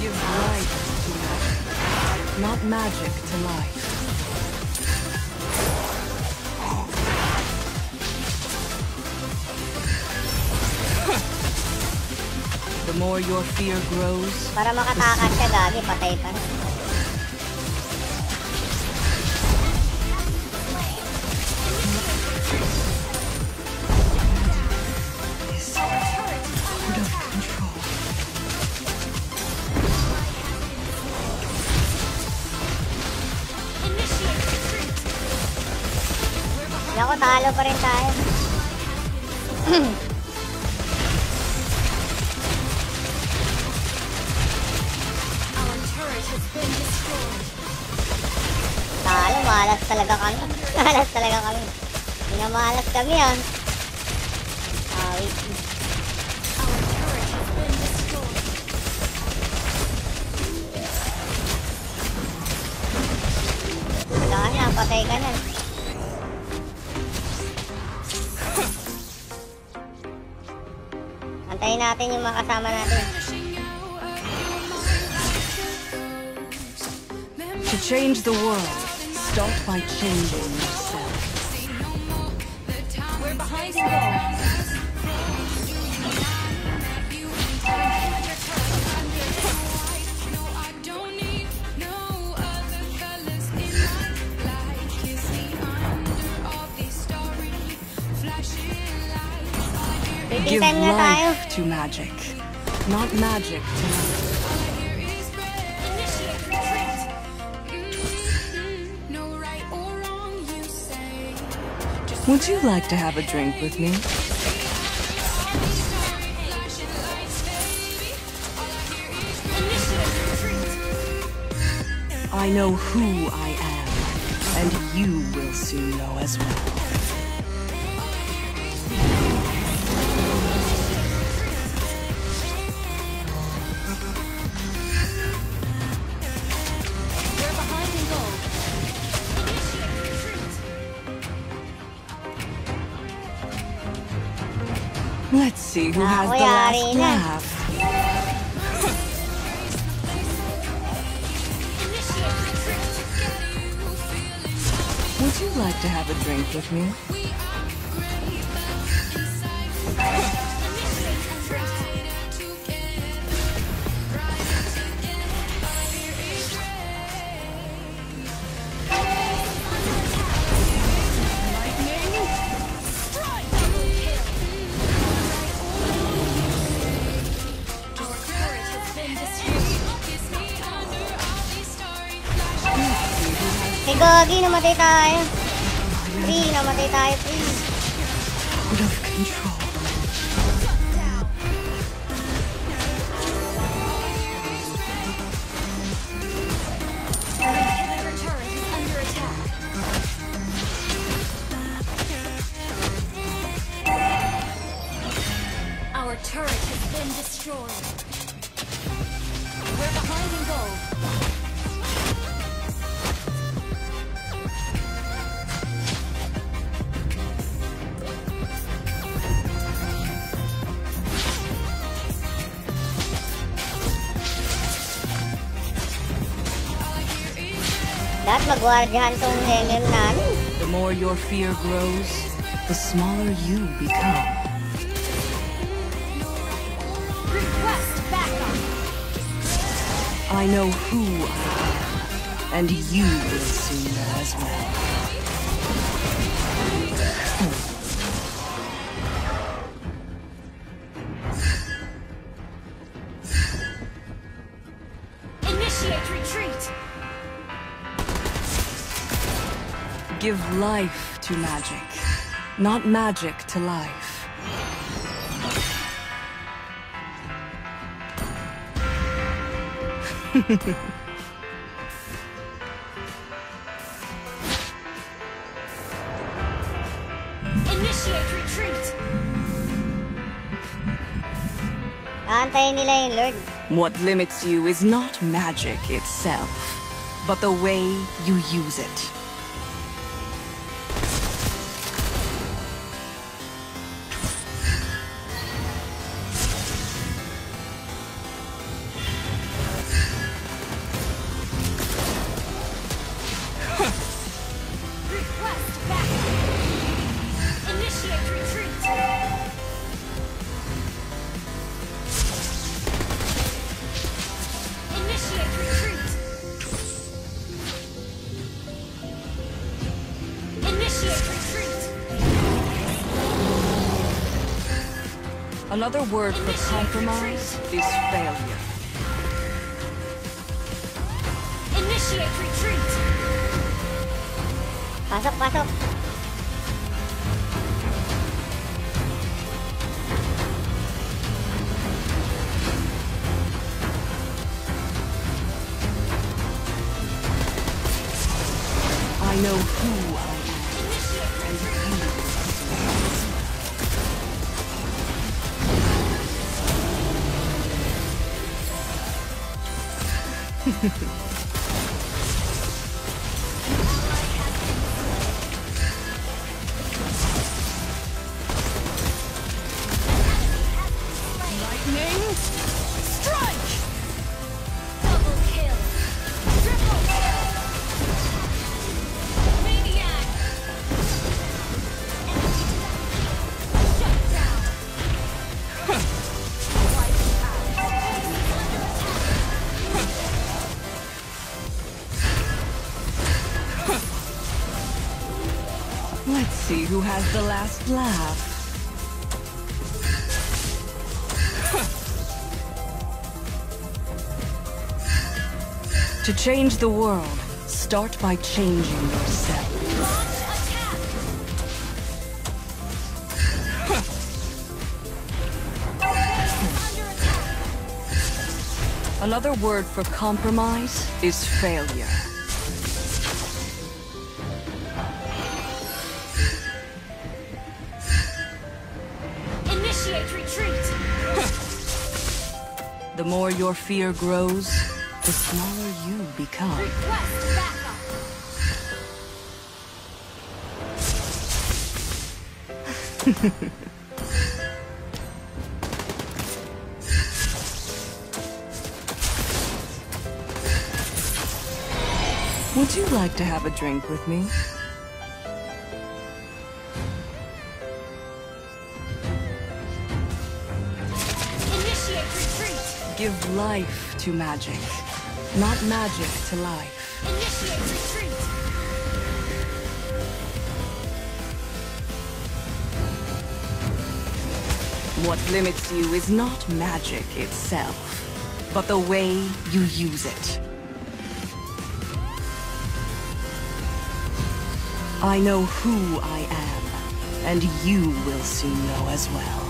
Give life to magic, not magic to life. The more your fear grows, Para makatakas siya, patay ka talo pa rin tayo. Talo, malas talaga kami. Malas talaga kami. Pinamalas kami. Ah, natin yung mga kasama natin. to change the world, start by changing yourself. Magic, not magic. Would you like to have a drink with me? I know who I am, and you will soon know as well. See who has the last laugh. Would you like to have a drink with me? Namatay The more your fear grows, the smaller you become. Request backup. I know who I am, and you will soon as well. Life to magic, not magic to life. Initiate retreat. Aantayin nila yung Lord. What limits you is not magic itself, but the way you use it. Another word for compromise is failure. Has the last laugh. To change the world, start by changing yourself. Another word for compromise is failure. Your fear grows, the smaller you become. Would you like to have a drink with me? Life to magic, not magic to life. Initiate retreat. What limits you is not magic itself, but the way you use it. I know who I am, and you will soon know as well.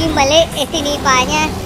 naging mali? Eh, sinipa niya.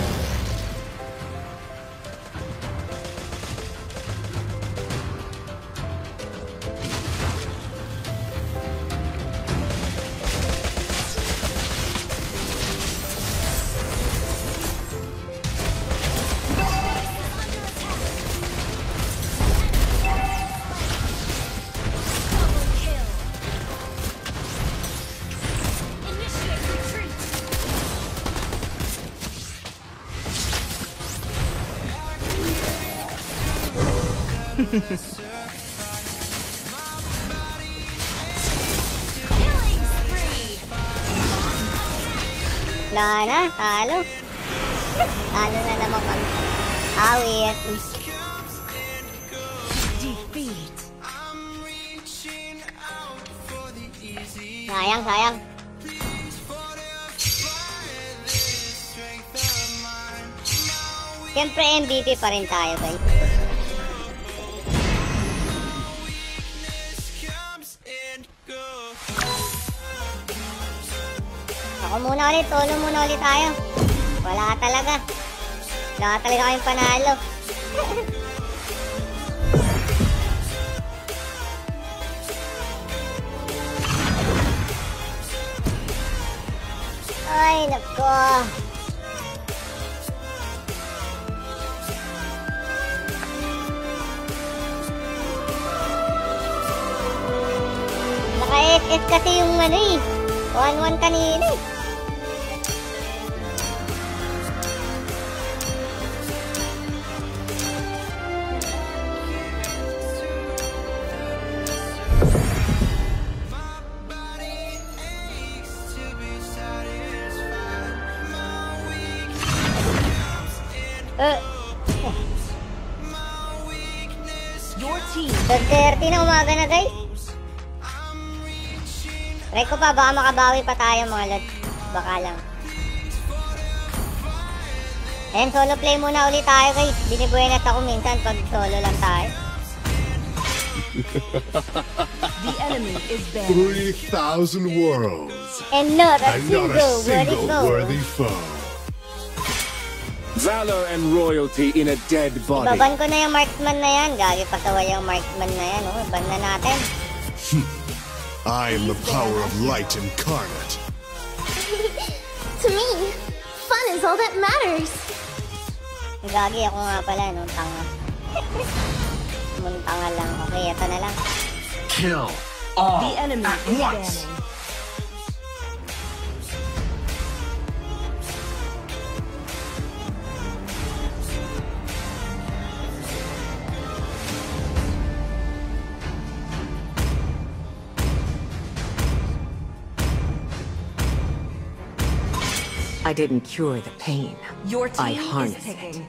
Rin tayo guys. Ako muna ulit, solo muna ulit tayo. Wala talaga. Wala talaga kayong panalo. Ay, nako. 1-1 kanina pa, baka makabawi pa tayo mga lods. Baka lang. Ayan, solo play muna ulit tayo guys. Binibuenas ako minsan pag solo lang tayo. The enemy is banned. 3,000 worlds. And not a And not single, a worthy single foe. worthy foe. Valor and royalty in a dead body. Baban ko na yung marksman na yan. Gagi pasawa yung marksman na yan. Oh, ban na natin. I am the power of light incarnate. to me, fun is all that matters. Gagi ako nga pala, no? Tanga. Muntanga lang. Okay, ito na lang. Kill all The enemy at is once. Didn't cure the pain. Your team I is harnessed it.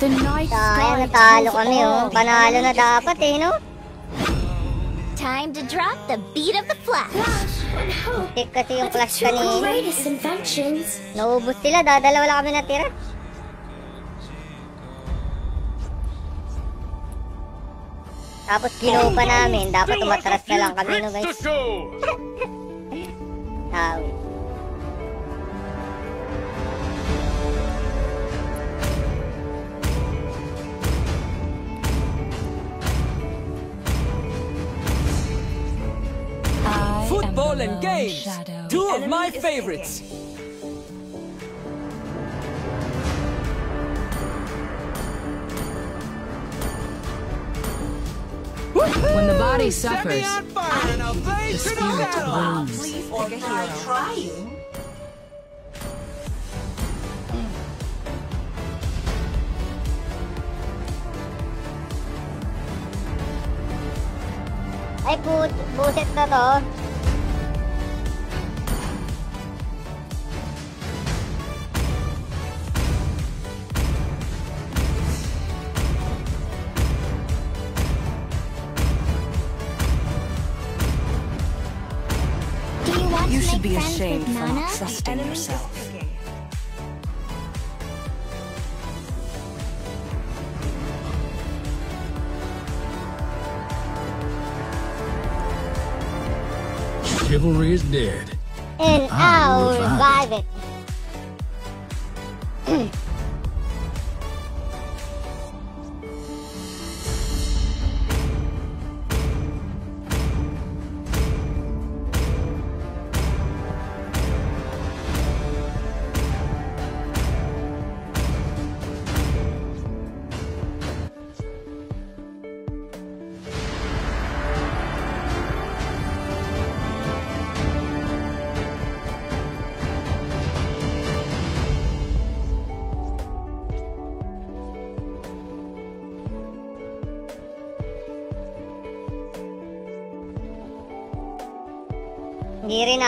The night Sayang, sky natalo tells kami, oh. all. Panalo na dapat, eh, no? Time to drop the beat of the flash. Tik kasi yung flash Two kanina. greatest inventions. Naubos sila, dadalawa lang kami natira. Tapos ginawa pa namin, dapat umatras na lang kami, no guys? Tawi. Football and games. Two of my favorites. When the body suffers, the spirit groans. Oh, please pick a hero. Ay, put, buset na to. You to should make be friends ashamed with for Nana? not trusting yourself. Chivalry is dead. And I I'll will revive revive it.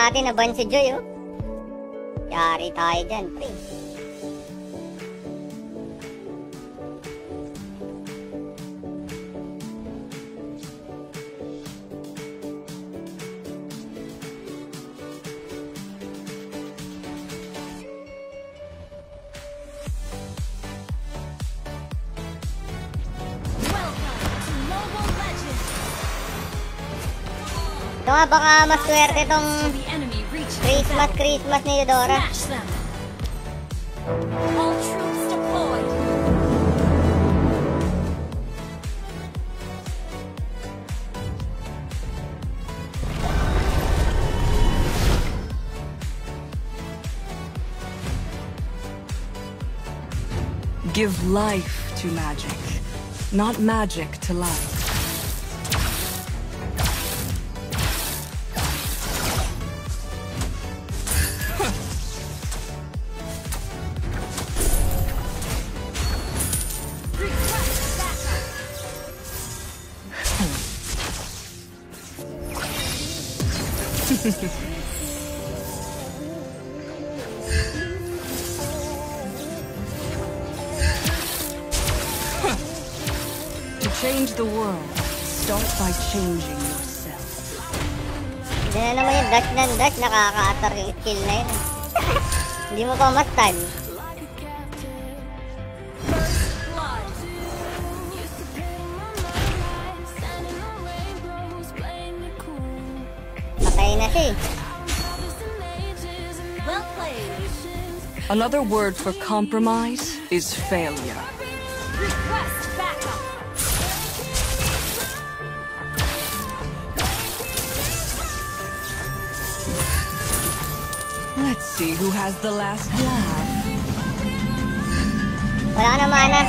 Natin naban si Joy, oh. Yari tayo dyan, pre. Ito nga, baka maswerte tong Christmas, battle. Christmas ni Eudora. Smash them! All troops deployed! Give life to magic, not magic to life. The world, start by changing yourself. Hindi na naman yung dash ng dash, nakaka-atar yung skill na yun. Hindi mo pa ma-stun. Patay na siya eh. Another word for compromise is failure. See who has the last laugh. Wala ka na mana.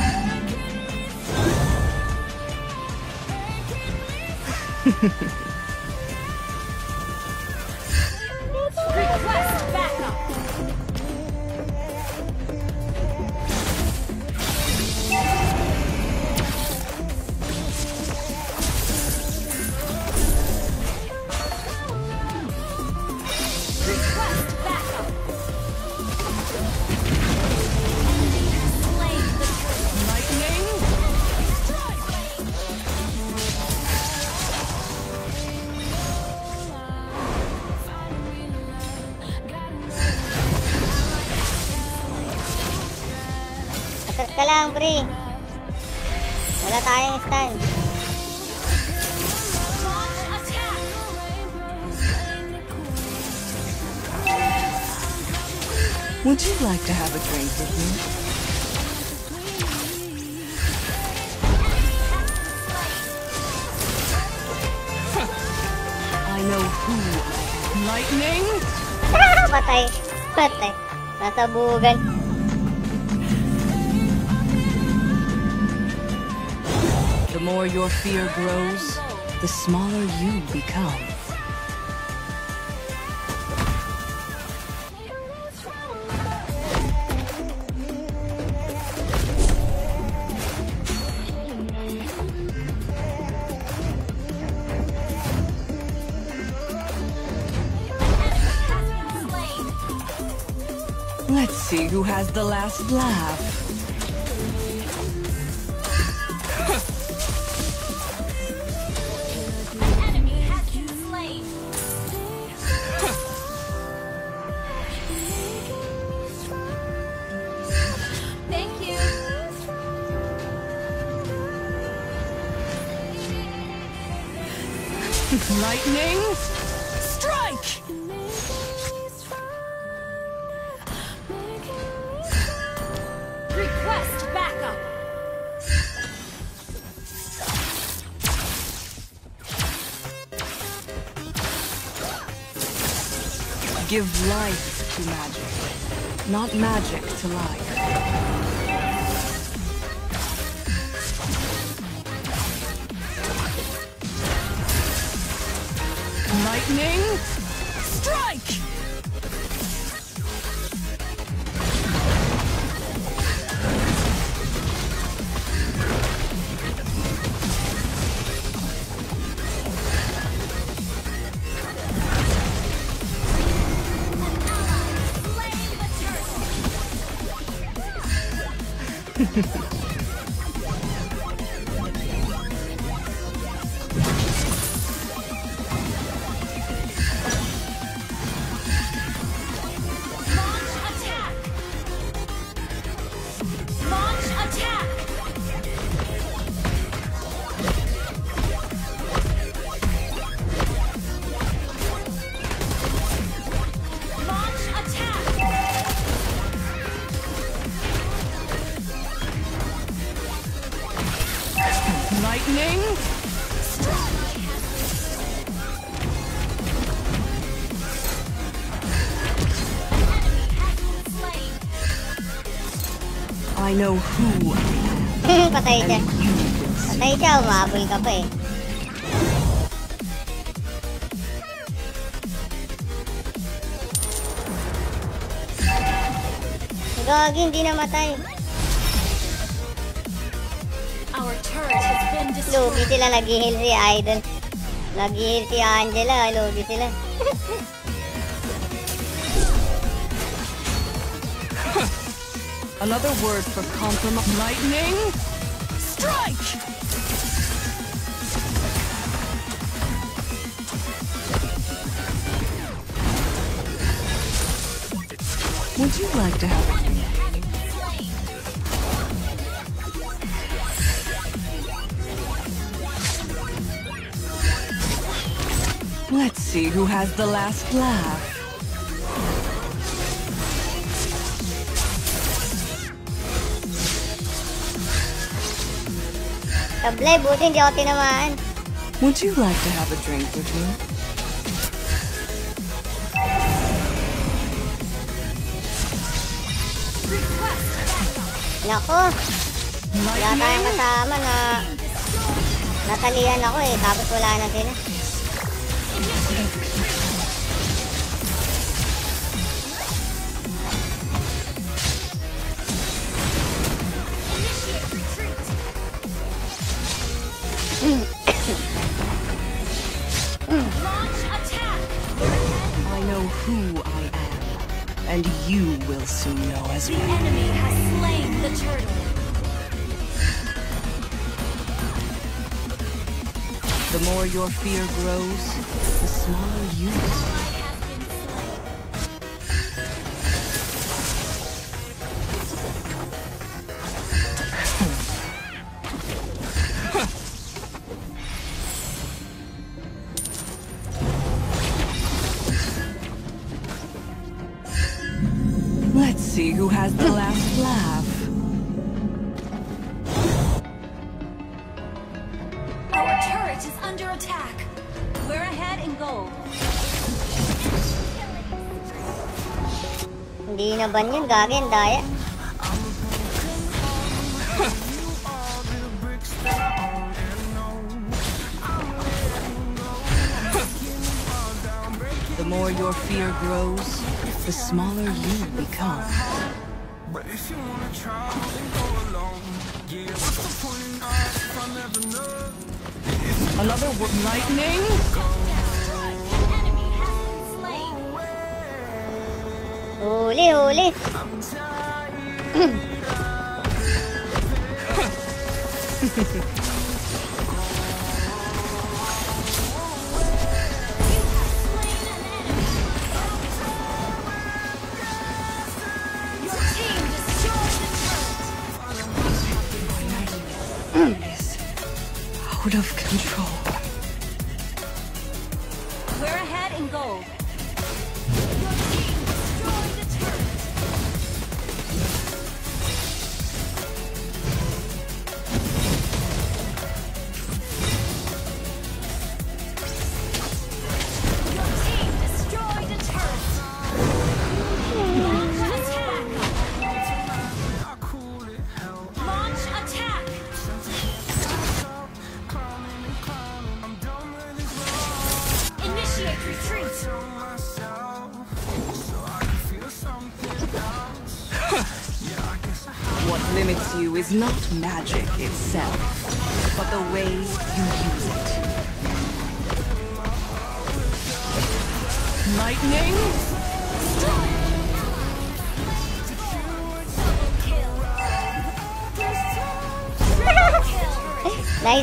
Request fear grows, the smaller you become. Let's see who has the last laugh. To life. Patay siya. Patay siya, umabol ka pa eh. Gagi, hindi namatay. Our turret Lugi sila, nag-heal si Idol. Nag-heal si Angela, lugi sila. Another word for compromise. Lightning! Strike! Would you like to have Let's see who has the last laugh. Sablay, buti hindi ako tinamaan. Would you like to have a drink with me? Nako, wala tayong kasama na natalian ako eh, tapos wala na sila. The enemy has slain the turtle. The more your fear grows, the smaller you Gagi, ang daya. The more your fear grows, the smaller you become. But if you wanna try, then go alone. Yeah, what's the point in us if I never know? Another lightning? Huli, huli. Your team destroyed the Is out of control.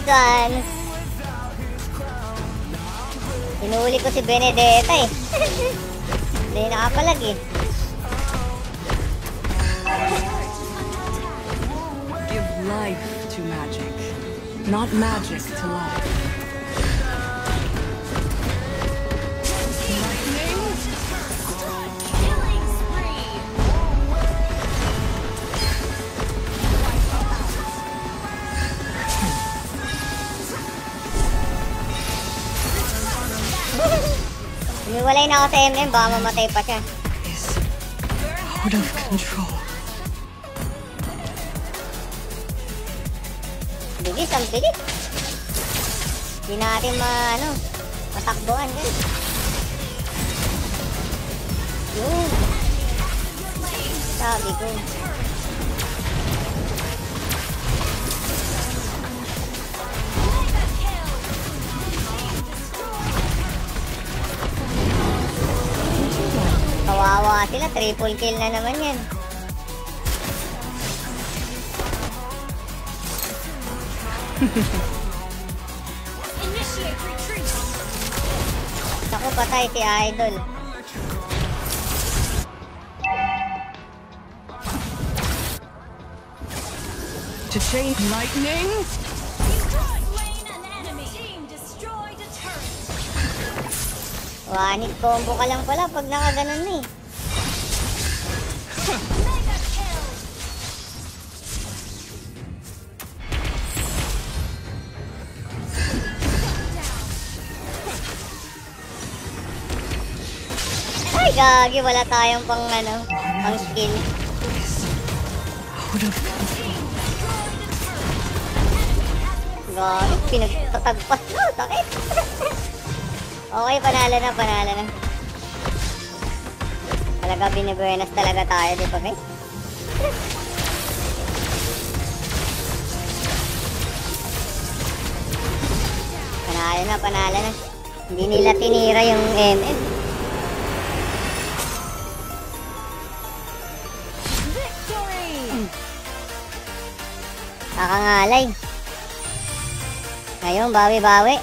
Nice. Hinuli ko si Benedetta eh. Hindi nakapalag eh. Give life to magic, not magic to life. Umiwalay na ako sa MM, baka mamatay pa siya. Out of control. Bilis, ang bilis. Hindi natin ma, ano, matakbuhan guys. Yun. Sabi ko. Triple kill na naman yan. Ako patay si Idol. To change lightning? Hit combo ka lang pala pag nakaganon na eh. Gagi, wala tayong pang ano, pang skill. Gagi, pinagtatagpas na, sakit. okay, panalo na, panalo na. Talaga, binibuenas talaga tayo, di ba guys? Panalo na, panalo na. Hindi nila tinira yung MM. Kakangalay. Ngayon, bawi-bawi.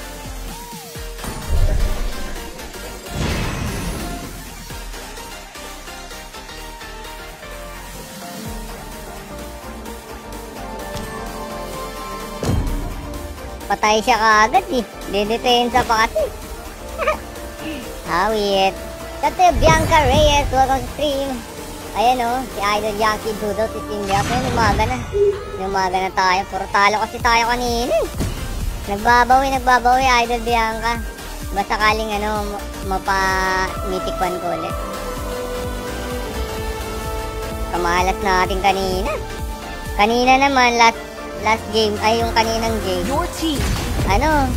Patay siya kaagad eh. Didepensa pa kasi. Awit. Kate Bianca Reyes, welcome to stream. Ayan o, si Idol Yankee Doodle, si Cindy Up. Ayan, umaga na. Umaga na tayo. Puro talo kasi tayo kanina. eh. Nagbabawi, nagbabawi, Idol Bianca. Basta kaling ano, mapa-mythic one ko ulit. Kamalas natin kanina. Kanina naman, last last game, ay yung kaninang game. Your team. Ano,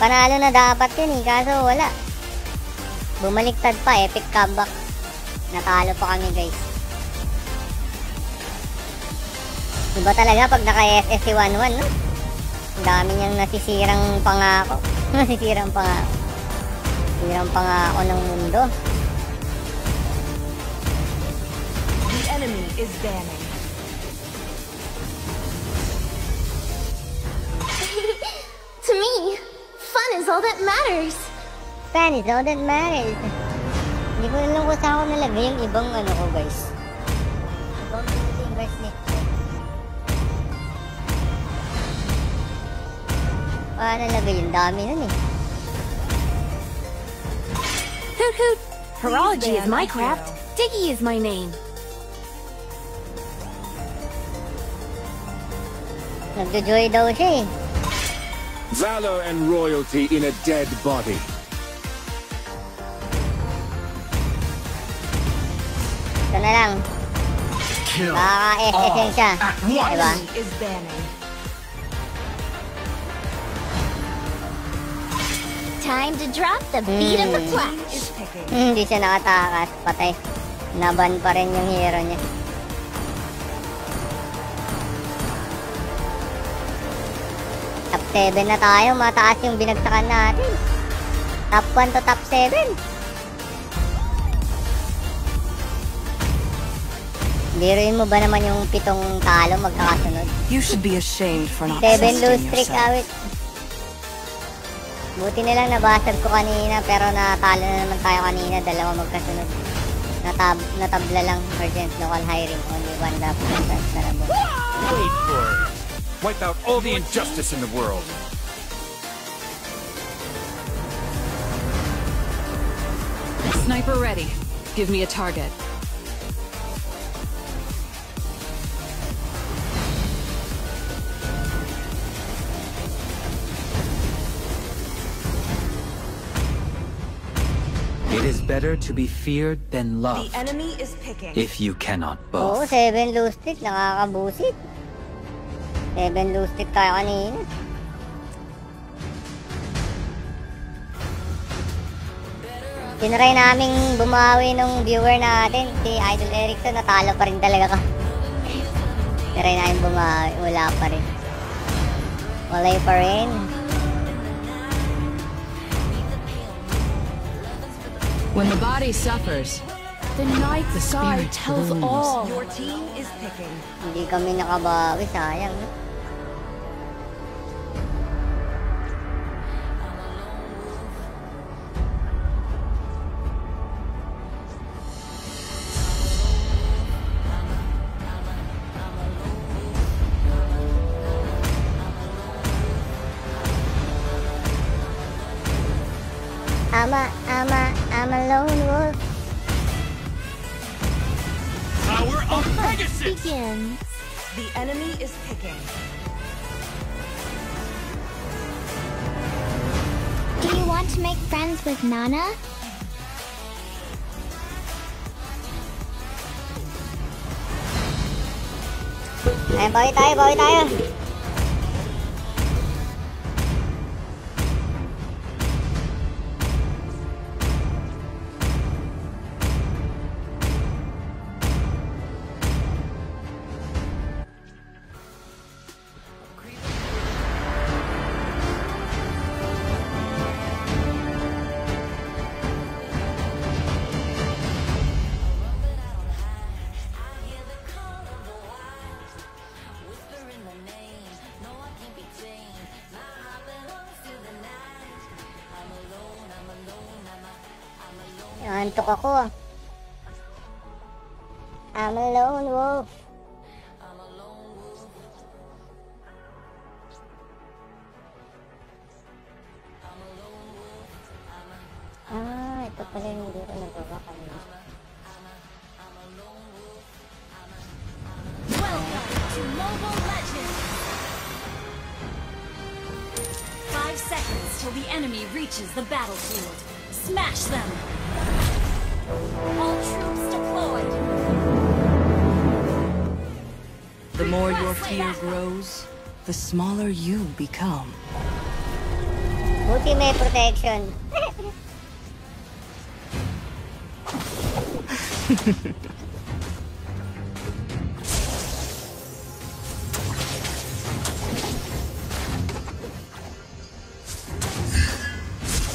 panalo na dapat yun eh, kaso wala. Bumaliktad pa, epic comeback. Natalo pa kami guys. Iba talaga pag naka-SS si 1-1, no? Ang dami niyang nasisirang pangako. nasisirang pangako. Nasisirang pangako ng mundo. The enemy is banning. to me, fun is all that matters. Fan is all that matters. Hindi ko alam kung saan ko nalagay yung ibang ano ko guys. Ibang fingers ni Ah, nalagay yung dami nun eh. Hoot hoot. Horology is my craft. Diggy is my name. Nagjo-joy daw siya eh. Valor and royalty in a dead body. Na lang. Kill Baka-SS siya. at Diba? Enemy is banning. Time to drop the beat of the Hmm. flash. Is picking. Hmm, Hindi siya nakatakas. Patay. Naban pa rin yung hero niya. Top 7 na tayo. Mataas yung binagsakan natin. Top 1 to top 7. Biruin mo ba naman yung pitong talo magkakasunod? You should be ashamed for not Seven lose streak awit. Buti na lang nabasag ko kanina pero natalo na naman tayo kanina. Dalawa magkasunod. Natab natabla lang urgent local hiring. Only one lap. Wait for it. Wipe out all the injustice in the world. Sniper ready. Give me a target. It is better to be feared than The loved. enemy is picking. If you cannot both. 7 lose streak. Nakakabusit. 7 lose streak tayo kanina. Tinry naming bumawi nung viewer natin, si Idol Erickson, natalo pa rin talaga ka. Tinry namin bumawi, wala pa rin. Wala pa rin. When the body suffers, The night the sky spirit tells blooms. all. Your team is picking. Hindi kami nakabawi, sayang. Enemy is picking. Do you want to make friends with Nana? Ay, bawi tayo, bawi tayo. Antok ako the smaller you become. Buti may protection.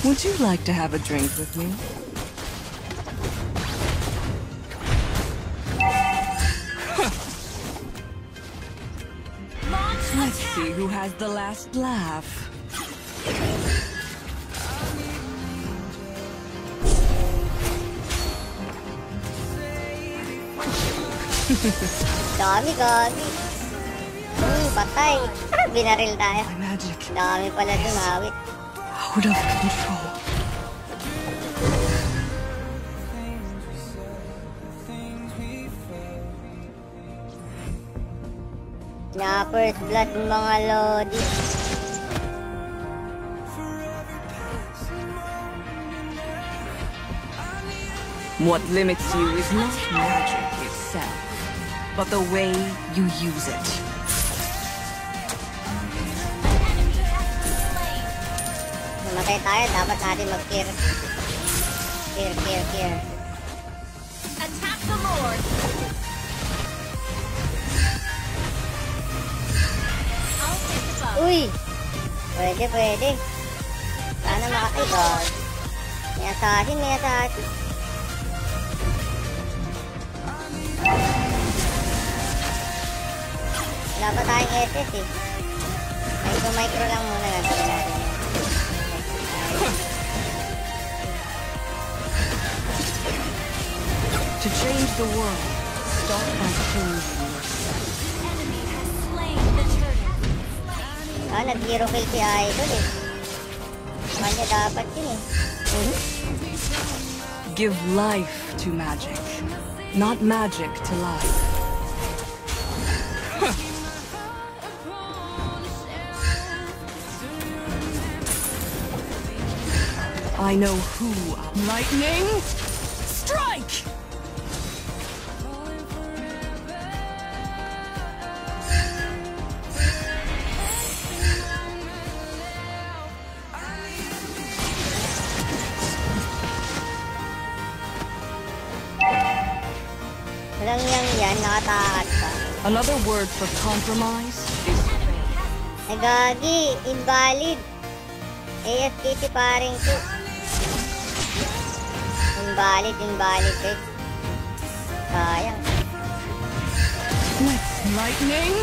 Would you like to have a drink with me? The last laugh. Dami, dami. Hmm, patay. Binaril tayo. magic. Dami pala dumawit. Out of control. First blood mga lodi. What limits you is not magic itself, but the way you use it. Namatay tayo, dapat natin mag-clear. Clear, clear, clear. Uy! Pwede, pwede. Sana maka... Ay, God. May assassin, may assassin. Wala pa tayong SS eh. Micro micro lang muna gagawin natin. To change the world, start by changing Ah, nag-hero kill si Idol eh. Dapat yun eh. Give life to magic, not magic to life. I know who. Lightning, Another word for compromise is Ay gagi, invalid. Si paring ko. Invalid, invalid guys. Sayang. lightning.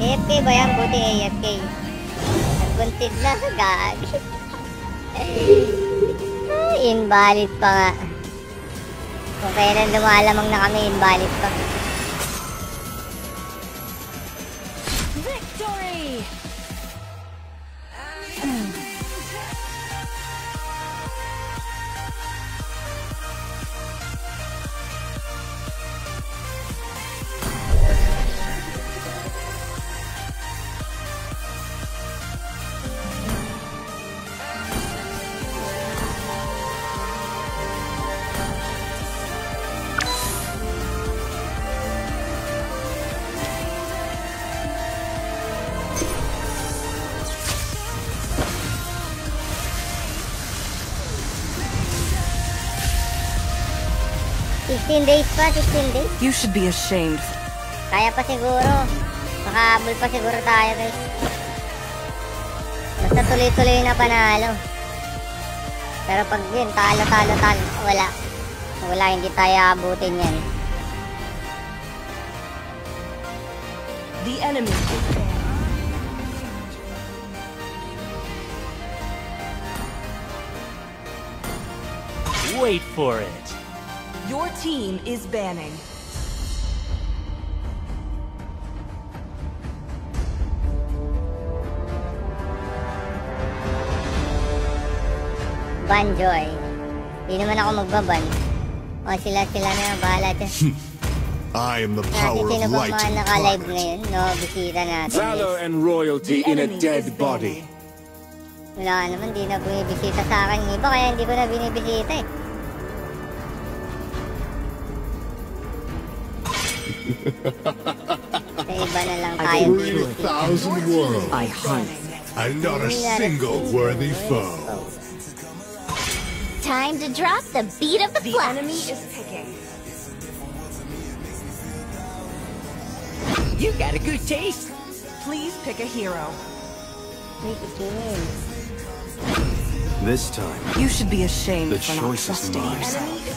AFK ba yan? Buti AFK. Nagbuntid na, gagi. Invalid pa nga. Kung kailan lumalamang na kami, invalid pa. Pa, 16 days. You should be ashamed. Kaya pa siguro. Makahabol pa siguro tayo guys. Basta tuloy-tuloy na panalo. Pero pag yun, talo, talo, talo, wala. Wala, hindi tayo abutin yan. The enemy is there. Wait for it. Your team is banning. Banjoy. Hindi naman ako magbaban. O sila sila na yung bahala dyan. I am the power of light and naka-live climate. No, bisita natin. Valor and royalty in a dead body. Wala naman, di na bumibisita sa akin yung iba, kaya hindi ko na binibisita eh. Iba na lang tayo Three thousand worlds. I hunt. And not a single worthy foe. Time to drop the beat of the, The enemy is picking. You got a good taste. Please pick a hero. Make a game. This time, You should be ashamed The for not trusting yourself.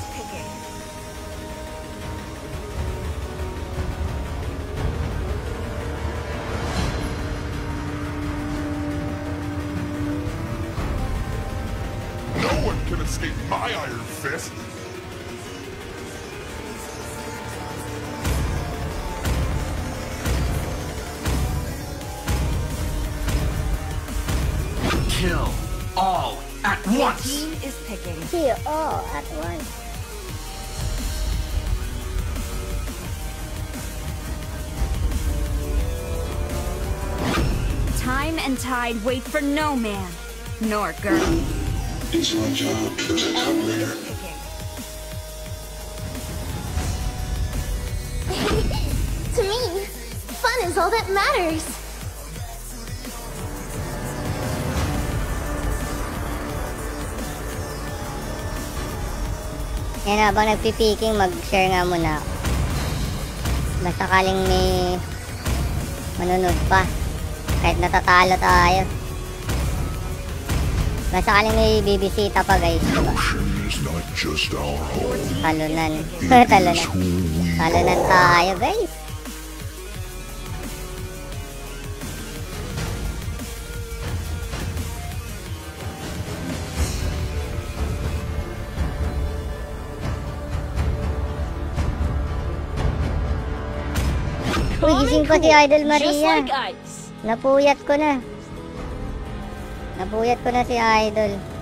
Time and wait for no man, nor girl. It's my job to protect our leader. to me, fun is all that matters. Yan habang nagpipiking, mag-share nga muna ako. Basta kaling may manunod pa. Kahit natatalo tayo. Basta kali may bibisita pa guys. Just home. Talunan. Talunan. Talunan tayo guys. Uy, gising pa si Idol Just Maria. like ice. Napuyat ko na. Napuyat ko na si Idol.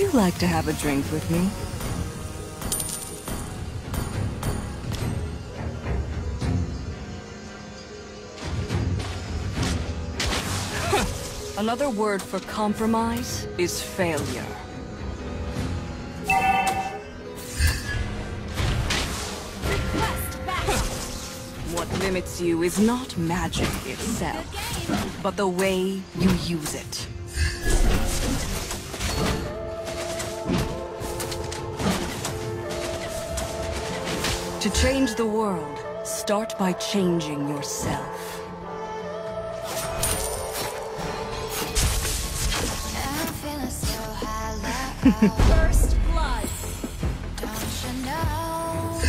You like to have a drink with me? Another word for compromise is failure. What limits you is not magic itself, but the way you use it. Change the world, start by changing yourself. First blood! Don't you know?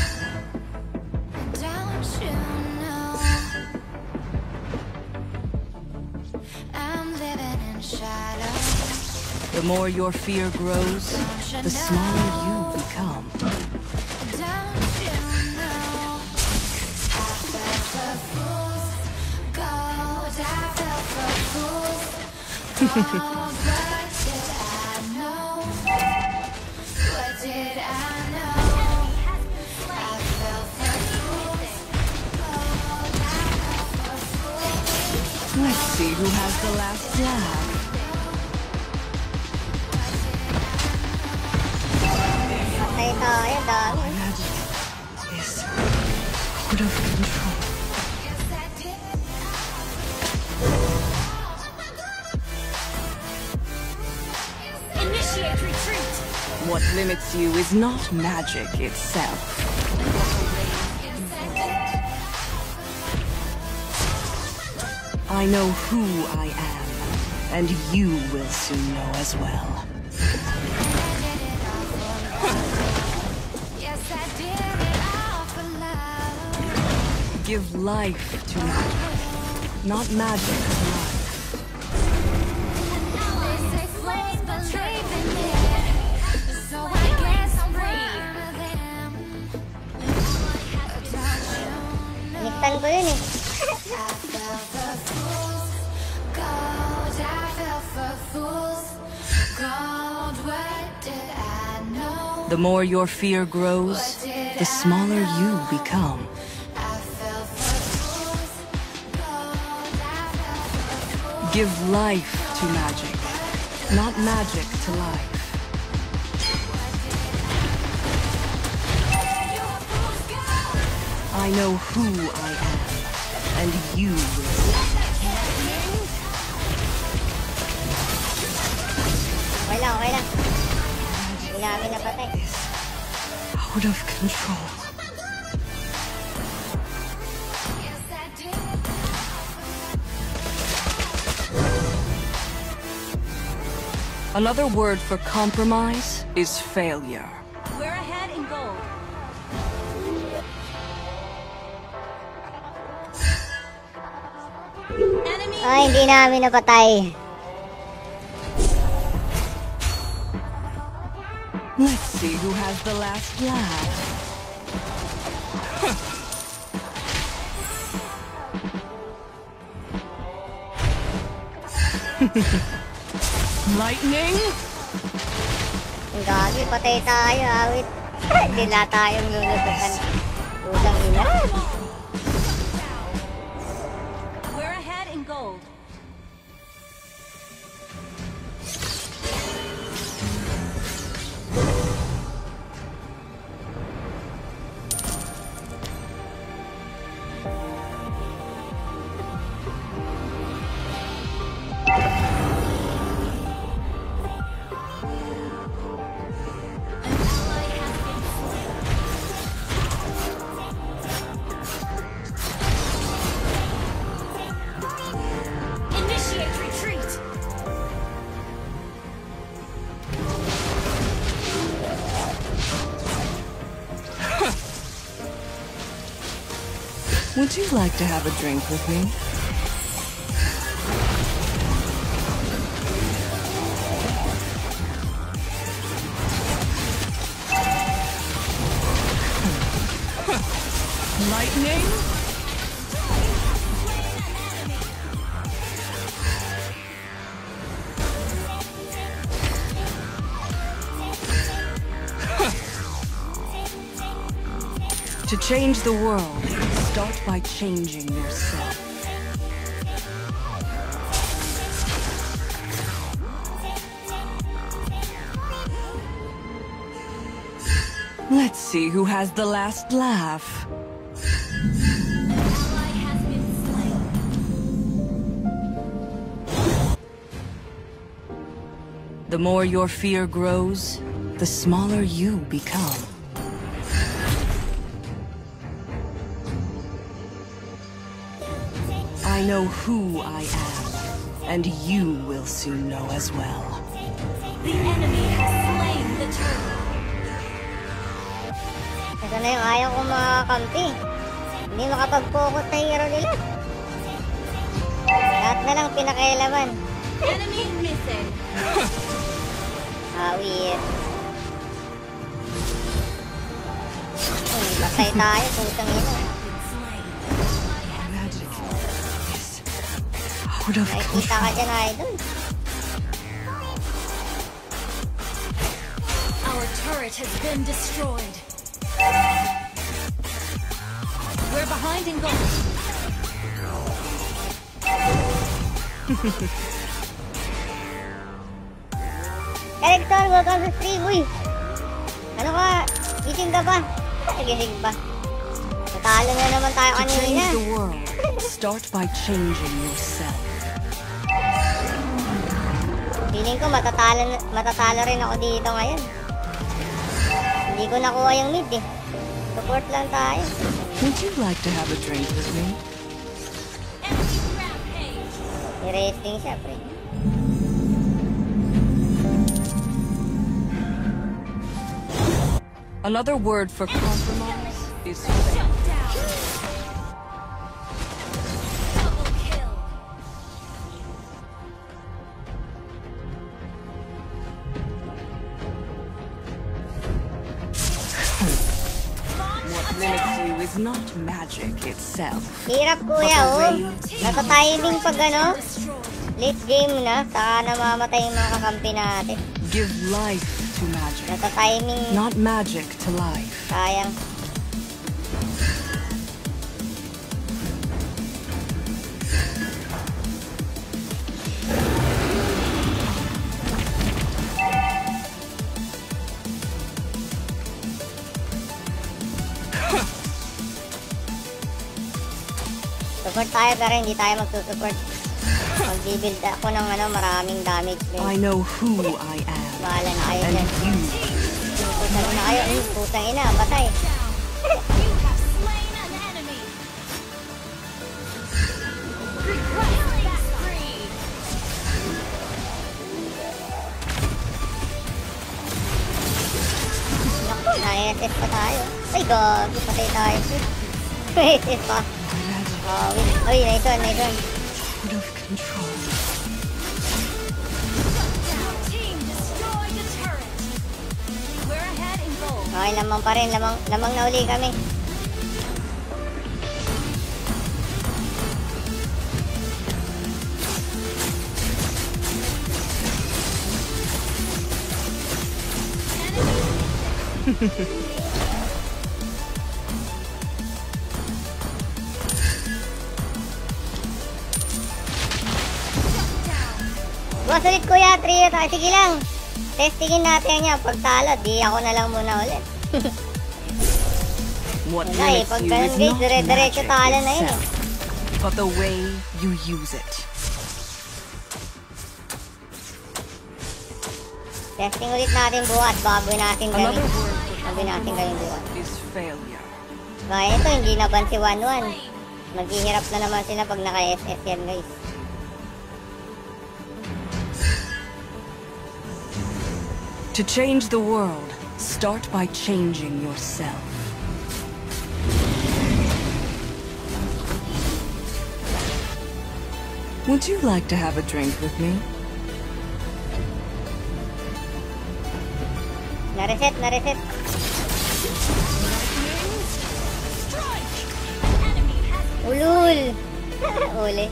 Don't you know? I'm living in shadow. The more your fear grows, the smaller you become. Let's see who has the last laugh. Tayo. Is out of control. You is not magic itself. I know who I am, and you will soon know as well. Yes, I did it all for love. Give life to magic, not magic to life. The more your fear grows, the smaller you become. Give life to magic, not magic to life. I know who I am, and you will. Hindi namin napatay. Out of control. Another word for compromise is failure. We're ahead in gold. Ay, hindi namin napatay. The last laugh. Lightning? Ang gagi, patay tayo, awit. Hindi na tayong lulutukan. Would you like to have a drink with me? Lightning? To change the world, start by changing yourself. Let's see who has the last laugh. The more your fear grows, the smaller you become. Know who I am, and you will soon know as well. The enemy has slain the turtle. Ito na yung ayaw kong makakampi. Hindi makapag-focus sa hero nila. Lahat na lang pinakailaman. Enemy missing. Awit. Hmm, patay tayo, putang ina. Has been destroyed. We're behind in gold. Elector, welcome sa stream, uy. Ano ka? Gising ka ba? Gising pa. Natalo na naman tayo To change the world, start by changing yourself. Feeling ko matatalo, matatalo rin ako dito ngayon. Hindi ko nakuha yung mid eh. Support lang tayo. Would you like to have a drink with me? I-resting siya, pre. Another word for compromise is failure. Magic itself. Hirap kuya, oh. Nasa timing pag ano, late game na, saka namamatay yung mga kakampi natin. Give life to magic. Nasa timing, Not magic to life. sayang. Tayo pero hindi tayo magsusupport. Mag-build ako ng ano, maraming damage. din. I know who I am. Bahala na kayo And dyan. Putang na kayo. Hmm, putang ina, patay. Naku, na-SS pa tayo. Ay, gago, patay tayo. Na-SS pa. Oh, wait. Uy, nice one, nice one. out of control. Okay, lamang pa rin. Lamang, lamang na uli kami. Bukas ulit kuya, trio tayo. Sige lang. Testingin natin yan. Pag talo, di ako na lang muna ulit. What Wala eh. Pag ganun guys, dire-diretso talo na yun eh. but the way you use it. Testing ulit natin bukas bago natin gawin. Bago natin gawin failure. Gaya ito, hindi na ban si 1-1. Maghihirap na naman sila pag naka-SS yan guys. To change the world, start by changing yourself. Would you like to have a drink with me? Na-reset, na-reset. Ulul! Uli.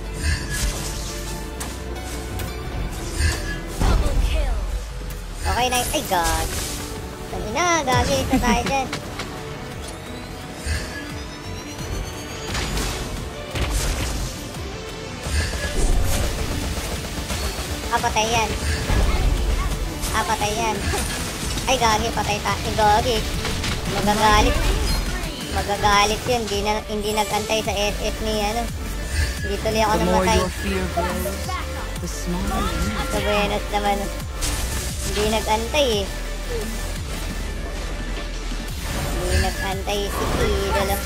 Okay na Ay, God. Tangin na, gagi. Isa tayo dyan. Ah, patay yan. Ah, patay yan. Ay, gagi. Patay tayo. Ay, gagi. Magagalit. Magagalit yun. Hindi, na, hindi nag-antay sa SS ni, ano. Hindi tuloy ako The more namatay. your fear grows, the smaller Sa Buenos naman. Hindi nag-antay eh. Hindi nag-antay si Idolo.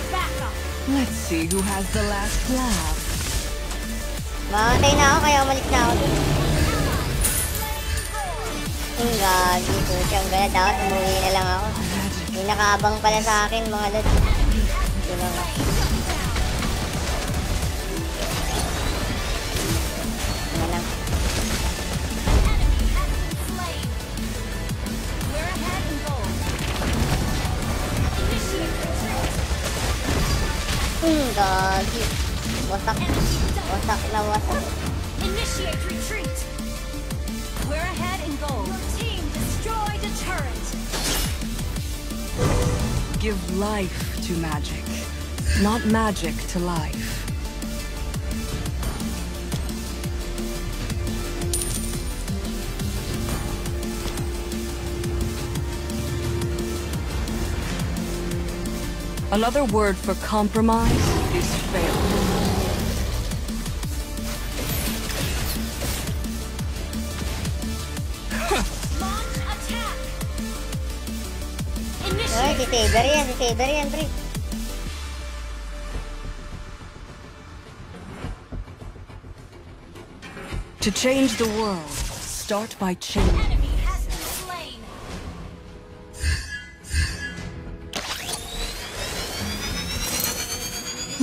Let's see who has the last laugh. Mamatay na ako kaya umalis na ako dun. Ang gagi po siyang gala. Dapat umuwi na lang ako. May nakaabang pala sa akin mga lod. Ito na nga. Gagi. Wasak. Wasak na wasak. Initiate retreat. We're ahead in gold. Your team destroyed a turret. Give life to magic, not magic to life. Another word for compromise is failure. Launch attack. Ay, si Initiate. Saber yan. Si Saber yan, pre. To change the world, start by changing.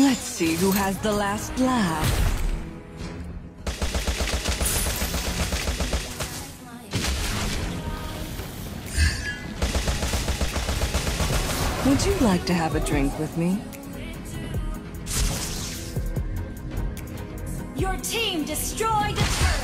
Let's see who has the last laugh. Would you like to have a drink with me? Your team destroyed a turret.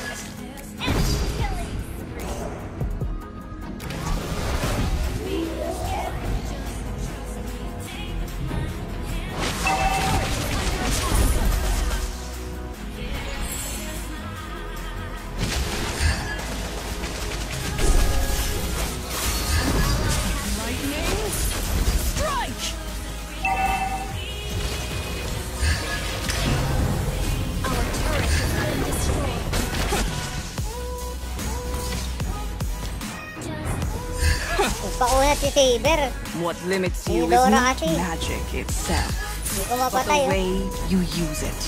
Saber. What limits you is not magic itself, but the way you use it.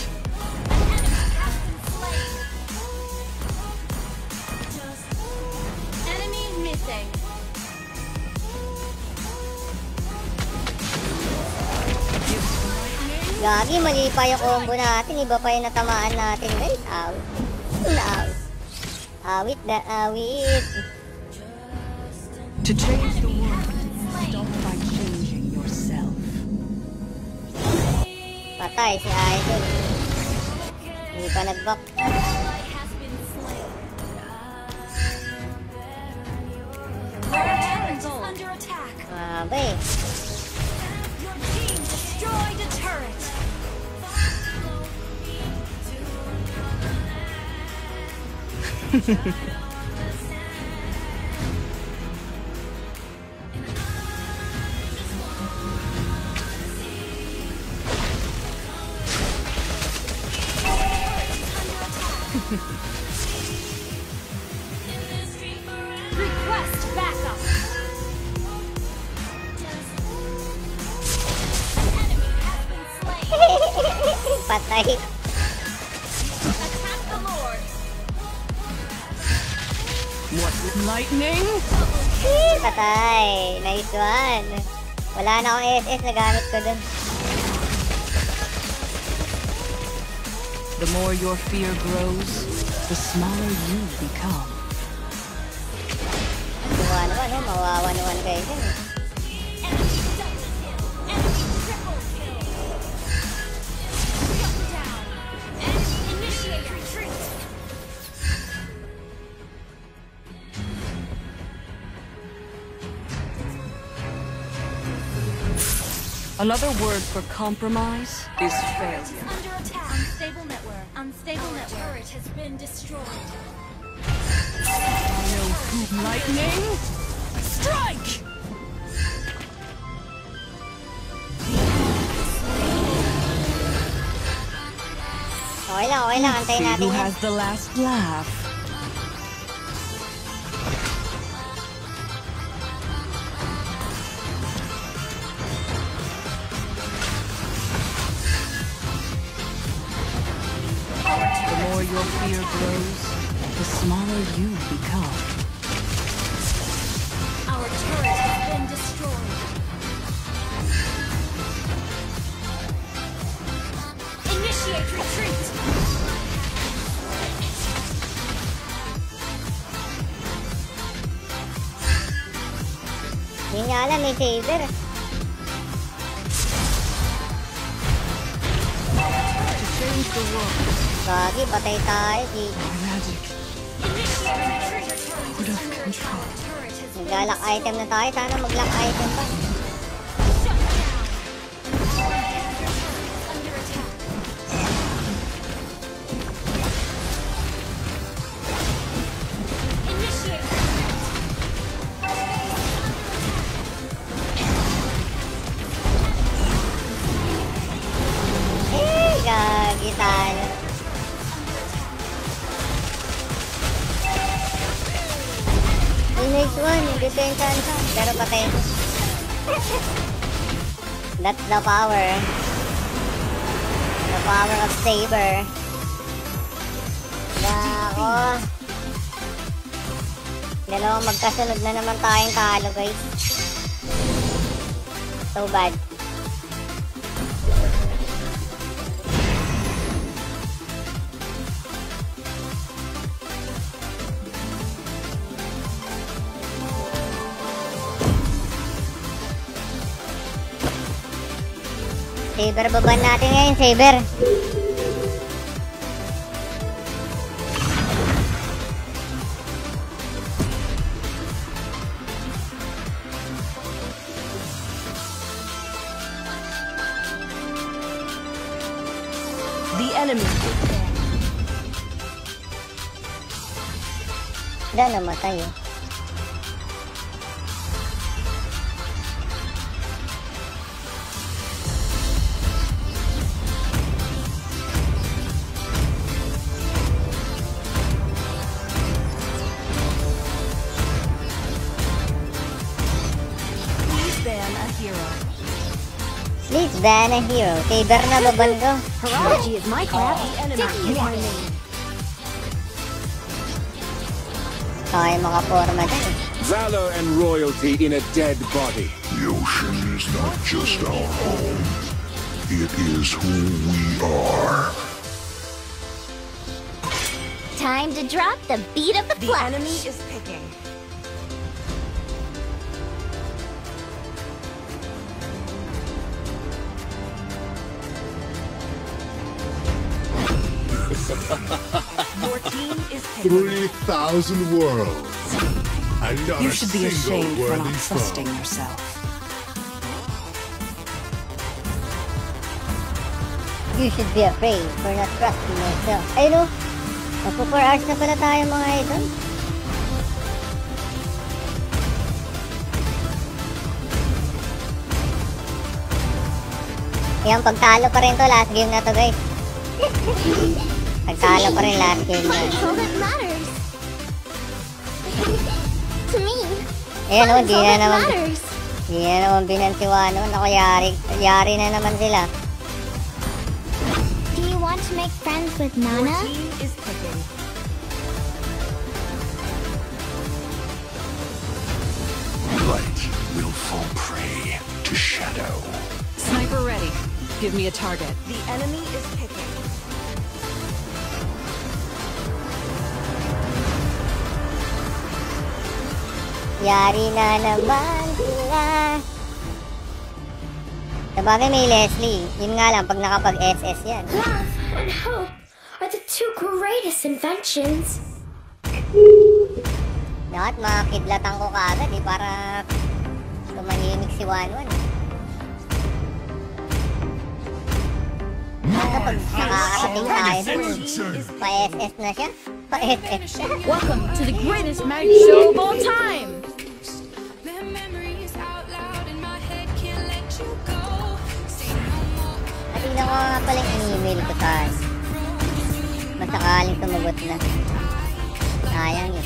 Enemy missing. Gagi, mali pa yung combo natin. Iba pa yung natamaan natin, guys. Awit. Awit. Awit na awit. To change Patay si Idol. Hindi pa nag-back. Grabe. Your Request backup. Patay. Attack the Lord. What with lightning? Patay. Nice one. Wala na akong SS na gamit ko dun. The more your fear grows, the smaller you become. Another word for compromise is failure. Turret has been destroyed. Lightning, strike! Okay lang, okay lang. Antayin See natin who yan. has the last laugh. You become. Our turret has been destroyed. Initiate retreat. Hindi niya alam, may saber. To change the world, Gagi, patay tayo. Di. Item na tayo. Sana mag-lock item pa. The power. The power of Saber. Dako. Dalawang magkasunod na naman tayong talo, guys. So bad. Saber, baban natin ngayon, Saber. A hero. Favor na babando. Horology is my craft. Dicky is my name. Kaya makaporma dyan. Valor and royalty in a dead body. The ocean is not just our home. It is who we are. Time to drop the beat of the, The enemy is 3,000 worlds. And not You a should be ashamed for not foe. trusting yourself. You should be afraid for not trusting yourself. Ay no, magpo 4 hours na pala tayo mga idol. Ayan, pagtalo pa rin to, last game na to guys. pagtalo pa rin last game na. Ayan o, fun is di all na naman, matters. di na naman binansiwano. Naku, yari, yari na naman sila. Do you want to make friends with Your Nana? team is picking. Light will fall prey to shadow. Sniper ready. Give me a target. The enemy is picking. Yari na naman sila. Sabagay may Leslie. Yun nga lang, pag nakapag-SS yan. Love and hope are the two greatest inventions. Dapat makakidlatan ko kaagad eh, para tumahimik si Wanwan. Kapag nakakarating tayo pa-SS na siya. Pa-SS siya. Welcome to the greatest mag show of all time. Sa Masakaling sumagot na. Sayang,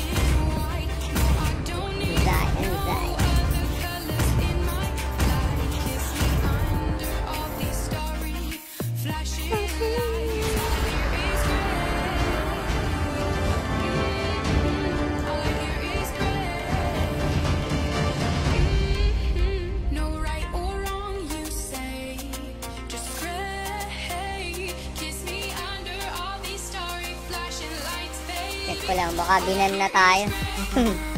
baka binan na tayo.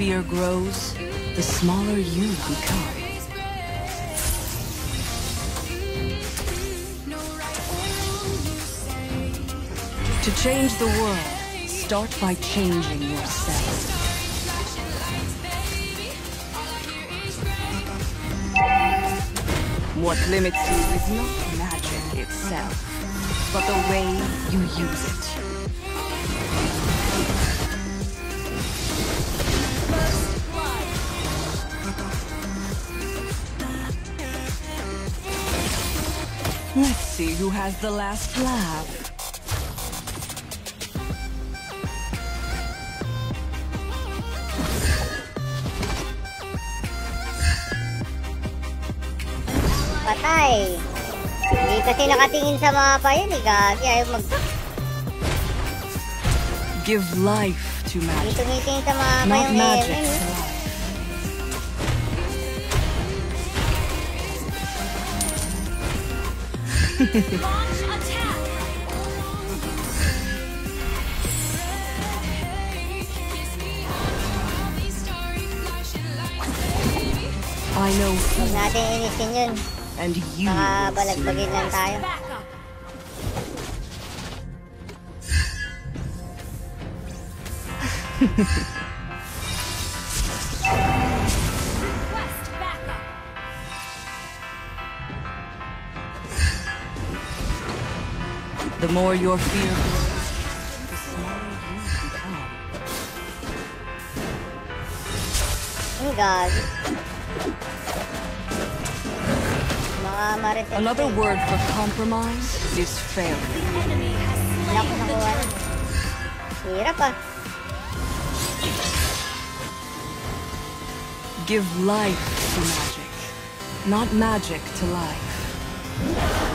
fear grows, the smaller you become. To change the world, start by changing yourself. What limits you is not magic itself, but the way you use it. Who has the last laugh. Patay. Hindi kasi nakatingin sa mapa yun eh, gagi. Ayaw mag... Give life to Hindi magic, tumitingin sa mapa not yung magic Huwag natin inisin yun. and you Baka balagbagin lang tayo. The more your fear grows, the smaller you become. Gagi. Baka Another word for compromise is failure. Wala ko nakuha nun. Hirap ah. Give life to magic, not magic to life.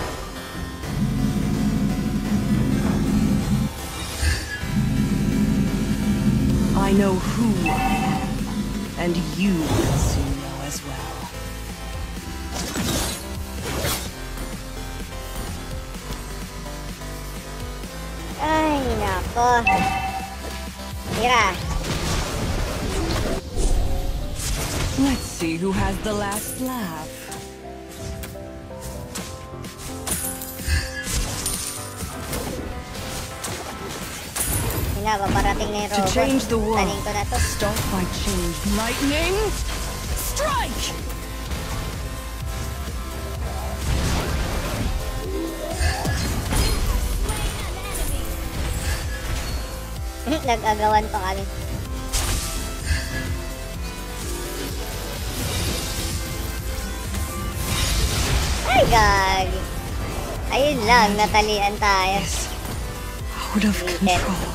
I know who I am, and you will soon know as well. Ay, nako. Tira. Let's see who has the last laugh. To change the world, Tanin ko na to. start by change. Lightning, strike! Nag-agawan pa kami. Ay, gag. Ayun lang, natalian tayo. Out of control.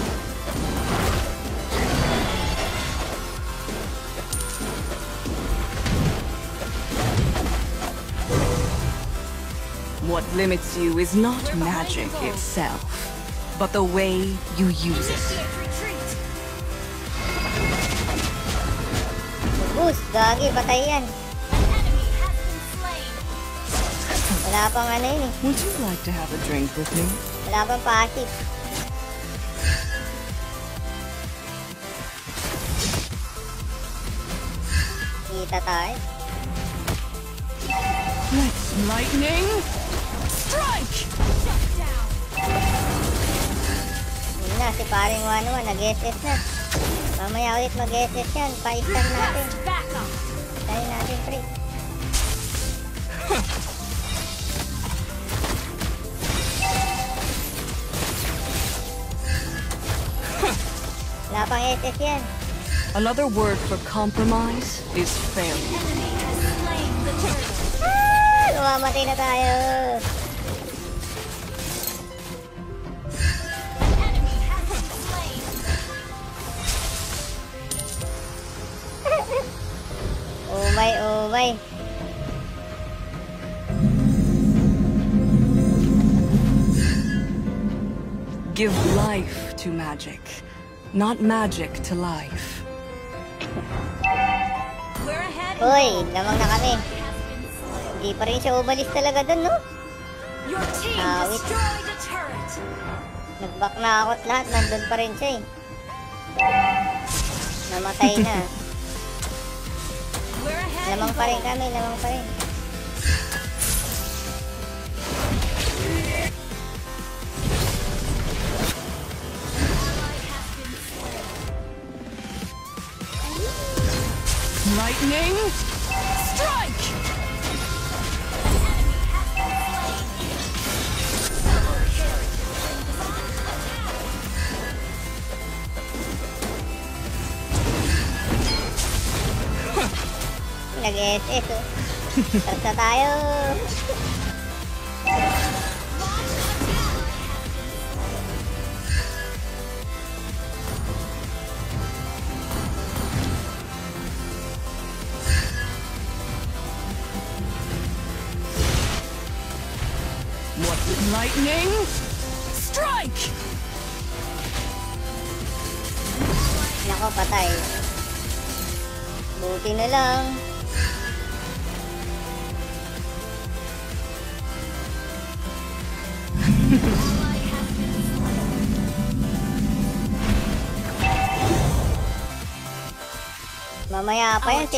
Limits you is not magic itself, but the way you use it. Boost, gagi, patay. Wala pang ano yun eh. Would you like to have a drink with me? Wala pang. Kita tayo. Let's lightning na, si paring Wano nag-SS na. Mamaya ulit mag-SS yan. Pa-stun natin. Tayo natin, pre. Wala pang SS yan. Another word for compromise is failure. Ah! Lumamatay na tayo. Give life to magic, not magic to life. Hoy, lamang na kami. Hindi pa rin siya umalis talaga dun, no? Your team Awit. destroyed a turret. Nag-back na ako at lahat. Nandun pa rin siya eh. Namatay na. lamang pa rin kami, lamang pa rin. Lightning strike! Nag-SS oh. Tarsa tayo.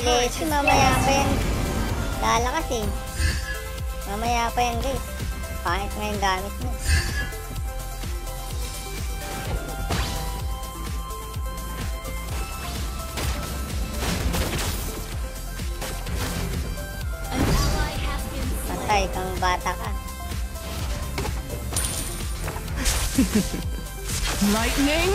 Mamaya pa yan, si Leslie. Mamaya pa yan. Lalakas eh. Mamaya pa yan guys. Pangit nga yung gamit mo. Patay kang bata ka. Lightning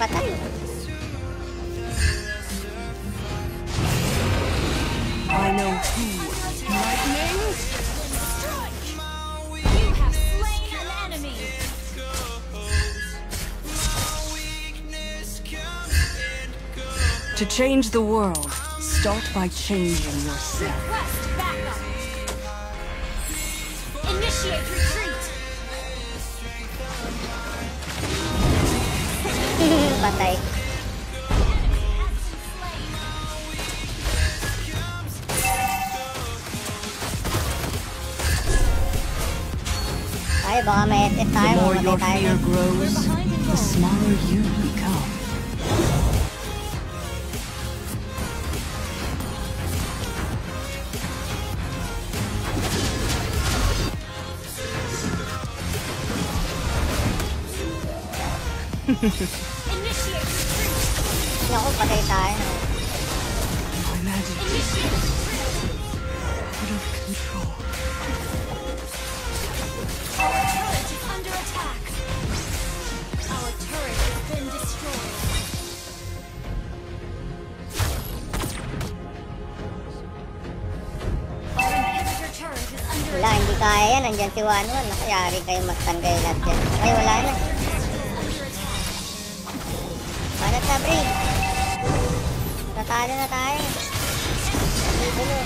I know who. Lightning You have slain an enemy. To change the world, start by changing yourself. Patay. Ay, baka may SS The tayo. more mamatay your tayo. fear grows, the smaller you become. Naku, patay tayo. My magic is. Our turret under attack. Our turret has been destroyed. Wala, hindi kaya yan. Nandyan si Wanwan. Nakayari kayo magtangay lahat yan. Ay, wala na. Tatalo na tayo. Tulo.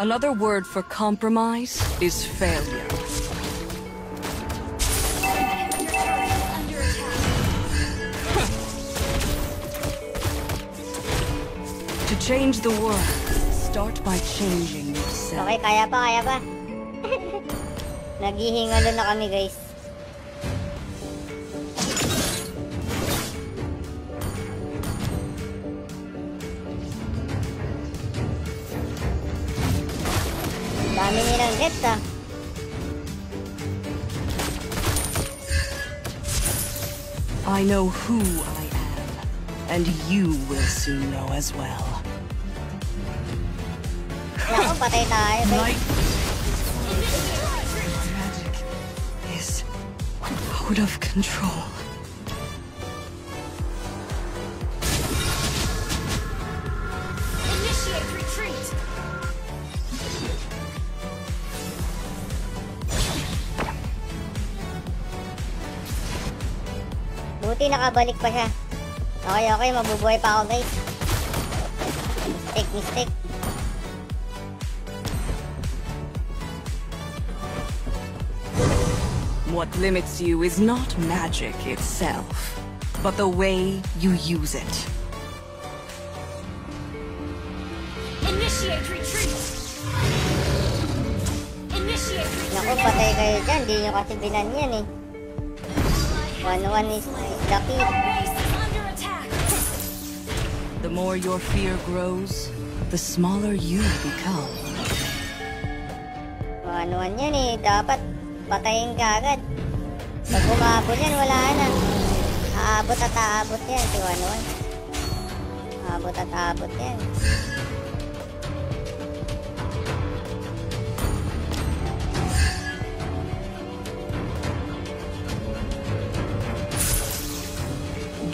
Another word for compromise is failure. Change the world, start by changing yourself. Okay, kaya pa, kaya pa. Naghihingalo na kami, guys. Dami nilang gets, ah. I know who I am, and you will soon know as well. Naku, patay tayo. guys. Is out of control. Initiate retreat. Buti nakabalik pa siya. Okay, okay. Mabubuhay pa ako, guys. Mistake, mistake. What limits you is not magic itself, but the way you use it. Initiate retreat. Initiate Naku, patay kayo dyan. Hindi nyo kasi binan yan eh. 1-1 is, is the key. Base is under attack. The more your fear grows, the smaller you become. 1-1 yan eh. Dapat patayin ka agad. Pag yan, wala na. Aabot at aabot yan si 1-1. Aabot at aabot yan.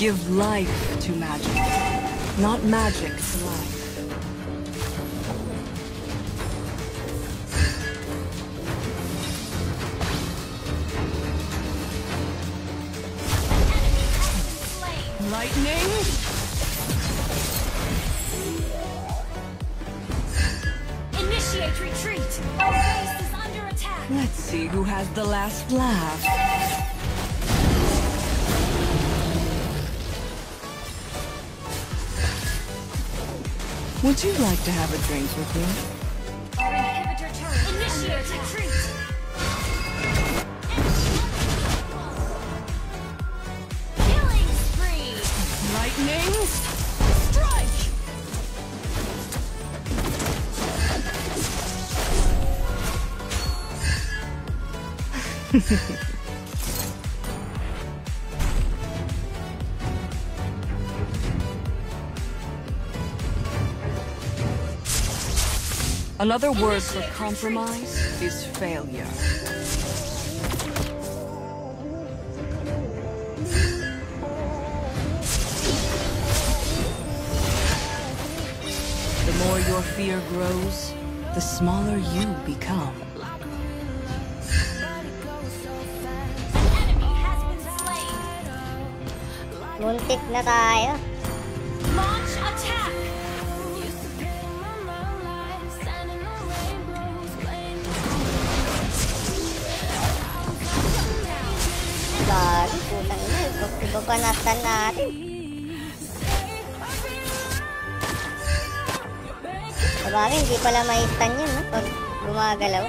Give life to magic, not magic to life. Like to have a drink with me? Another word for compromise is failure. The more your fear grows, the smaller you become. Muntik na tayo. Pala may stun yun, no? Pag gumagalaw.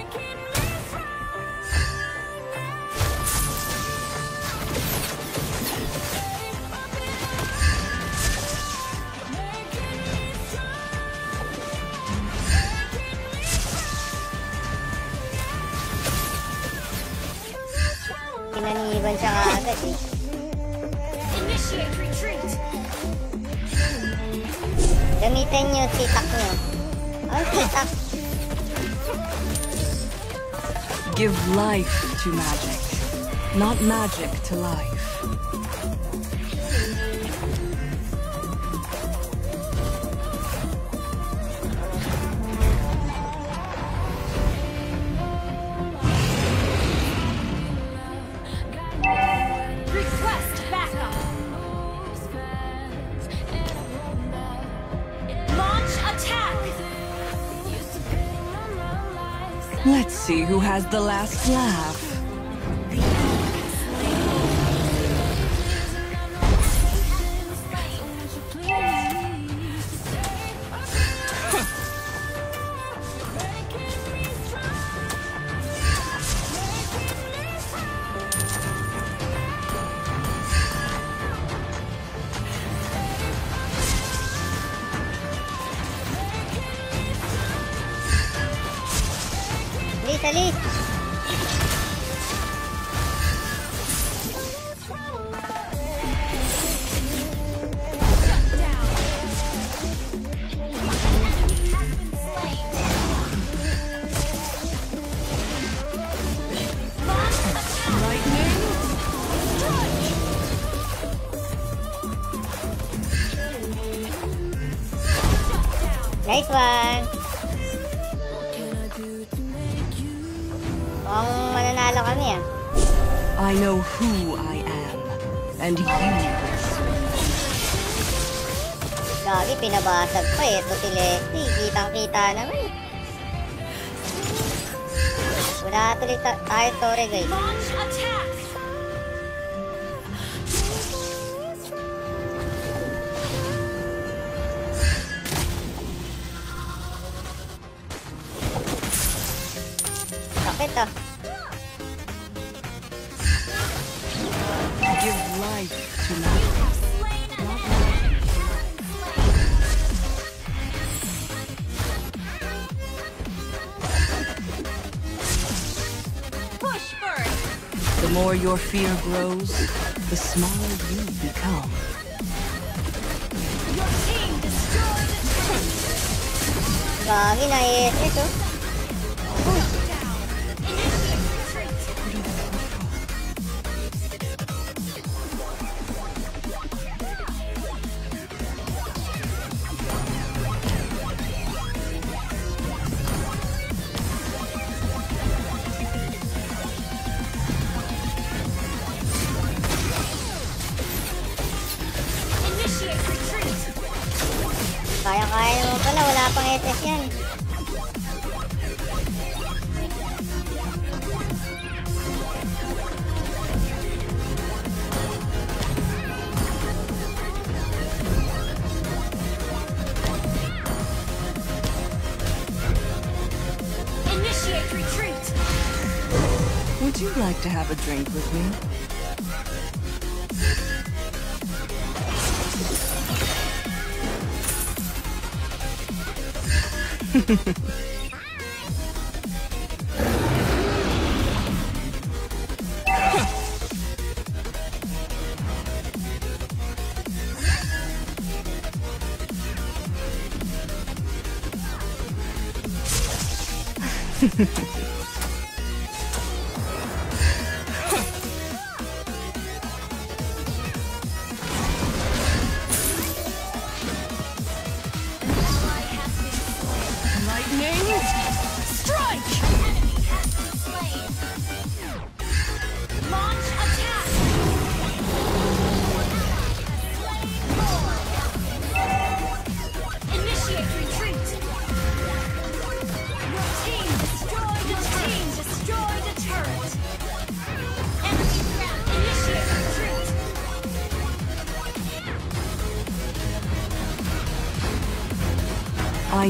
Life to magic, not magic to life. The last laugh. Nice one. Mukhang mananalo kami ah. I know who I am, and you. Gagi, pinabasag pa eh. Ito si Leslie. Kitang-kita naman. Wala tuloy ta- tayo story guys. More your fear grows, the smaller you become. Your team destroyed na eh. SS oh.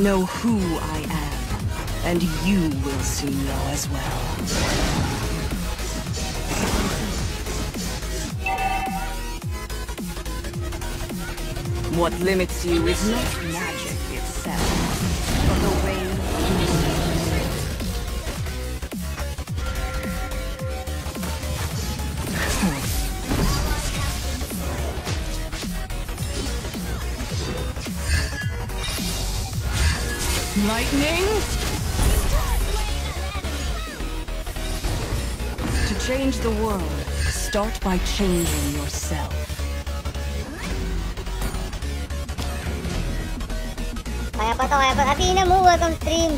Know who I am, and you will soon know as well. What limits you is not changing yourself. Kaya pa to, kaya pa. Athena mo, welcome stream.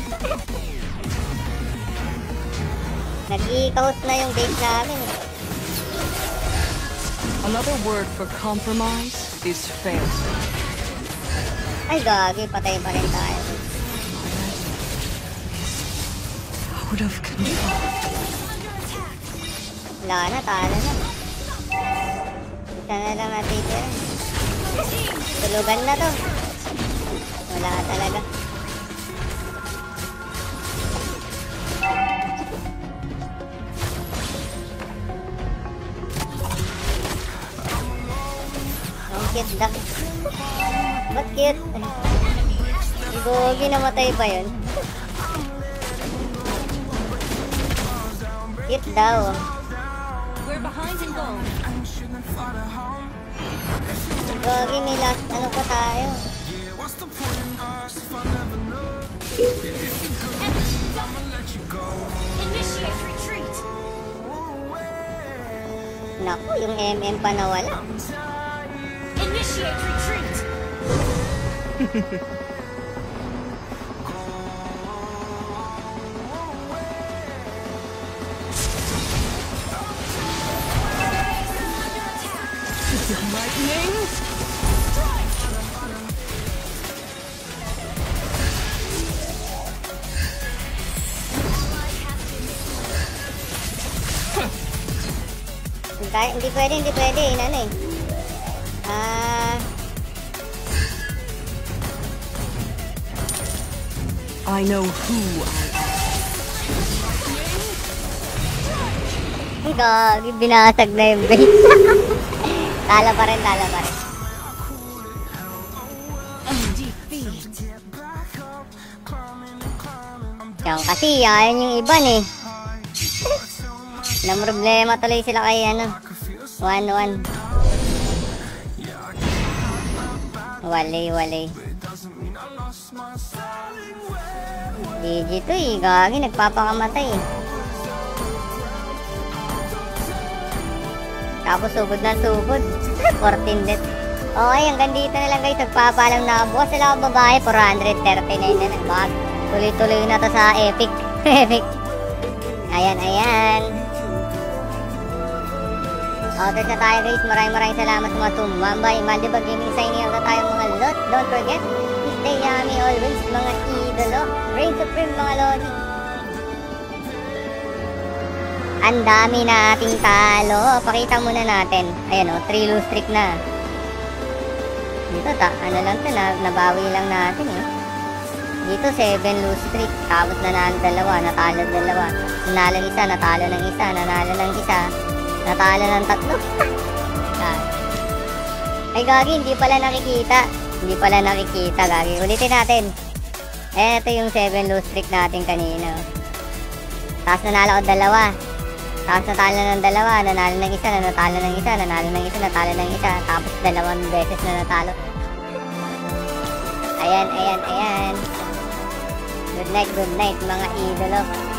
Nag-i-coast na yung base namin. Another word for compromise is fair. Ay, gagi. Patay pa rin tayo. Out of control. Wala na, talo na. Na lang natitira. Tulugan na to. Wala talaga. Ang cute duck. Ba't cute? Gogi namatay ba yun? Cute daw. Tayo. Initiate retreat! Naku, yung MM pa nawala. Initiate retreat! pwede, hindi pwede. Inano eh. Ah... I know who I Ang gagi, binasag na yung base. talo pa rin, talo pa rin. Yan kasi, ayan yung iban eh. na problema tuloy sila kay ano. 1-1. Wale, wale. GG to eh, gagi, nagpapakamatay eh. Tapos sugod na sugod. 14 death. Okay, hanggang dito na lang guys. Nagpapaalam na ako. Bukas sila ako babae. 439 na nagbag. Tuloy-tuloy na to sa epic. epic. Ayan, ayan. Outers na tayo guys. Maraming maraming salamat sa mga tumambay. Maldiba Gaming signing out na tayo mga lot. Don't forget, stay yummy always mga idolo. Reign supreme mga lodi. Ang dami nating talo. Pakita muna natin. Ayan o, 3 lose streak na. Dito, ta, ano lang to, na, nabawi lang natin eh. Dito, 7 lose streak. Tapos nanalo dalawa, natalo dalawa. Nanalo ng isa, natalo ng isa, nanalo ng isa. Natalo ng tatlo. Ah. Ay, gagi, hindi pala nakikita. Hindi pala nakikita, gagi. Ulitin natin. Eh, ito yung 7 lose streak natin kanina. Tapos nanalo ko dalawa. Tapos natalo ng dalawa, nanalo ng isa, natalo ng isa, nanalo ng isa, natalo ng isa. Tapos dalawang beses na natalo. Ayan, ayan, ayan. Good night, good night mga idolo.